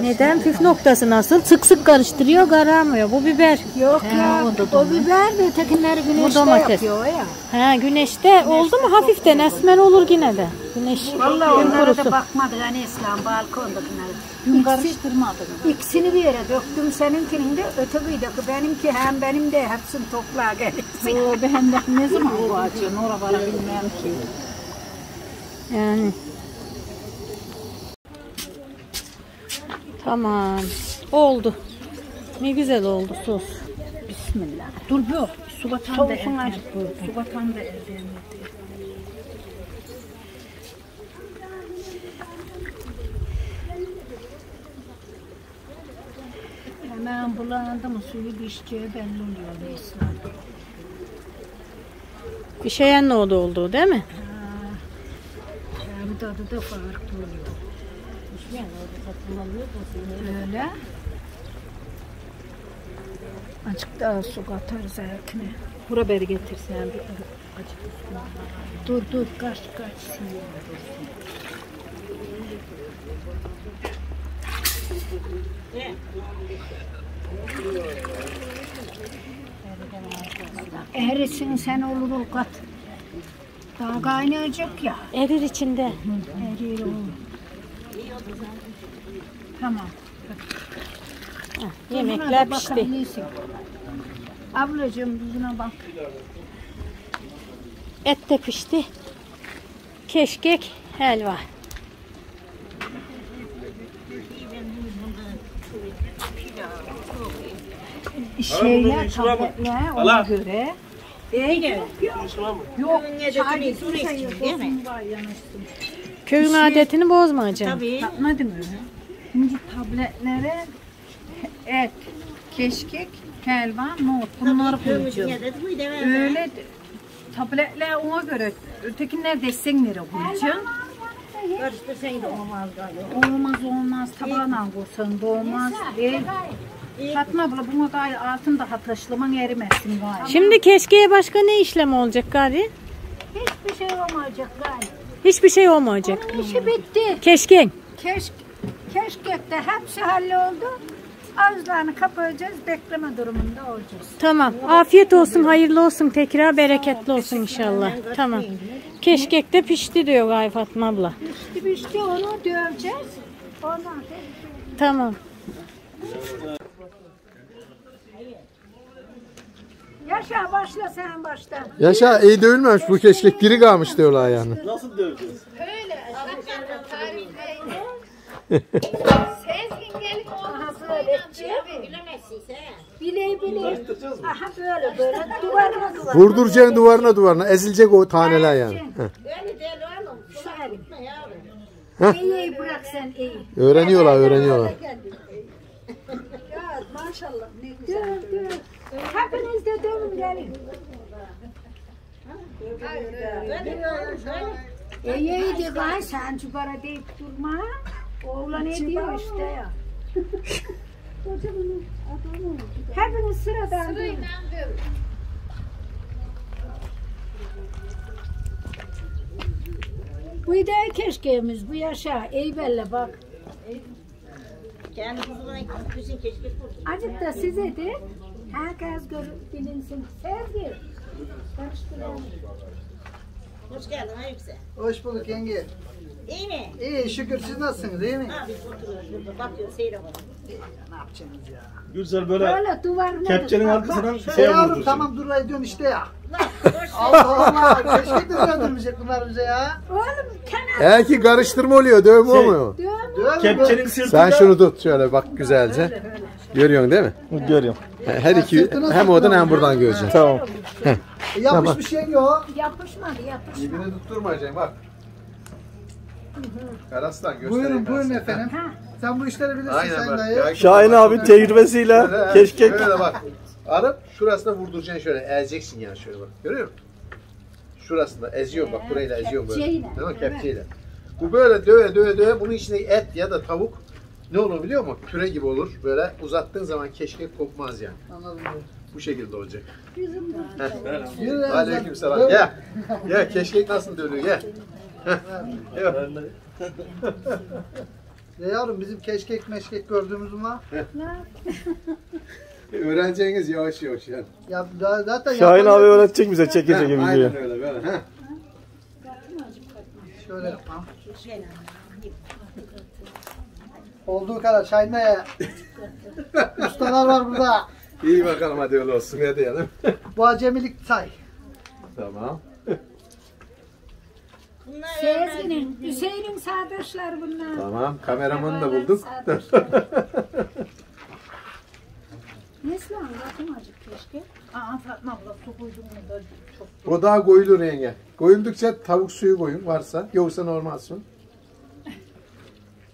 [SPEAKER 2] Neden? Püf noktası nasıl? Sık sık karıştırıyor, karamıyor. Bu biber.
[SPEAKER 1] Yok
[SPEAKER 2] Ha,
[SPEAKER 1] ya,
[SPEAKER 2] o da
[SPEAKER 1] o, biber de ötekileri güneşte
[SPEAKER 2] domates.
[SPEAKER 1] yapıyor ya.
[SPEAKER 2] Ha, güneşte oldu mu hafiften esmer olur yine de. Güneş
[SPEAKER 1] Vallahi onlara
[SPEAKER 2] kurusu.
[SPEAKER 1] da bakmadık hani İslam balkondakilere. Dün karıştırmadık. İkisini bir yere döktüm seninkinin de ötekideki benimki hem benim de hepsini topla gelirsin.
[SPEAKER 17] O ben de ne zaman bu açıyor? Nora bana bilmem ki.
[SPEAKER 2] Yani. Tamam. Oldu. Ne güzel oldu sos.
[SPEAKER 1] Bismillah. Dur bu. Su batan da
[SPEAKER 2] bu.
[SPEAKER 1] Su batan da elde. Hemen bulandı mı suyu düşeceği belli oluyor neyse.
[SPEAKER 2] Bir şeyen ne oldu oldu değil mi?
[SPEAKER 1] Hem tadı da farklı oluyor. Öyle. Azıcık daha su katarız erkine.
[SPEAKER 2] Bura beri getirsen bir
[SPEAKER 1] Dur dur kaç kaç. Erisin sen olur o kat. Daha kaynayacak ya.
[SPEAKER 2] Erir içinde.
[SPEAKER 1] Erir o. Tamam.
[SPEAKER 2] Yemekler
[SPEAKER 1] Tuzuna da
[SPEAKER 2] pişti.
[SPEAKER 1] bakabilirsin. Ablacığım tuzuna bak.
[SPEAKER 2] Et de pişti. Keşkek, helva.
[SPEAKER 1] Şeyler, tabletler ona göre. Ee, yok, yok. Yok, çay sayıyorsun var yanaştım.
[SPEAKER 2] Köyün adetini bozmayacaksın.
[SPEAKER 1] Yapmadın mı? Şimdi tabletlere et, keşkek, helva, nohut bunları koyacağım. Öyle tabletler ona göre ötekiler desenlere koyacağım.
[SPEAKER 17] Karıştırsan da olmaz galiba.
[SPEAKER 1] Olmaz olmaz tabağına koysan da olmaz. Değil. Fatma abla buna gayrı altında hataşlaman erimesin gayrı.
[SPEAKER 2] Şimdi keşkeye başka ne işlem olacak gari?
[SPEAKER 1] hiçbir şey olmayacak gayrı.
[SPEAKER 2] Hiçbir şey olmayacak.
[SPEAKER 1] Onun işi bitti.
[SPEAKER 2] Keşken.
[SPEAKER 1] Keşk, keşkekte hepsi halloldu. Ağızlarını kapayacağız, bekleme durumunda olacağız.
[SPEAKER 2] Tamam. Afiyet olsun, hayırlı olsun tekrar, bereketli olsun inşallah. Tamam. Keşkek de pişti diyor Gay Fatma abla.
[SPEAKER 1] Pişti pişti onu döveceğiz. Ondan sonra
[SPEAKER 2] Tamam.
[SPEAKER 1] Yaşa başla sen baştan.
[SPEAKER 3] Yaşa iyi dövülmemiş bu keşkek diri kalmış diyorlar yani.
[SPEAKER 19] Nasıl döveceğiz?
[SPEAKER 1] Öyle. Sezgin gelip Aha böyle Bile bile. Aha böyle böyle duvarına duvarına.
[SPEAKER 3] Vurduracaksın duvarına duvarına ezilecek o taneler yani.
[SPEAKER 1] Öyle değil oğlum. İyi iyi bırak sen iyi.
[SPEAKER 3] Öğreniyorlar öğreniyorlar.
[SPEAKER 1] Ya maşallah ne güzel. Dön dön. Hepiniz de dönün gelin. İyi iyi de sen çubara deyip durma. Oğlan ne diyor işte ya. Hepiniz sıradan. Bu da keşkeğimiz bu yaşa. Belli bak.
[SPEAKER 17] Kendi kızına bütün keşke.
[SPEAKER 1] Azıcık da size de herkes gör, bilinsin. Sevgi. Karıştıralım.
[SPEAKER 17] Hoş geldin ha Yüksel.
[SPEAKER 5] Hoş bulduk yenge.
[SPEAKER 17] İyi mi?
[SPEAKER 5] İyi şükür siz nasılsınız iyi mi?
[SPEAKER 17] Ha biz oturuyoruz burada bakıyoruz seyrediyoruz.
[SPEAKER 5] Ne yapacaksınız ya?
[SPEAKER 19] Gürsel böyle
[SPEAKER 1] Böyle duvarına
[SPEAKER 19] kepçenin
[SPEAKER 1] bak,
[SPEAKER 19] arkasından
[SPEAKER 1] bak.
[SPEAKER 19] şey
[SPEAKER 5] Yavrum
[SPEAKER 19] vurdursun.
[SPEAKER 5] tamam dur ediyorsun işte ya. Allah Allah. Keşke de döndürmeyecek bunlar bize ya.
[SPEAKER 1] Oğlum kenar.
[SPEAKER 3] Eğer ki karıştırma oluyor dövme
[SPEAKER 19] Şey,
[SPEAKER 3] olmuyor.
[SPEAKER 19] Kepçenin sırtında.
[SPEAKER 3] Sen şunu tut şöyle bak güzelce. Görüyorsun değil mi?
[SPEAKER 19] Görüyorum.
[SPEAKER 3] Her iki hem oradan hem buradan göreceksin.
[SPEAKER 19] Tamam.
[SPEAKER 5] E, yapışmış yenge o.
[SPEAKER 1] Yapışmadı yapışmadı.
[SPEAKER 3] Dibine tutturmayacaksın bak. Karaslan göstereyim
[SPEAKER 5] Buyurun buyurun
[SPEAKER 3] sana.
[SPEAKER 5] efendim. Sen bu işleri bilirsin
[SPEAKER 3] Aynen
[SPEAKER 5] sen
[SPEAKER 3] bak.
[SPEAKER 5] dayı.
[SPEAKER 19] Şahin abi tecrübesiyle
[SPEAKER 3] Böyle,
[SPEAKER 19] keşkek.
[SPEAKER 3] Böyle bak. Arıp şurasına vurduracaksın şöyle. Ezeceksin yani şöyle bak. Görüyor musun? Şurasında eziyorum bak burayla eziyorum böyle. Değil mi?
[SPEAKER 1] evet.
[SPEAKER 3] Kepçeyle. Bu böyle döve döve döve bunun içinde et ya da tavuk ne olur biliyor musun? Püre gibi olur. Böyle uzattığın zaman keşkek kopmaz yani.
[SPEAKER 5] Anladım.
[SPEAKER 3] Bu şekilde olacak.
[SPEAKER 5] Ya,
[SPEAKER 3] Aleyküm selam. Gel. Gel keşkek nasıl dönüyor gel.
[SPEAKER 5] Ya yavrum bizim keşkek meşkek gördüğümüz var.
[SPEAKER 3] Öğreneceğiniz yavaş yavaş yani.
[SPEAKER 5] Ya da- zaten
[SPEAKER 19] Şahin abi öğretecek bize çeke çeke videoyu.
[SPEAKER 3] Aynen öyle böyle.
[SPEAKER 5] Şöyle yapalım. Olduğu kadar Şahin'de ya. Ustalar var burada.
[SPEAKER 3] İyi bakalım hadi öyle olsun ne diyelim.
[SPEAKER 5] Bu acemilik say.
[SPEAKER 3] tamam.
[SPEAKER 1] Sezgin'in, Hüseyin'in sağdaşları bunlar.
[SPEAKER 3] Tamam. Kameramanı da bulduk.
[SPEAKER 1] Neslihan bakın acık keşke. Aa Fatma abla su koydum da çok.
[SPEAKER 3] o daha koyulur yenge. Koyuldukça tavuk suyu koyun varsa. Yoksa normal su.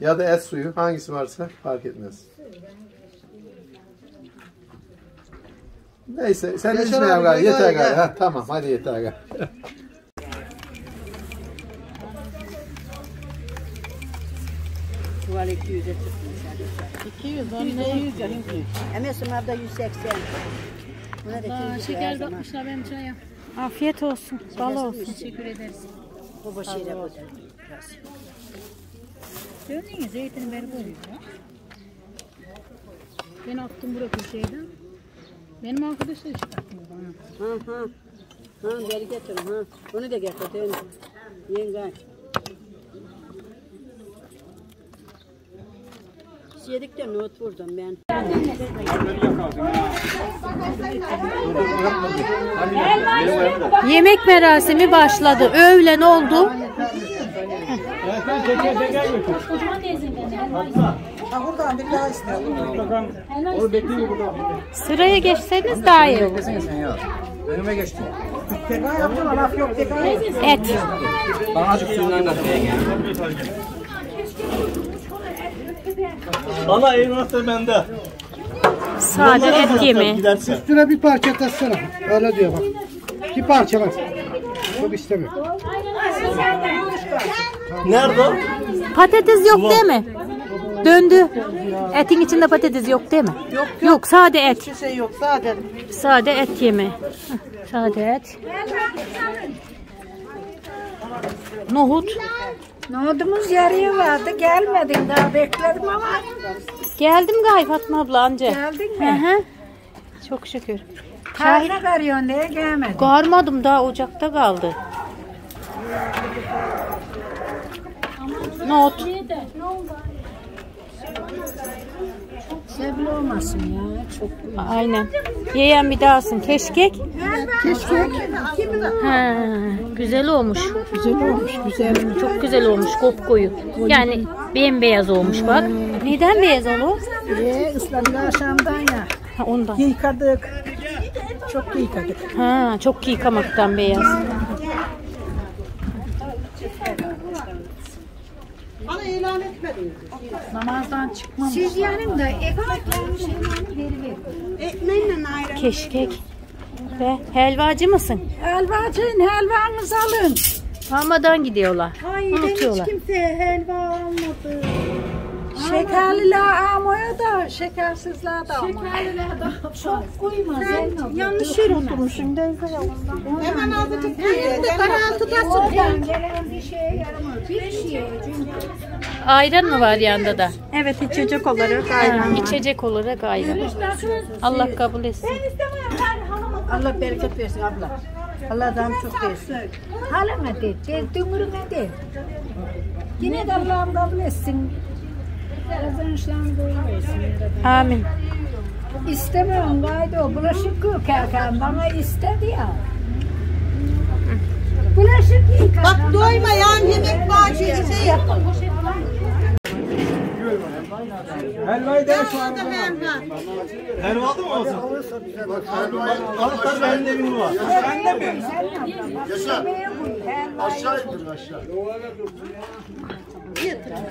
[SPEAKER 3] Ya da et suyu. Hangisi varsa fark etmez. Neyse sen ya gari. Yeter gari. Ha, tamam hadi yeter gari.
[SPEAKER 17] Tuval 200'e çıkmış.
[SPEAKER 2] 200 on
[SPEAKER 17] 200 canım. Ama sınavda 180. Buna da
[SPEAKER 16] Aa,
[SPEAKER 17] 200
[SPEAKER 16] şeker katmışlar benim çaya.
[SPEAKER 2] Afiyet olsun. Bal olsun.
[SPEAKER 16] Teşekkür ederiz.
[SPEAKER 17] Bu başıyla bu.
[SPEAKER 16] Gördün ya zeytini beri koyuyor ya. Ben attım bırakın şeyden. Benim arkadaşlar işte attım bana.
[SPEAKER 17] Hı hı. Hı beri getirin. Hı. Bunu da getirin. Yenge. Yedik de not vurdum ben.
[SPEAKER 2] Yemek merasimi başladı. Öğlen oldu.
[SPEAKER 19] Sen teker teker götür.
[SPEAKER 4] Buradan bir daha istedim.
[SPEAKER 19] Onu bekliyor burada.
[SPEAKER 2] Sıraya geçseniz daha iyi olur.
[SPEAKER 19] Önüme geçti.
[SPEAKER 2] Et.
[SPEAKER 19] Bana azıcık suyundan da. Bana en anahtarı bende.
[SPEAKER 2] Sade et yemeği.
[SPEAKER 5] Üstüne bir parça tatsana. Öyle diyor bak. Bir parça bak. Çok istemiyor.
[SPEAKER 19] Nerede?
[SPEAKER 2] Patates yok değil mi? Döndü. Etin içinde patates yok değil mi? Yok yok. sade et.
[SPEAKER 4] Hiçbir şey yok zaten.
[SPEAKER 2] Sade et yemeği. Sade et. Nohut.
[SPEAKER 1] Nohudumuz yarıya vardı. Gelmedin daha bekledim ama.
[SPEAKER 2] Geldim gay Fatma abla anca.
[SPEAKER 1] Geldin
[SPEAKER 2] Hı
[SPEAKER 1] mi?
[SPEAKER 2] hı. Çok şükür.
[SPEAKER 1] Karnı karıyorsun diye gelmedin.
[SPEAKER 2] Garmadım daha ocakta kaldı. Nohut.
[SPEAKER 1] Sebze olmasın ya. Çok
[SPEAKER 2] Aynen. Yiyen bir dahasın. Keşkek.
[SPEAKER 1] Keşkek.
[SPEAKER 2] Ha, güzel olmuş.
[SPEAKER 1] Güzel olmuş, güzel.
[SPEAKER 2] Çok güzel olmuş kopkoyu. Yani bembeyaz olmuş bak. Neden beyaz olur?
[SPEAKER 1] Ee, ıslandı akşamdan ya.
[SPEAKER 2] Ha, ondan.
[SPEAKER 1] Yıkadık. Çok yıkadık.
[SPEAKER 2] Ha, çok yıkamaktan beyaz.
[SPEAKER 4] Bana ilan etmediniz.
[SPEAKER 1] Namazdan çıkmam. Siz yanımda ekmeklerin şeylerini veriverin.
[SPEAKER 4] Ekmeğinle ayrı.
[SPEAKER 2] Keşkek. Ve helvacı mısın?
[SPEAKER 1] Helvacın helvanızı alın.
[SPEAKER 2] Almadan gidiyorlar.
[SPEAKER 4] Hayır
[SPEAKER 2] Unutuyorlar.
[SPEAKER 4] hiç kimseye helva almadı.
[SPEAKER 1] Şekerliler almaya da şekersizler de almaya.
[SPEAKER 4] Şekerliler de
[SPEAKER 1] Çok koyma Zeynep.
[SPEAKER 4] Yanlış yer oturmuşsun. Hemen. Hem de karaltıdasın.
[SPEAKER 1] Oradan gelen bir şeye yaramaz. Bir şeye çünkü.
[SPEAKER 2] Ayran mı var yanında da?
[SPEAKER 4] Evet içecek olarak
[SPEAKER 2] Ha, içecek olarak ayran. Allah kabul etsin.
[SPEAKER 1] Allah bereket versin abla. Allah'dan çok versin. Halama de, de, dümürüne de. Yine de Allah'ım kabul etsin. Kazançlarını doyurversin.
[SPEAKER 2] Amin.
[SPEAKER 1] İstemiyorum gaydı o. Bulaşık yıkarken bana istedi ya. Bulaşık yıkarken.
[SPEAKER 4] Bak doyma ya yemek var şey şey.
[SPEAKER 19] Helvayı da şu an. Helva aldın mı olsun? Anahtar benim de var. Bende mi?
[SPEAKER 10] Yaşar. Aşağı indir aşağı.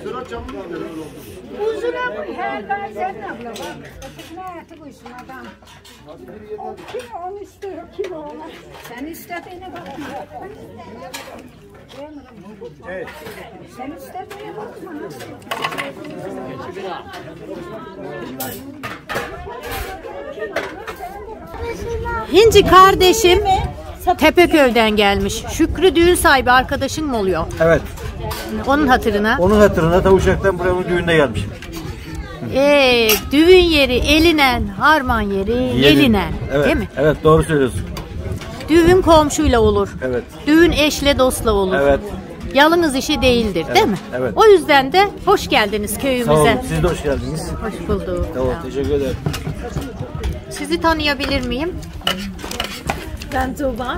[SPEAKER 10] Sıra çabuk indir öyle oldu.
[SPEAKER 1] Uzuna koy helva sen abla bak. Ötekine hayatı koysun adam. O kim onu istiyor kim onu? Sen istediğine bakma.
[SPEAKER 19] Evet.
[SPEAKER 1] Sen istediğine bakma.
[SPEAKER 2] Hinci kardeşim Tepeköy'den gelmiş. Şükrü düğün sahibi arkadaşın mı oluyor?
[SPEAKER 11] Evet.
[SPEAKER 2] Onun hatırına.
[SPEAKER 11] Onun hatırına ta Uşak'tan buraya onun düğününe gelmişim.
[SPEAKER 2] Ee, düğün yeri elinen, harman yeri yelinen.
[SPEAKER 11] Evet.
[SPEAKER 2] Değil mi?
[SPEAKER 11] Evet doğru söylüyorsun.
[SPEAKER 2] Düğün komşuyla olur.
[SPEAKER 11] Evet.
[SPEAKER 2] Düğün eşle dostla olur.
[SPEAKER 11] Evet.
[SPEAKER 2] Yalınız işi değildir değil mi?
[SPEAKER 11] evet.
[SPEAKER 2] O yüzden de hoş geldiniz
[SPEAKER 11] Sağ
[SPEAKER 2] köyümüze.
[SPEAKER 11] olun. Siz de hoş geldiniz.
[SPEAKER 2] Hoş bulduk.
[SPEAKER 11] Tamam teşekkür ederim.
[SPEAKER 2] Sizi tanıyabilir miyim?
[SPEAKER 22] Ben Tuğba.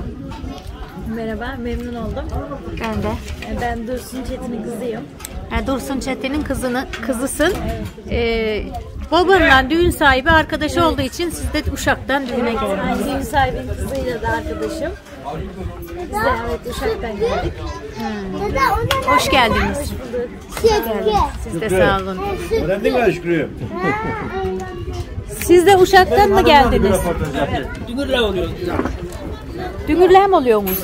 [SPEAKER 22] Merhaba, memnun oldum.
[SPEAKER 2] Ben de.
[SPEAKER 22] Ben Dursun Çetin'in kızıyım.
[SPEAKER 2] Ha, Dursun Çetin'in kızını kızısın. Ee, babanla düğün sahibi arkadaşı olduğu için siz de Uşak'tan düğüne geldiniz.
[SPEAKER 22] Aynı düğün sahibinin kızıyla da arkadaşım. Biz de evet Uşak'tan geldik.
[SPEAKER 2] Hoş geldiniz.
[SPEAKER 22] Hoş bulduk.
[SPEAKER 2] Siz de sağ olun.
[SPEAKER 11] Öğrendin mi Şükrü?
[SPEAKER 2] Siz de Uşak'tan mı geldiniz?
[SPEAKER 19] Dünürle oluyor.
[SPEAKER 2] Dünürler mi oluyorsunuz?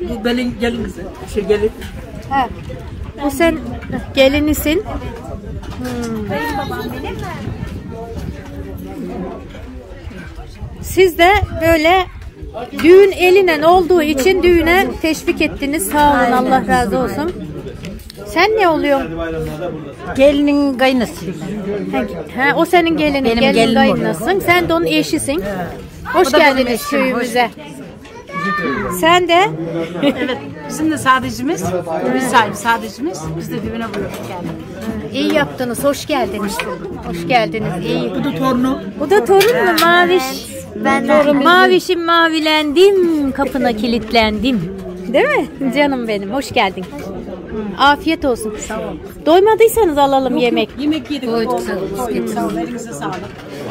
[SPEAKER 19] Bu benim gelin kızı. Şey gelin.
[SPEAKER 2] He. Bu sen gelinisin. Hmm. Siz de böyle düğün elinen olduğu için düğüne teşvik ettiniz. Sağ olun Allah razı olsun. Sen ne oluyorsun?
[SPEAKER 17] Gelinin kaynası.
[SPEAKER 2] Ha, o senin gelinin,
[SPEAKER 17] Benim
[SPEAKER 2] gelin
[SPEAKER 17] oluyor.
[SPEAKER 2] kaynasın. Sen de onun eşisin. Hoş geldiniz köyümüze. Sen de
[SPEAKER 17] Evet.
[SPEAKER 9] Bizim de sadecimiz, biz sahibi sadecimiz. Biz de dibine buyurduk yani.
[SPEAKER 2] İyi yaptınız. Hoş geldiniz. Hoş geldiniz. İyi.
[SPEAKER 9] Bu da torunu.
[SPEAKER 2] Bu da torun mu? Maviş. Ben torun. Mavişim mavilendim. Kapına kilitlendim. Değil mi? Canım benim. Hoş geldin. Afiyet olsun. Doymadıysanız alalım yemek.
[SPEAKER 9] Yemek yedik.
[SPEAKER 2] Doyduk,
[SPEAKER 9] sağ olun. Sağ olun. Elinize sağlık.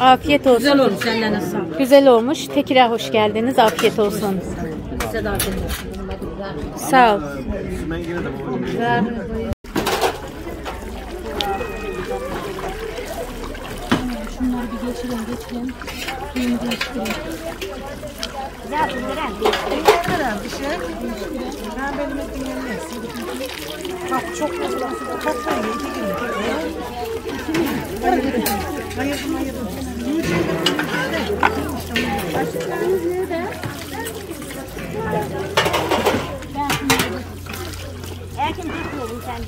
[SPEAKER 2] Afiyet olsun.
[SPEAKER 9] Güzel olmuş. Ellerine sağlık.
[SPEAKER 2] Güzel olmuş. Tekrar hoş geldiniz. Afiyet olsun.
[SPEAKER 9] Size de afiyet olsun.
[SPEAKER 2] Sağ ol.
[SPEAKER 9] Şunları bir geçelim. Suyunu değiştirelim.
[SPEAKER 4] Bak çok fazla su katmayın. İki gün. Hayırdım hayırdım.
[SPEAKER 21] Erken bekliyorum sen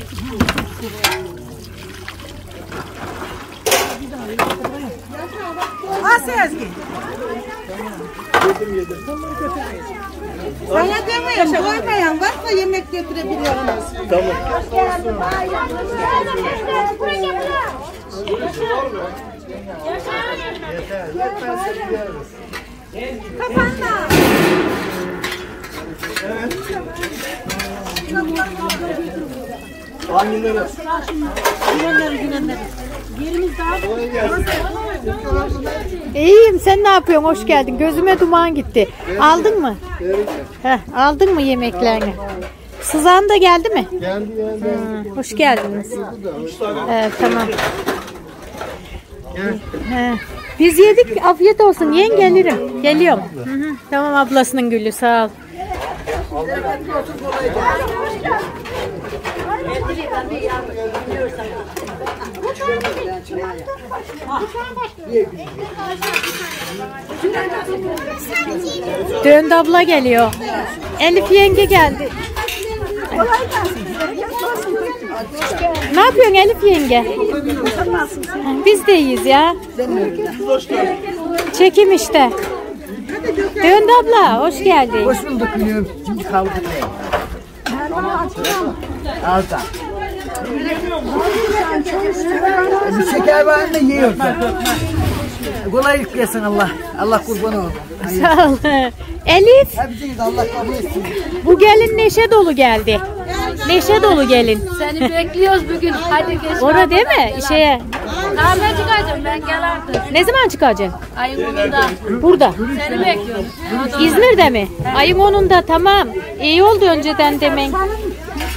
[SPEAKER 4] Ha Sezgi. Sana demiyorum. Koymayan varsa yemek getirebiliyorsunuz.
[SPEAKER 1] Tamam. Hangileri?
[SPEAKER 9] Gülenleri, gülenleri. Yerimiz daha
[SPEAKER 2] İyiyim. Sen ne yapıyorsun? Hoş geldin. Gözüme duman gitti. Aldın mı? Heh, aldın mı yemeklerini? Sızan da geldi mi?
[SPEAKER 1] Geldi
[SPEAKER 2] hoş geldiniz. Evet, tamam. He. Biz yedik. Afiyet olsun. Yiyin gelirim. Geliyorum. Hı hı. Tamam ablasının gülü. Sağ ol. Döndü abla geliyor. Elif yenge geldi. Ne yapıyorsun Elif yenge? Biz de iyiyiz ya. Çekim işte. Döndü abla, hoş geldin.
[SPEAKER 15] Hoş bulduk kaldık. Alta. Bir şeker var mı yiyorsun? Kolaylık gelsin Allah. Allah kurban olsun.
[SPEAKER 2] Sağ ol. Elif,
[SPEAKER 15] Hepiniz Allah kabul etsin.
[SPEAKER 2] bu gelin neşe dolu geldi. Neşe dolu gelin.
[SPEAKER 9] Seni bekliyoruz bugün. Hadi geç.
[SPEAKER 2] Ora değil mi? Şeye,
[SPEAKER 9] Kahve çıkacağım ben gel artık.
[SPEAKER 2] ne zaman çıkacaksın?
[SPEAKER 9] Ayın onunda.
[SPEAKER 2] Burada.
[SPEAKER 9] Seni bekliyorum.
[SPEAKER 2] İzmir'de mi? Ayın 10'unda tamam. İyi oldu önceden demen.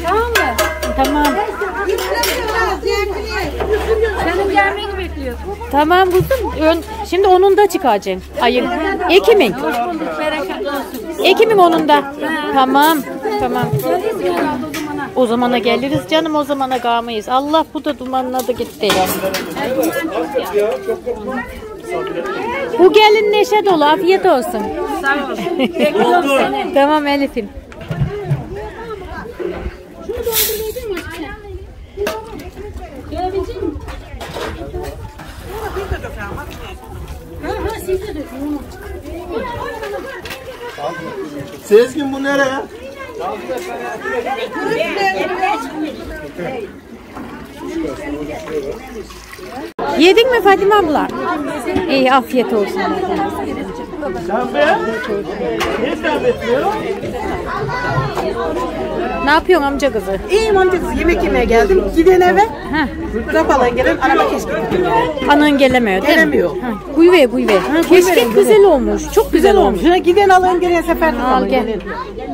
[SPEAKER 9] Tamam mı?
[SPEAKER 2] Tamam.
[SPEAKER 9] Senin gelmeni bekliyorum.
[SPEAKER 2] Tamam kuzum. Ön, şimdi 10'unda çıkacaksın. Ayın. Ekim'in. Ekim'in 10'unda. Tamam. Tamam.
[SPEAKER 9] Herhalde o zamana.
[SPEAKER 2] Geliriz canım o zamana kalmayız. Allah bu da dumanladı gitti. Bu gelin neşe dolu afiyet olsun.
[SPEAKER 9] Sağ ol. Bekliyorum seni.
[SPEAKER 2] tamam Elif'im.
[SPEAKER 9] Gelebilecek misin? Ha ha siz de dökün.
[SPEAKER 1] Sezgin bu nereye?
[SPEAKER 2] Yedin mi Fatime abla? İyi afiyet olsun.
[SPEAKER 11] Sen be? Ne zahmet ediyor?
[SPEAKER 2] Ne yapıyorsun amca kızı?
[SPEAKER 17] İyiyim amca kızı yemek yemeye geldim. Giden eve. Kapalı gelen araba keşke.
[SPEAKER 2] Anan gelemiyor değil
[SPEAKER 17] Gelemiyor.
[SPEAKER 2] mi? Ha, Buyve buyve. Keşke güzel olmuş. Çok güzel olmuş.
[SPEAKER 17] Şuna giden alın gelen sefer
[SPEAKER 2] Al
[SPEAKER 17] alın
[SPEAKER 2] gel.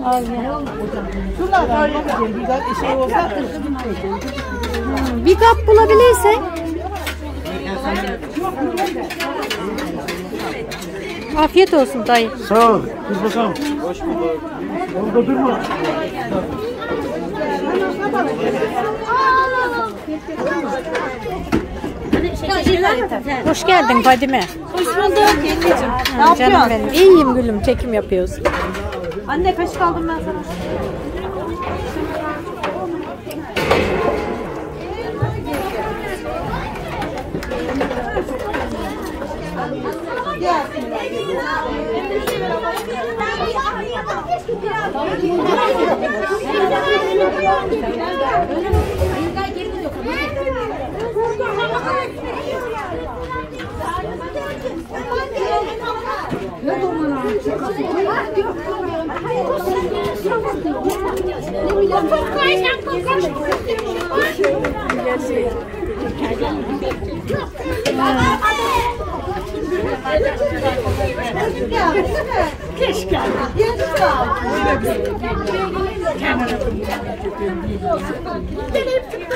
[SPEAKER 2] Al gel.
[SPEAKER 17] Güzel şey olsa.
[SPEAKER 2] Bir kap bulabilirsen. Afiyet olsun dayı.
[SPEAKER 11] Sağ ol. Biz bakalım. Hoş bulduk. Orada durma.
[SPEAKER 2] Hoş geldin Fadime.
[SPEAKER 9] Hoş bulduk yengeciğim.
[SPEAKER 2] Ha, Canım benim. İyiyim gülüm. Çekim yapıyoruz.
[SPEAKER 9] Anne kaşık aldım ben sana. Baba, hadi.
[SPEAKER 1] Keşke.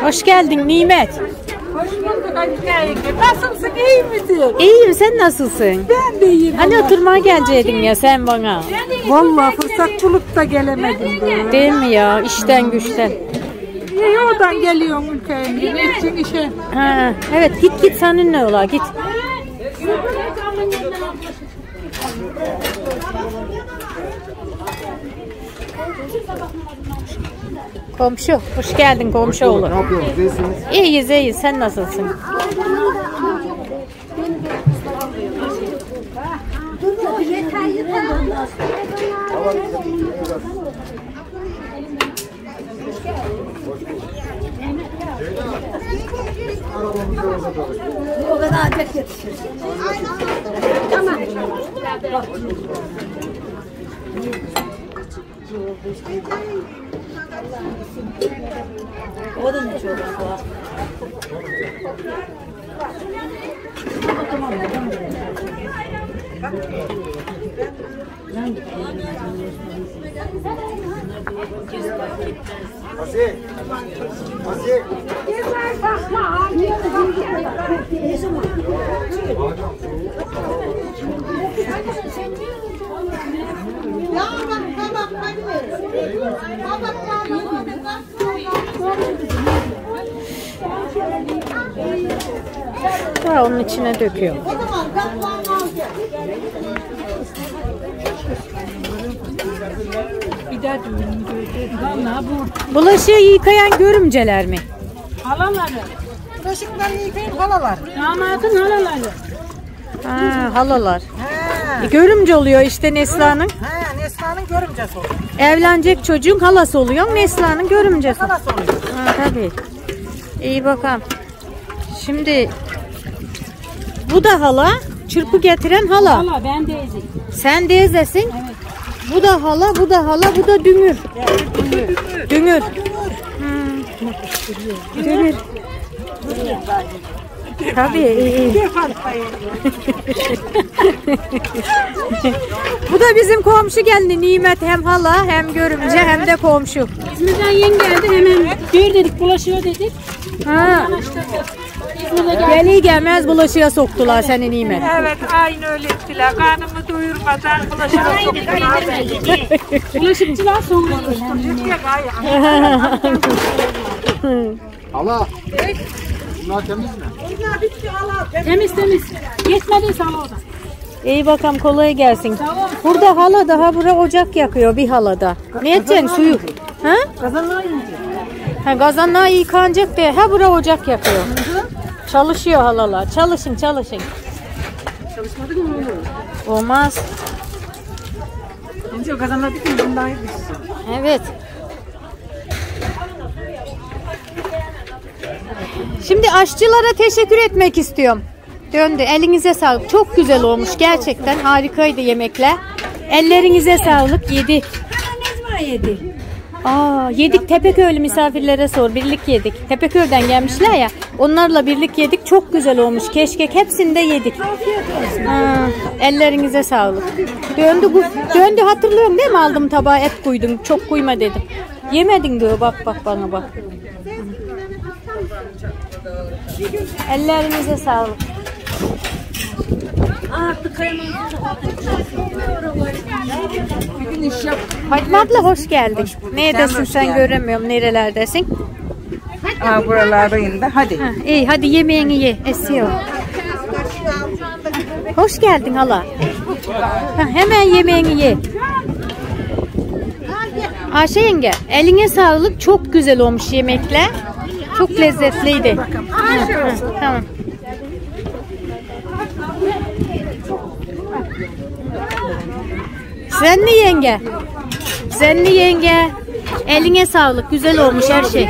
[SPEAKER 2] Hoş geldin Nimet.
[SPEAKER 1] Hoş bulduk Hatice. Nasılsın iyi misin?
[SPEAKER 2] İyiyim sen nasılsın?
[SPEAKER 1] Ben de iyiyim.
[SPEAKER 2] Hani oturmaya gelecektin ya sen bana.
[SPEAKER 1] Vallahi fırsat bulup da gelemedim böyle.
[SPEAKER 2] Değil mi ya işten güçten.
[SPEAKER 1] İyi oradan geliyorum ülkeye. Ne için işe?
[SPEAKER 2] Ha, evet git git senin ne ola git. Komşu, hoş geldin komşu oğlu.
[SPEAKER 6] Ne yapıyorsunuz? İyisiniz.
[SPEAKER 2] İyiyiz iyiyiz, sen nasılsın?
[SPEAKER 1] O kadar adet yetişir. Tamam.
[SPEAKER 9] O da ne çorbası var?
[SPEAKER 6] Aziz. Aziz.
[SPEAKER 2] Ha, onun içine döküyor.
[SPEAKER 1] Bir daha düğün gördüm. Valla bu.
[SPEAKER 2] Bulaşığı yıkayan görümceler mi?
[SPEAKER 1] Halaları. Bulaşıkları yıkayın halalar. Damadın halaları.
[SPEAKER 2] Ha, halalar. E, görümce oluyor işte Neslihan'ın.
[SPEAKER 1] He, Neslihan'ın görümcesi oluyor.
[SPEAKER 2] Evlenecek çocuğun halası oluyor. Neslihan'ın görümcesi.
[SPEAKER 1] Halası oluyor.
[SPEAKER 2] Ha, tabii. İyi bakalım. Şimdi bu da hala. Çırpı getiren hala.
[SPEAKER 16] Hala ben de ezeyim.
[SPEAKER 2] Sen teyzesin. Bu da hala, bu da hala, bu da dümür. Dümür. Hmm. Dümür. Tabii iyi, iyi. bu da bizim komşu geldi. Nimet hem hala hem görümce hem de komşu.
[SPEAKER 16] İzmir'den yeni geldi hemen bir dedik bulaşıyor dedik.
[SPEAKER 2] Ha. Gelir gelmez bulaşığa soktular seni Nimet.
[SPEAKER 1] Evet aynı öyle ettiler. Karnımı doyurmadan bulaşığa soktular.
[SPEAKER 16] Bulaşıkçılar sonra
[SPEAKER 1] Türkiye gayet.
[SPEAKER 10] Bunlar temiz mi?
[SPEAKER 16] Temiz temiz. Yetmediyse al oradan.
[SPEAKER 2] İyi bakalım kolay gelsin. Burada hala daha bura ocak yakıyor bir halada. Ne edeceksin suyu? Ha?
[SPEAKER 1] Kazanlar
[SPEAKER 2] Ha gazanlar yıkanacak diye ha bura ocak yakıyor. Çalışıyor halalar. Çalışın çalışın.
[SPEAKER 1] Çalışmadık mı olur?
[SPEAKER 2] Olmaz.
[SPEAKER 1] Önce o kazanlar gün bundan
[SPEAKER 2] Evet. Şimdi aşçılara teşekkür etmek istiyorum. Döndü. Elinize sağlık. Çok güzel olmuş. Gerçekten harikaydı yemekler. Ellerinize sağlık. Yedi.
[SPEAKER 1] Ne zaman yedi?
[SPEAKER 2] Aa, yedik Tepeköylü misafirlere sor. Birlik yedik. Tepeköy'den gelmişler ya. Onlarla birlik yedik. Çok güzel olmuş. Keşkek hepsinde yedik. Ha, ellerinize sağlık. Döndü, bu- döndü hatırlıyorum değil mi? Aldım tabağa et koydum. Çok koyma dedim. Yemedin diyor. Bak bak bana bak. Ellerinize sağlık.
[SPEAKER 1] Artık Bir gün iş yap.
[SPEAKER 2] Fatma abla hoş geldin. Neredesin sen göremiyorum. Nerelerdesin?
[SPEAKER 4] Aa, buralardayım da. Hadi.
[SPEAKER 2] Ha, iyi hadi yemeğini ye. Esiyor. Hoş geldin hala. Ha, hemen yemeğini ye. Ayşe yenge eline sağlık. Çok güzel olmuş yemekler. Çok lezzetliydi. Tamam. Senli yenge. Senli yenge. Eline sağlık. Güzel olmuş her şey.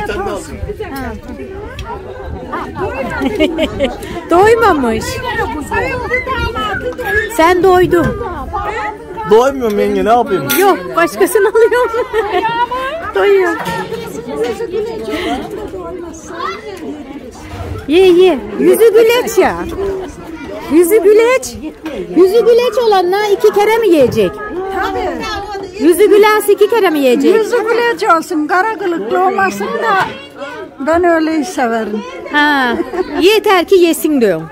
[SPEAKER 2] Doymamış. Sen doydun.
[SPEAKER 8] Doymuyorum yenge ne yapayım?
[SPEAKER 2] Yok başkasını alıyorum. Doyuyor. Ye ye. Yüzü güleç ya. Yüzü güleç. Yüzü güleç olanla iki kere mi yiyecek?
[SPEAKER 1] Tabii.
[SPEAKER 2] Yüzü gülen iki kere mi yiyecek?
[SPEAKER 1] Yüzü güleç olsun, kara kılıklı olmasın da ben öyle severim.
[SPEAKER 2] Ha, yeter ki yesin diyorum.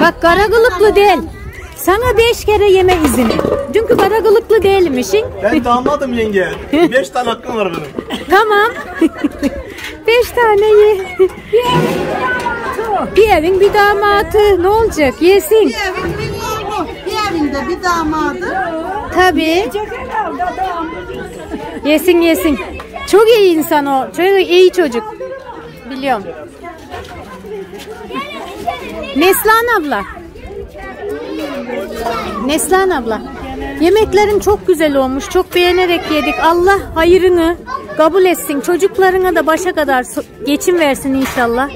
[SPEAKER 2] Bak kara kılıklı değil. Sana beş kere yeme izini. Çünkü kara kılıklı değilmişsin.
[SPEAKER 8] Ben damadım yenge. Beş tane hakkım var benim.
[SPEAKER 2] Tamam. beş tane ye. bir evin bir damatı. Ne olacak? Yesin.
[SPEAKER 1] Bir evinde bir damadı.
[SPEAKER 2] Tabii. Yesin yesin. Çok iyi insan o. Çok iyi çocuk. Biliyorum. Neslan abla. Neslan abla. Yemeklerin çok güzel olmuş. Çok beğenerek yedik. Allah hayırını kabul etsin. Çocuklarına da başa kadar geçim versin inşallah.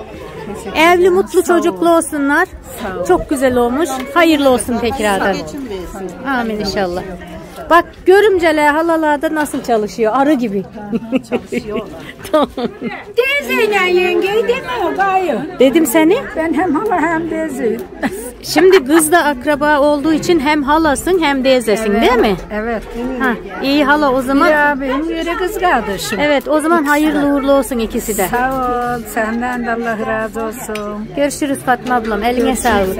[SPEAKER 2] Evli mutlu çocuklu olsunlar. Çok güzel olmuş. Hayırlı olsun tekrardan. Amin inşallah. Bak görümceler halalarda nasıl çalışıyor? Arı gibi. Çalışıyor. tamam.
[SPEAKER 1] Teyzeyle yengeyi demiyor gayrı.
[SPEAKER 2] Dedim seni.
[SPEAKER 1] Ben hem hala hem teyze.
[SPEAKER 2] Şimdi kız da akraba olduğu için hem halasın hem teyzesin değil mi?
[SPEAKER 1] Evet.
[SPEAKER 2] Ha, iyi hala o zaman.
[SPEAKER 1] Bir abim, biri kız kardeşim.
[SPEAKER 2] Evet o zaman hayırlı uğurlu olsun ikisi de.
[SPEAKER 1] Sağ ol. Senden de Allah razı olsun.
[SPEAKER 2] Görüşürüz Fatma ablam. Eline sağlık.